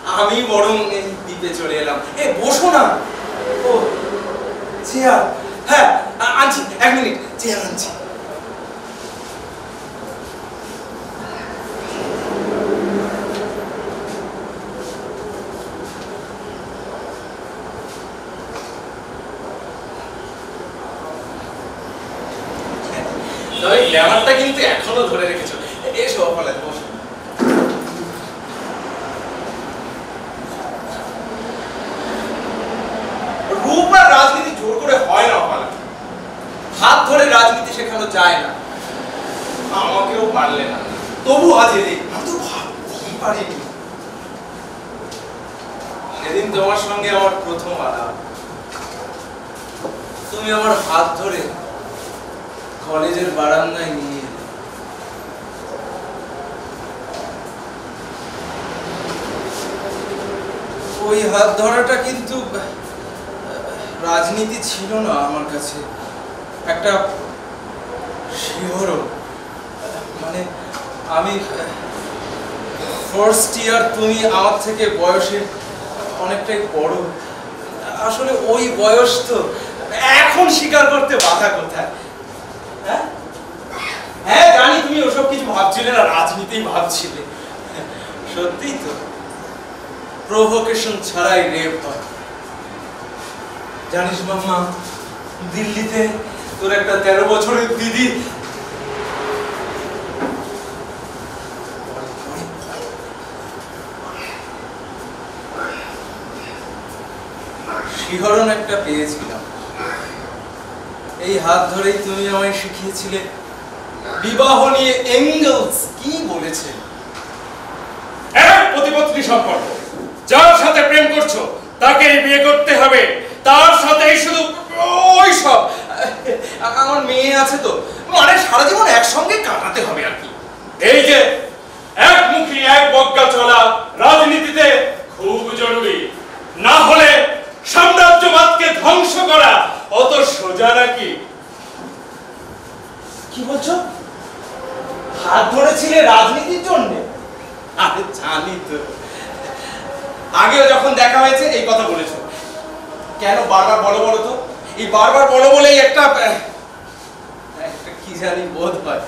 আমি বরং দ্বীপে চলে এলাম। এ, বসো না। ও, চেয়ার। হ্যাঁ আনছি, এক মিনিট। চেয়ার আনছি। তুমি আমার থেকে বয়সে অনেকটাই বড়। আসলে ওই বয়স তো এখন স্বীকার করতে বাধা কোথায়? হ্যাঁ? হ্যাঁ জানি তুমি ওসব কিছু ভাবছিলে না রাজনীতি ভাবছিলে। সত্যিই তো। প্রভোকেশন ছাড়াই রেপ হয়। জানিস মাম্মা, দিল্লিতে তোর একটা তেরো বছরের দিদি শিহরণ একটা পেয়েছিলাম। এই হাত ধরেই তুমি আমায় শিখিয়েছিলে বিবাহ নিয়ে এঙ্গেলস কি বলেছে? এক প্রতিপত্নী সম্পর্ক। যার সাথে প্রেম করছ তাকেই বিয়ে করতে হবে। তার সাথেই শুধু ওই সব। আমার মেয়ে আছে তো মানে সারা জীবন একসঙ্গে কাটাতে হবে আর কি। এই যে এক একমুখী এক বজ্ঞা চলা রাজনীতিতে খুব জরুরি। না হলে সাম্রাজ্যবাদকে ধ্বংস করা অত সোজা নাকি? কি বলছো? হাত ধরেছিলে রাজনীতির জন্য? আরে জানি তো। আগেও যখন দেখা হয়েছে এই কথা বলেছ। কেন বারবার বলো বলো তো? এই বারবার বলো বলেই একটা একটা কি জানি বোধ হয়।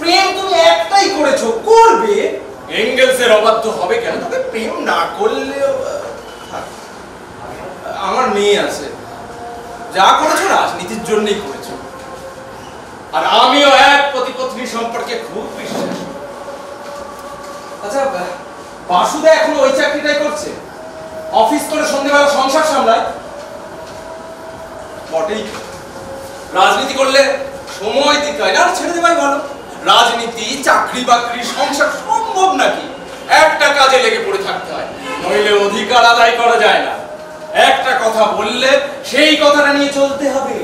প্রেম তুমি একটাই করেছ করবে? এঙ্গেলসের অবাধ্য হবে কেন? তবে প্রেম না করলেও থাক। আমার মেয়ে আছে। যা করেছ রাজনীতির জন্যই করেছ। আর আমিও এক প্রতিপত্নী সম্পর্কে খুব বিশ্বাস। আচ্ছা বাসুদা এখন ওই চাকরিটাই করছে? অফিস করে সন্ধ্যেবেলা সংসার সামলায়? বটেই রাজনীতি করলে সময় দিতে হয় না ছেড়ে দেওয়াই ভালো। রাজনীতি, চাকরি বাকরি, সংসার সম্ভব নাকি? একটা কাজে লেগে পড়ে থাকতে হয়, নইলে অধিকার আদায় করা যায় না। একটা কথা বললে সেই কথাটা নিয়ে চলতে হবে।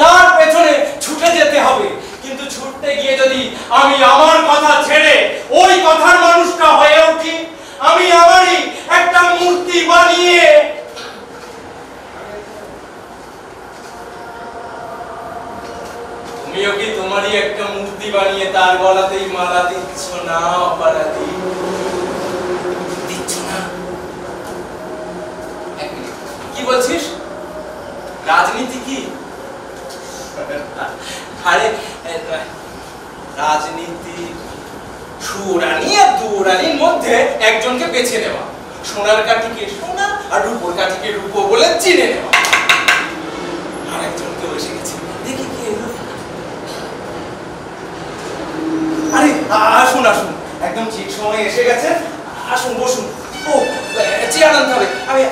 তার পেছনে ছুটে যেতে হবে। কিন্তু ছুটতে গিয়ে যদি আমি আমার কথা ছেড়ে ওই কথার মানুষটা হয়ে উঠি, আমি আমারই একটা মূর্তি বানিয়ে তুমিও কি তোমারই একটা মূর্তি বানিয়ে তার গলাতেই মালা দিচ্ছ না অপরাধী দিচ্ছ না এক মিনিট। কি বলছিস? রাজনীতি কি? আরে রাজনীতি, সুরানি আর দুরানির মধ্যে একজনকে বেছে নেওয়া। সোনার কাঠিকে সোনা আর রূপোর কাঠিকে রূপো বলে চিনে নেওয়া। আর একজনকে বসে গেছে। দেখি কে আরে আসুন আসুন। একদম ঠিক সময় এসে গেছে। আসুন, বসুন। ও চেয়ার আনতে হবে। আমি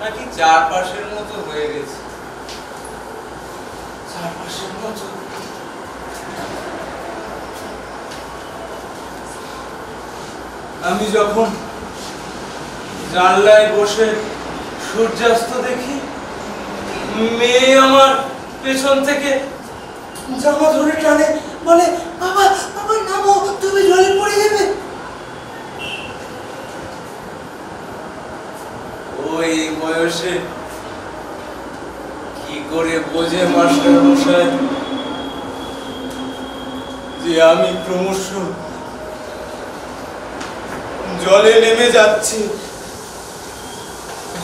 নাকি চারপাশের মতো হয়ে গেছে? চারপাশের মতো? আমি যখন জানলায় বসে সূর্যাস্ত দেখি, মেয়ে আমার পেছন থেকে জামা ধরে টানে, বলে, বাবা বাবা নামো তুমি জলে পড়ে যাবে। ওই বয়সে কি করে বোঝে যে আমি ক্রমশ জলে নেমে যাচ্ছি।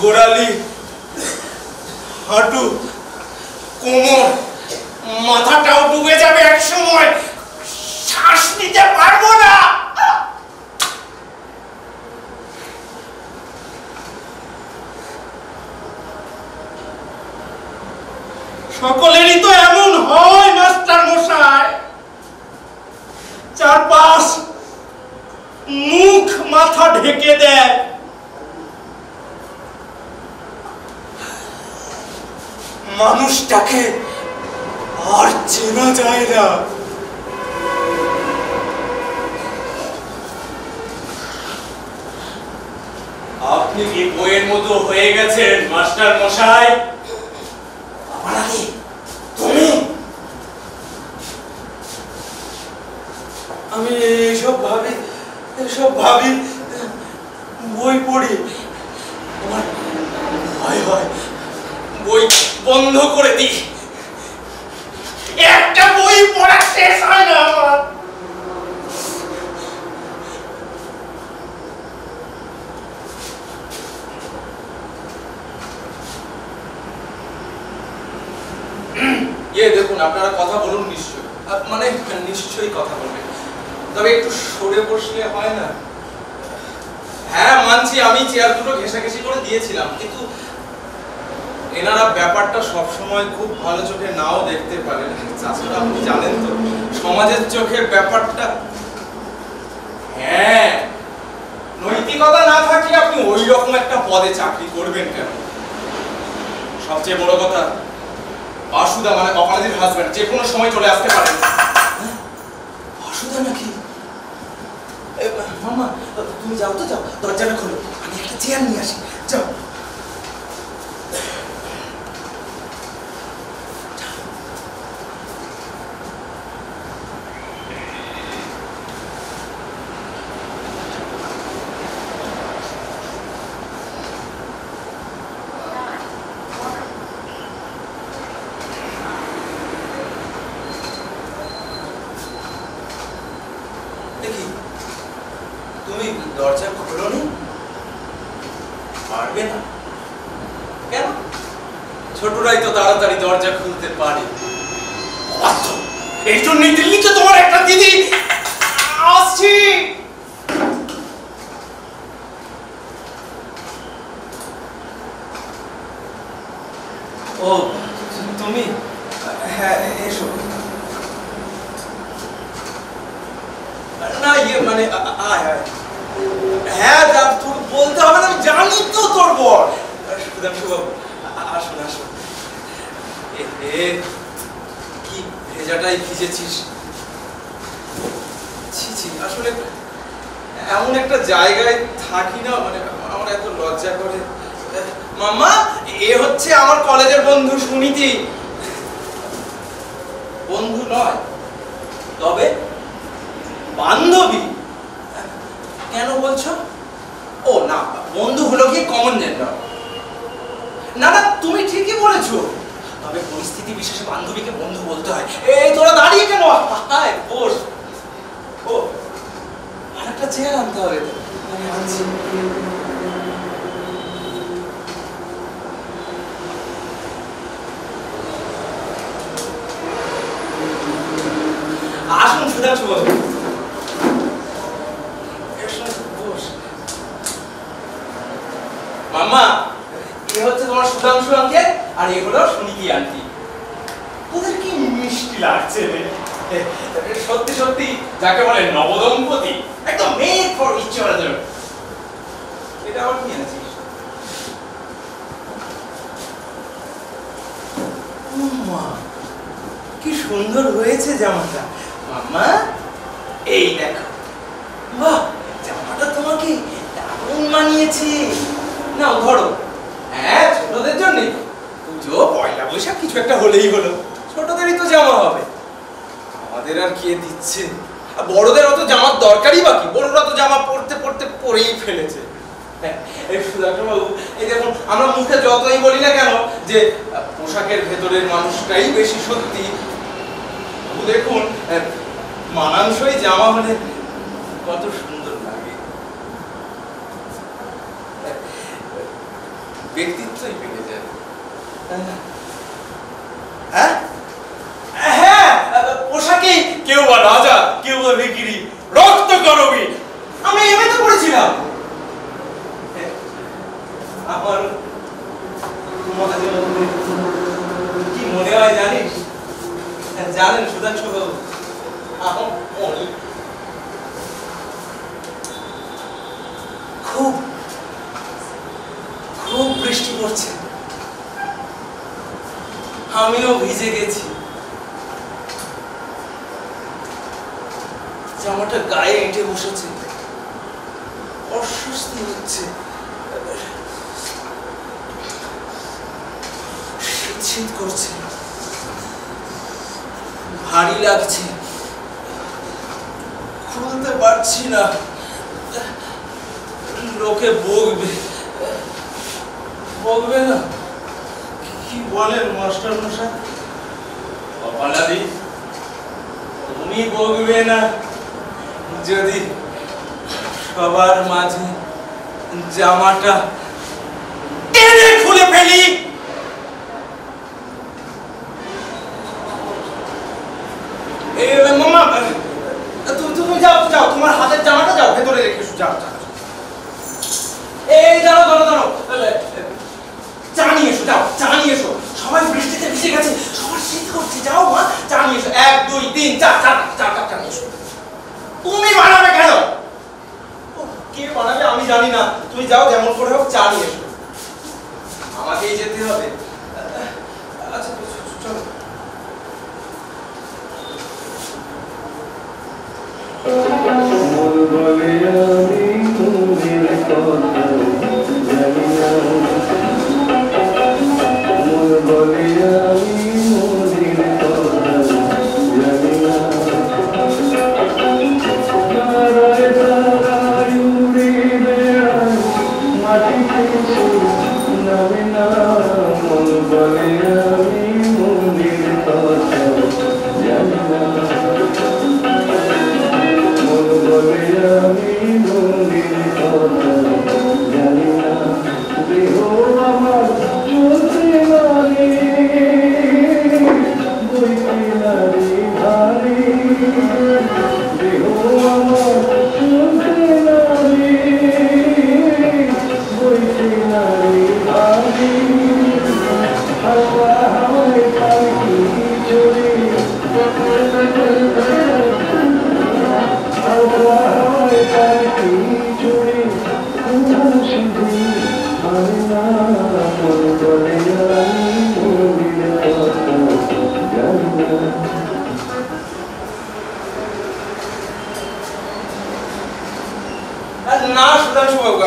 গোড়ালি, হাঁটু, কোমর, মাথাটাও ডুবে যাবে একসময়। শ্বাস নিতে পারব না। সকলেরই তো এমন হয়, মাস্টার মশাই। চারপাশ মুখ মাথা ঢেকে দেয়। মানুষটাকে আর চেনা যায় না। আপনি কি বইয়ের মতো হয়ে গেছেন, মাস্টার মশাই? মারানি তুমি? আমি এইসব ভাবি এইসব ভাবি, বই পড়ি। আমার ভয় হয়, বই বন্ধ করে দিই। একটা বই পড়া শেষ হয় না আমার। ইয়ে দেখুন, আপনারা কথা বলুন নিশ্চয়ই। মানে নিশ্চয়ই কথা বলবেন। তবে একটু সরে বসলে হয় না? হ্যাঁ মানছি, আমি চেয়ার দুটো ঘেঁষাঘেঁষি করে দিয়েছিলাম, কিন্তু এনারা ব্যাপারটা সবসময় খুব ভালো চোখে নাও দেখতে পারেন। চাষারা, আপনি জানেন তো, সমাজের চোখে ব্যাপারটা। হ্যাঁ নৈতিকতা না থাকলে আপনি ওই রকম একটা পদে চাকরি করবেন কেন? সবচেয়ে বড় কথা বাসুদা মানে অপরাধীর হাজব্যান্ড যে কোনো সময় চলে আসতে পারে। বাসুদা নাকি? মামা তুমি যাও তো, যাও। দরজাটা খোলো। আমি একটা চেয়ার নিয়ে আসি। যাও।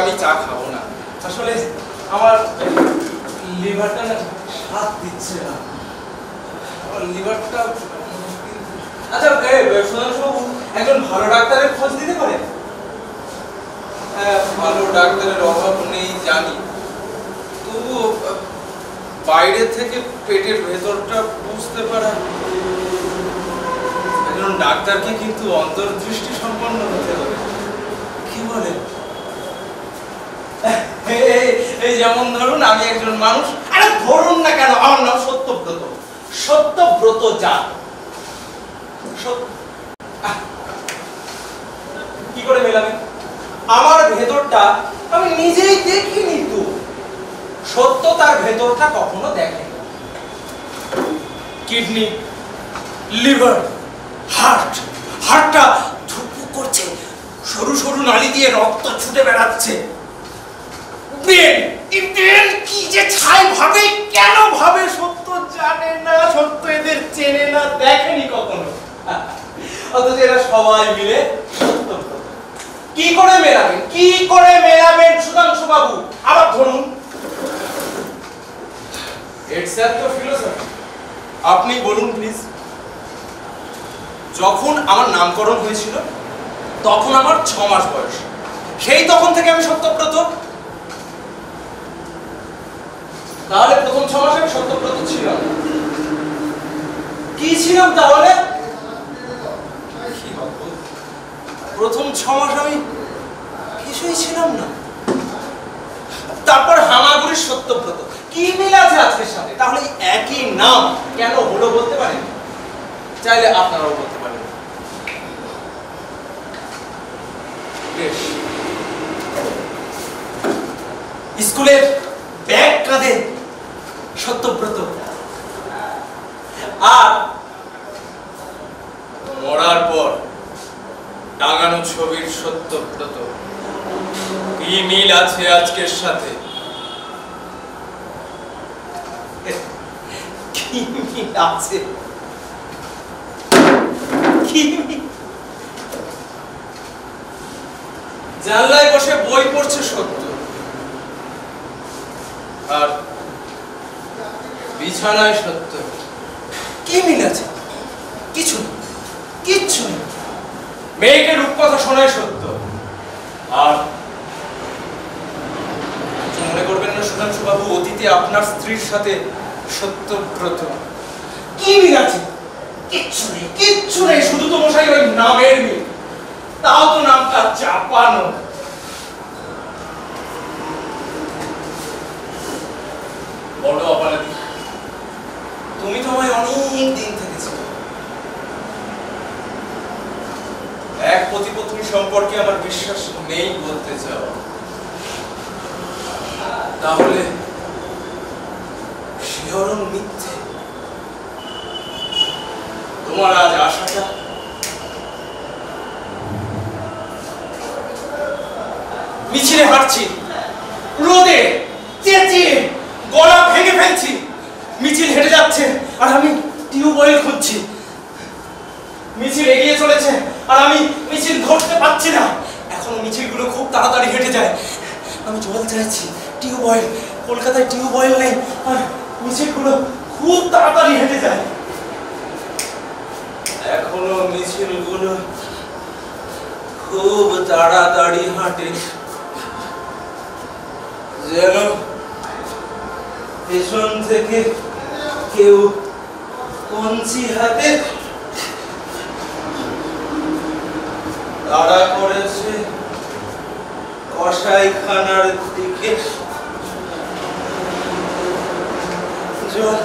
আমি চা খাব না। আসলে আমার লিভারটা না সাথ দিচ্ছে না। আমার লিভারটা আচ্ছা এ, সুধাংশু বাবু একজন ভালো ডাক্তারের খোঁজ দিতে পারে? হ্যাঁ ভালো ডাক্তারের অভাব নেই জানি। তবু বাইরে থেকে পেটের ভেতরটা বুঝতে পারা। একজন ডাক্তারকে কিন্তু অন্তর্দৃষ্টি সম্পন্ন হতে হবে। কি বলে? এই- যেমন ধরুন, আমি একজন মানুষ, আরে ধরুন না কেন, আমার নাম সত্যব্রত। সত্যব্রত সত্য- কি করে মেলাবে? আমার ভেতরটা আমি নিজেই দেখিনি তো। সত্য তার ভেতরটা কখনো দেখে কিডনি, লিভার, হার্ট। হার্টটা ধুকপুক করছে, সরু সরু নালী দিয়ে রক্ত ছুটে বেড়াচ্ছে। ব্রেন এই ব্রেন কি যে ছাই ভাবে? কেন ভাবে? সত্য জানে না, সত্য এদের চেনে না, দেখেনি কখনো। অথচ এরা সবাই মিলে কি করে মেলাবেন? কি করে মেলাবেন সুধাংশু বাবু আবার ধরুন। ইটস তো ফিলোসফি আপনি বলুন প্লিজ যখন আমার নামকরণ হয়েছিল, তখন আমার ছ মাস বয়স। সেই তখন থেকে আমি সত্যব্রত। তাহলে প্রথম ছ মাসে আমি সত্যব্রত ছিলাম কি ছিলাম তাহলে? প্রথম ছ মাস আমি কিছুই ছিলাম না। তারপর হামাগুড়ির সত্যব্রত। কি মিল আছে আজকের সাথে? তাহলে একই নাম কেন হলো বলতে পারেন? চাইলে আপনারাও বলতে পারেন। স্কুলের ব্যাগ কাঁধে সত্যব্রত আর মরার পর টাঙানো ছবির সত্যব্রত কি মিল আছে আজকের সাথে? জানলায় বসে বই পড়ছে সত্য। আর বিছানায় সত্য। কি মিল আছে? কিছু না, কিচ্ছু মেয়েকে রূপকথা শোনায় সত্য। আর মনে করবেন না অতীতে আপনার স্ত্রীর সাথে সত্যব্রত কি মিল আছে? কিচ্ছু নেই কিচ্ছু নেই। শুধু তো মশাই ওই নামের মিল। তাও তো নামটা চাপানো। বড় অপরাধী তুমি তো আমায় অনেক দিন থেকে ছিল এক প্রতিপত্নী সম্পর্কে আমার বিশ্বাস নেই বলতে চাও। তাহলে শিহরণ মিথ্যে। তোমার আজ আশাটা? মিছিলে হাঁটছি, রোদে চেঁচিয়ে গলা ভেঙে ফেলছি। মিছিল হেঁটে যাচ্ছে, আর আমি টিউবওয়েল খুঁজছি। মিছিল এগিয়ে চলেছে, আর আমি মিছিল ধরতে পারছি না। এখন মিছিলগুলো খুব তাড়াতাড়ি হেঁটে যায়। আমি জল চাইছি, টিউবওয়েল। কলকাতায় টিউবওয়েল নেই, আর মিছিলগুলো খুব তাড়াতাড়ি হেঁটে যায়। এখনও মিছিলগুলো খুব তাড়াতাড়ি হাঁটে। যেন পেছন থেকে কেউ কঞ্চি হাতে তারা করেছে কসাইখানার দিকে। জল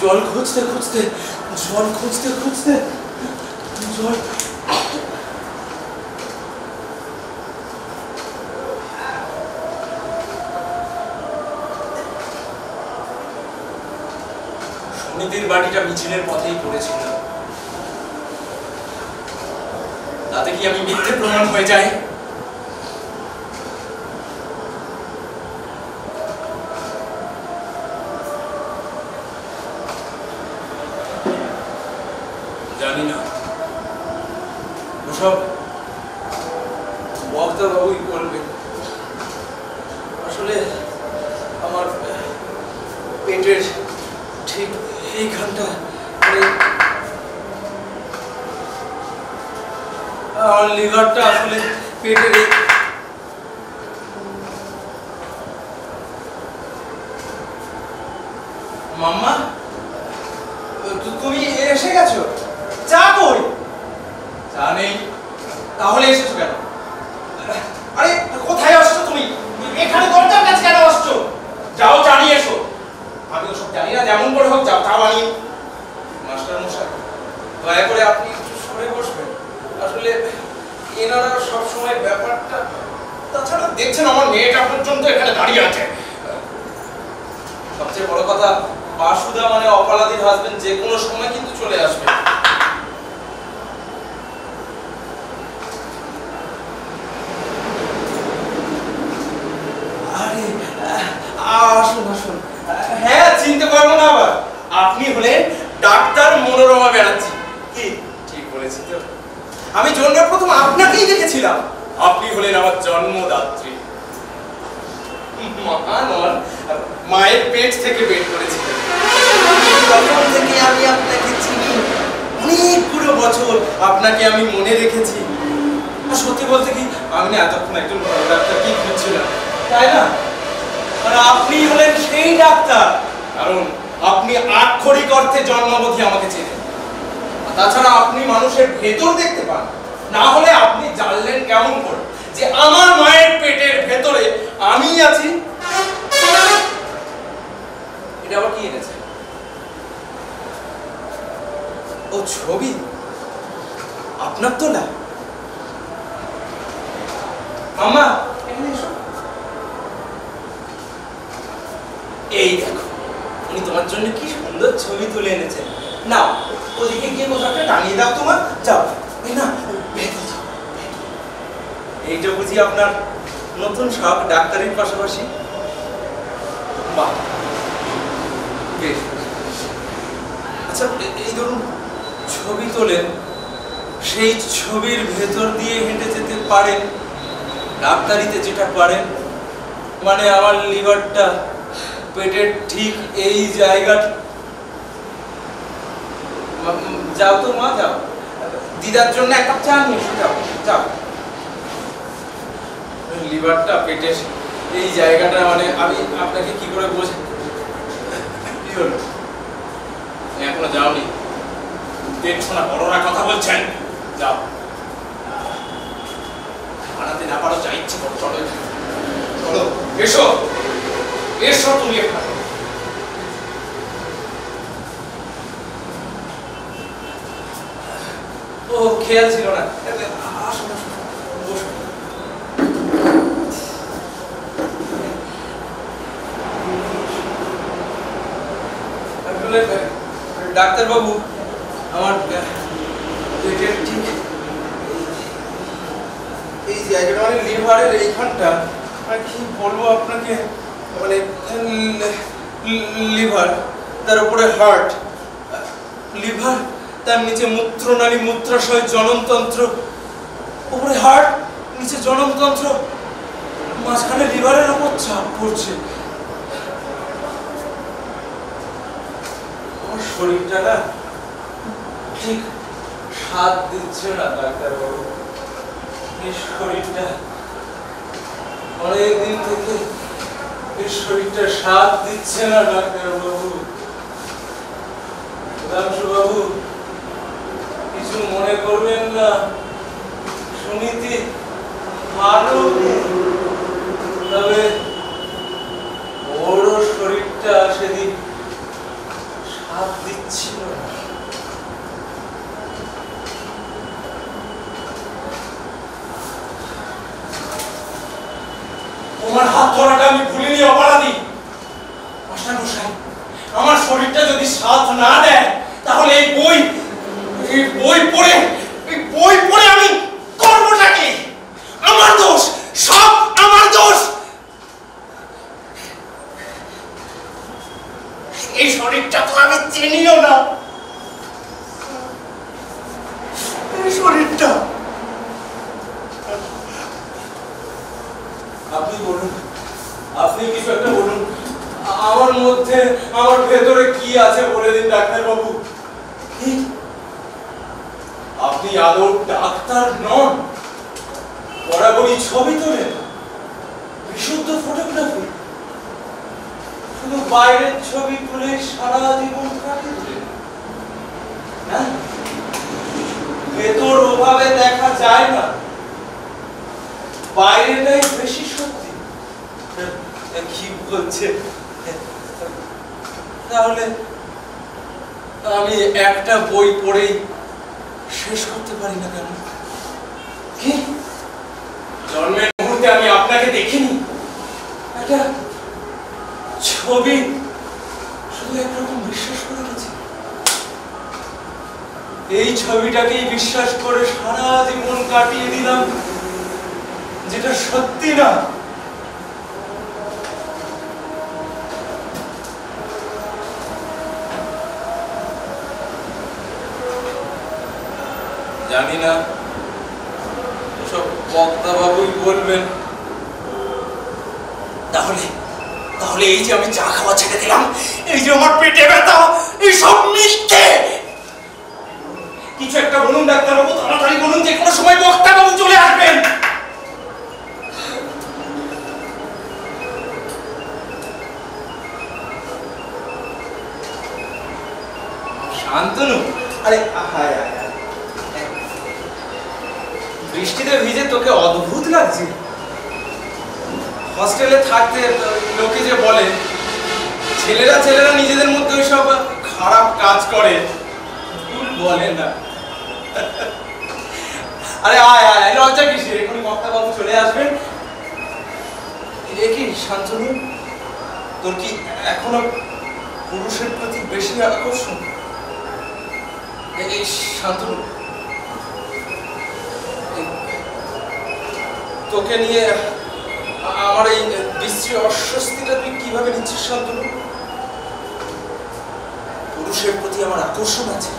জল খুঁজতে খুঁজতে, জল খুঁজতে খুঁজতে, জল দুর্নীতির বাটিটা মিছিলের পথেই পড়েছিল। তাতে কি আমি মিথ্যে প্রমাণ হয়ে যায় শরীরটা, অনেকদিন থেকে এই শরীরটা সাথ দিচ্ছে না ডাক্তারবাবু। বাবু কিছু মনে করবেন না। সুনীতি ভালো তবে ওর শরীরটা সেদিন সাথ দিচ্ছিল না তোমার হাত ধরাটা আমি ভুলিনি, অপরাধী। মাস্টার মশাই, আমার শরীরটা যদি সাথ না দেয়, তাহলে এই বই এই বই পড়ে, এই বই পড়ে আমি করবোটা কি আমার দোষ, সব আমার দোষ। এই শরীরটা তো আমি চিনিও না। এই শরীরটা আপনি বলুন, আপনি কিছু একটা বলুন। আমার মধ্যে, আমার ভেতরে কি আছে বলে দিন ডাক্তার বাবু আপনি আদৌ ডাক্তার নন? বরাবরই ছবি তোলেন। বিশুদ্ধ ফটোগ্রাফি শুধু বাইরের ছবি তুলে সারা জীবন কাটিয়ে ভেতর ওভাবে দেখা যায় না। বাইরেটাই বেশি সত্যি কি বলছে? তাহলে আমি একটা বই পড়েই শেষ করতে পারি না কেন? কি? জন্মের মুহূর্তে আমি আপনাকে দেখিনি। একটা ছবি শুধু একরকম বিশ্বাস করে গেছি। এই ছবিটাকেই বিশ্বাস করে সারা জীবন কাটিয়ে দিলাম। যেটা সত্যি না। জানি না সব বক্তা বাবুই বলবেন। তাহলে তাহলে এই যে আমি চা খাওয়া ছেড়ে দিলাম, এই যে আমার পেটে ব্যথা, এই সব মিথ্যে। কিছু একটা বলুন, ডাক্তারবাবু, তাড়াতাড়ি বলুন যে কোনো সময় বক্তা বাবু চলে আসবেন। শান্তনু। আরে, হায়। বৃষ্টিতে ভিজে তোকে অদ্ভুত লাগছে। হস্টেলে থাকতে লোকে যে বলে, ছেলেরা ছেলেরা নিজেদের মধ্যে সব খারাপ কাজ করে। বলে না। আরে, আয় আয় লজ্জা কিসের? বক্তা বাবু চলে আসবেন। দেখি শান্তনু? তোর কি এখনও পুরুষের প্রতি বেশি আকর্ষণ? এই শান্তনু তোকে নিয়ে আমার এই বিশ্রী অস্বস্তিটা তুই কীভাবে নিচ্ছিস শান্তনু? পুরুষের প্রতি আমার আকর্ষণ আছে।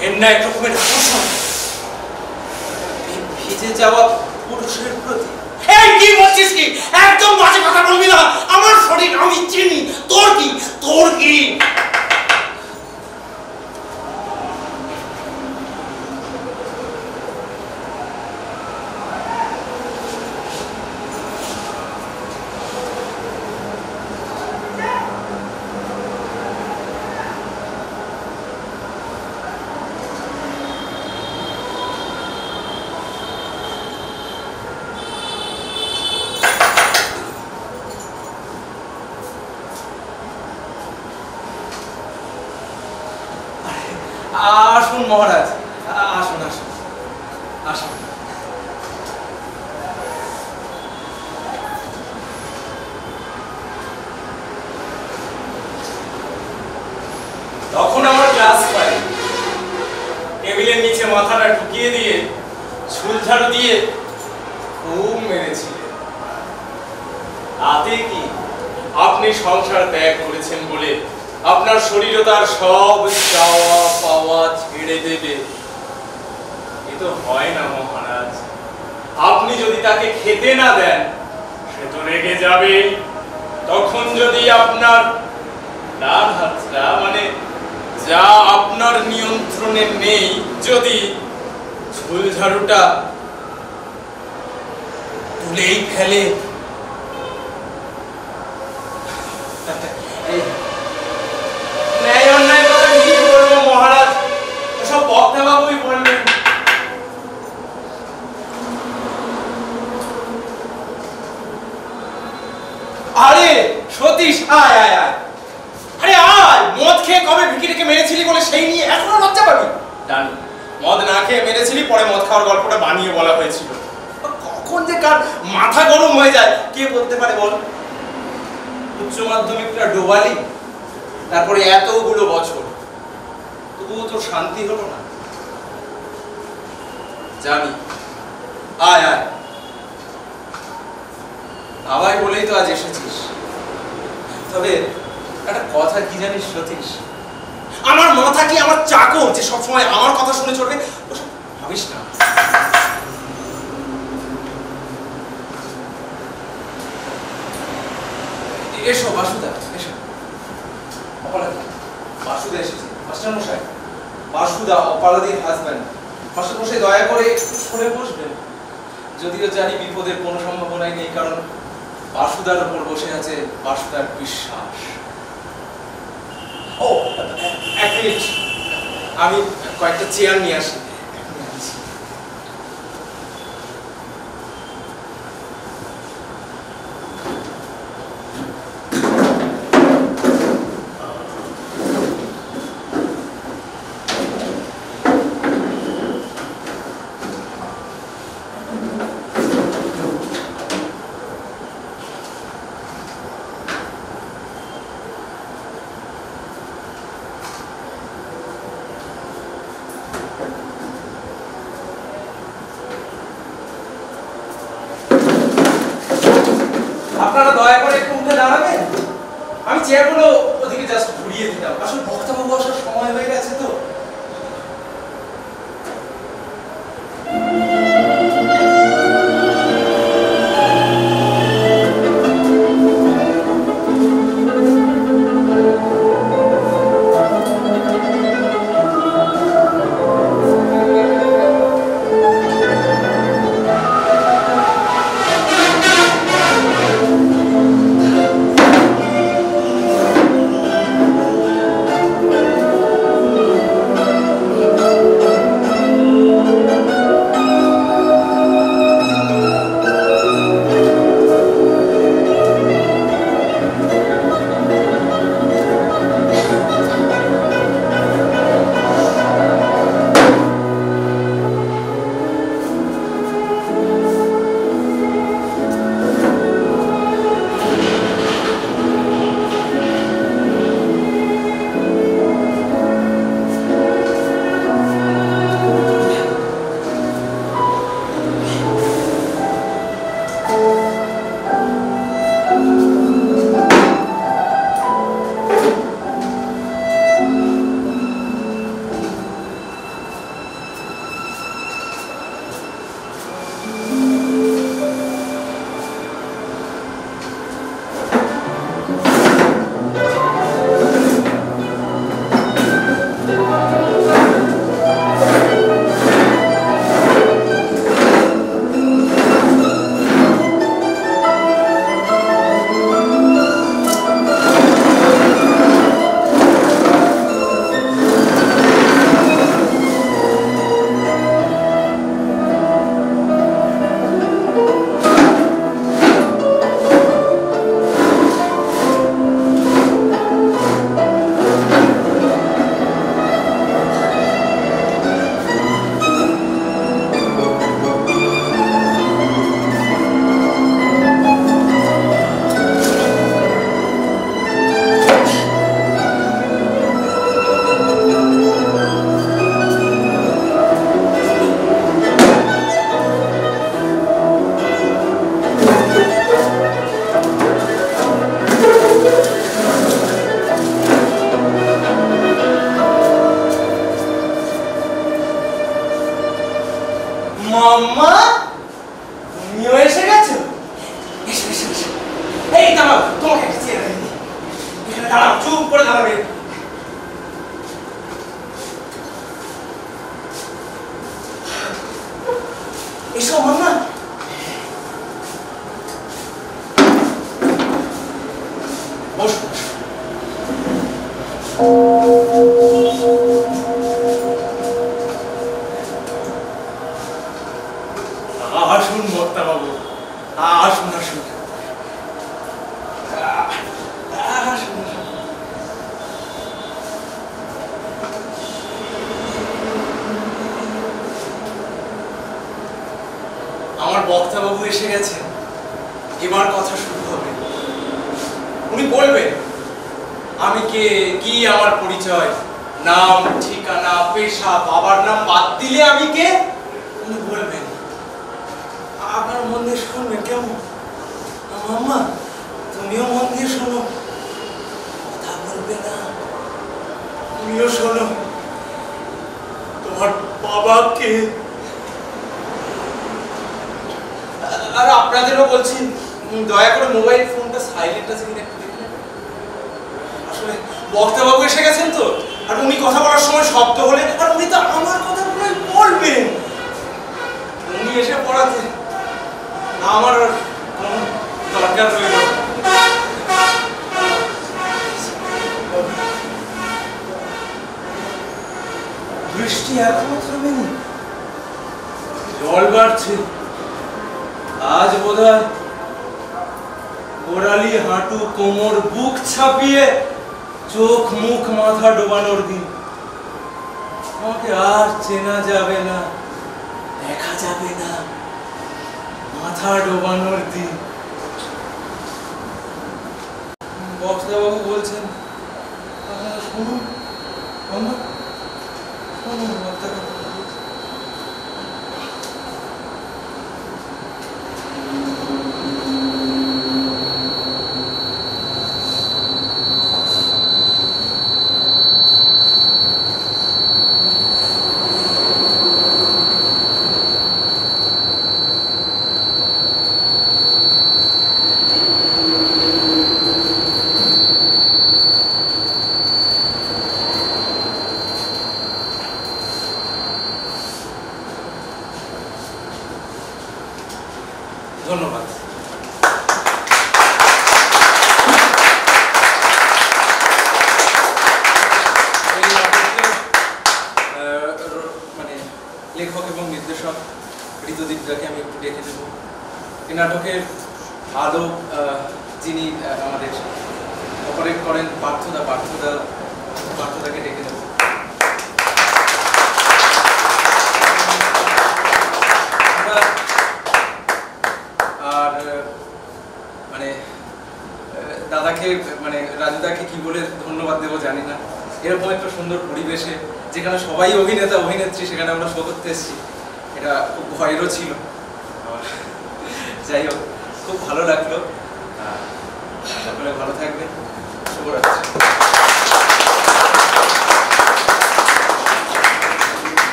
ঘেন্না এক আকর্ষণ। ভিজে যাওয়া পুরুষের প্রতি। কি বলছিস কি? একদম বাজে কথা বলবি না। আমার শরীর আমি চিনি। তোর কি? তোর কি? চুল ঝাড়ু দিয়ে খুব মেরেছিলেন। তাতে কি আপনি সংসার ত্যাগ করেছেন বলে আপনার শরীরও তার সব চাওয়া পাওয়া ছেড়ে দেবে? এ তো হয় না মহারাজ। আপনি যদি তাকে খেতে না দেন, সে তো রেগে যাবে। তখন যদি আপনার ডান হাতটা মানে যা আপনার নিয়ন্ত্রণে নেই, যদি ঝুল ঝাড়ুটা তুলেই ফেলে। ন্যায় অন্যায় কথা কি বলব মহারাজ? সব বক্তা বাবুই বলবেন। আরে সতীশ আয় আয় আয়। আরে আয় মদ খেয়ে কবে ভিকিরিকে মেরেছিলি বলে সেই নিয়ে এখনও লজ্জা পাবি? জানি মদ না খেয়ে মেরেছিলি, পরে মদ খাওয়ার গল্পটা বানিয়ে বলা হয়েছিল। কখন যে কার মাথা গরম হয়ে যায়, কে বলতে পারে বল? উচ্চ মাধ্যমিকটা ডোবালি? তারপরে এতগুলো বছর। তবুও তো শান্তি হলো না। জানি। আয় আয়। আমায় বলেই তো আজ এসেছিস। তবে একটা কথা কি জানিস সতীশ? আমার মাথা কি আমার চাকর যে সবসময় আমার কথা শুনে চলবে ভাবিস না। এসো, বাসুদা, এসো। অপরাধী। বাসুদা এসেছে। মাস্টার মশাই বাসুদা অপরাধীর হাজব্যান্ড মাস্টার মশাই দয়া করে সরে বসবেন। যদিও জানি বিপদের কোনো সম্ভাবনাই নেই, কারণ বাসুদার উপর বসে আছে বাসুদার বিশ্বাস। ও অ্যাথলিট আমি কয়েকটা চেয়ার নিয়ে আসি।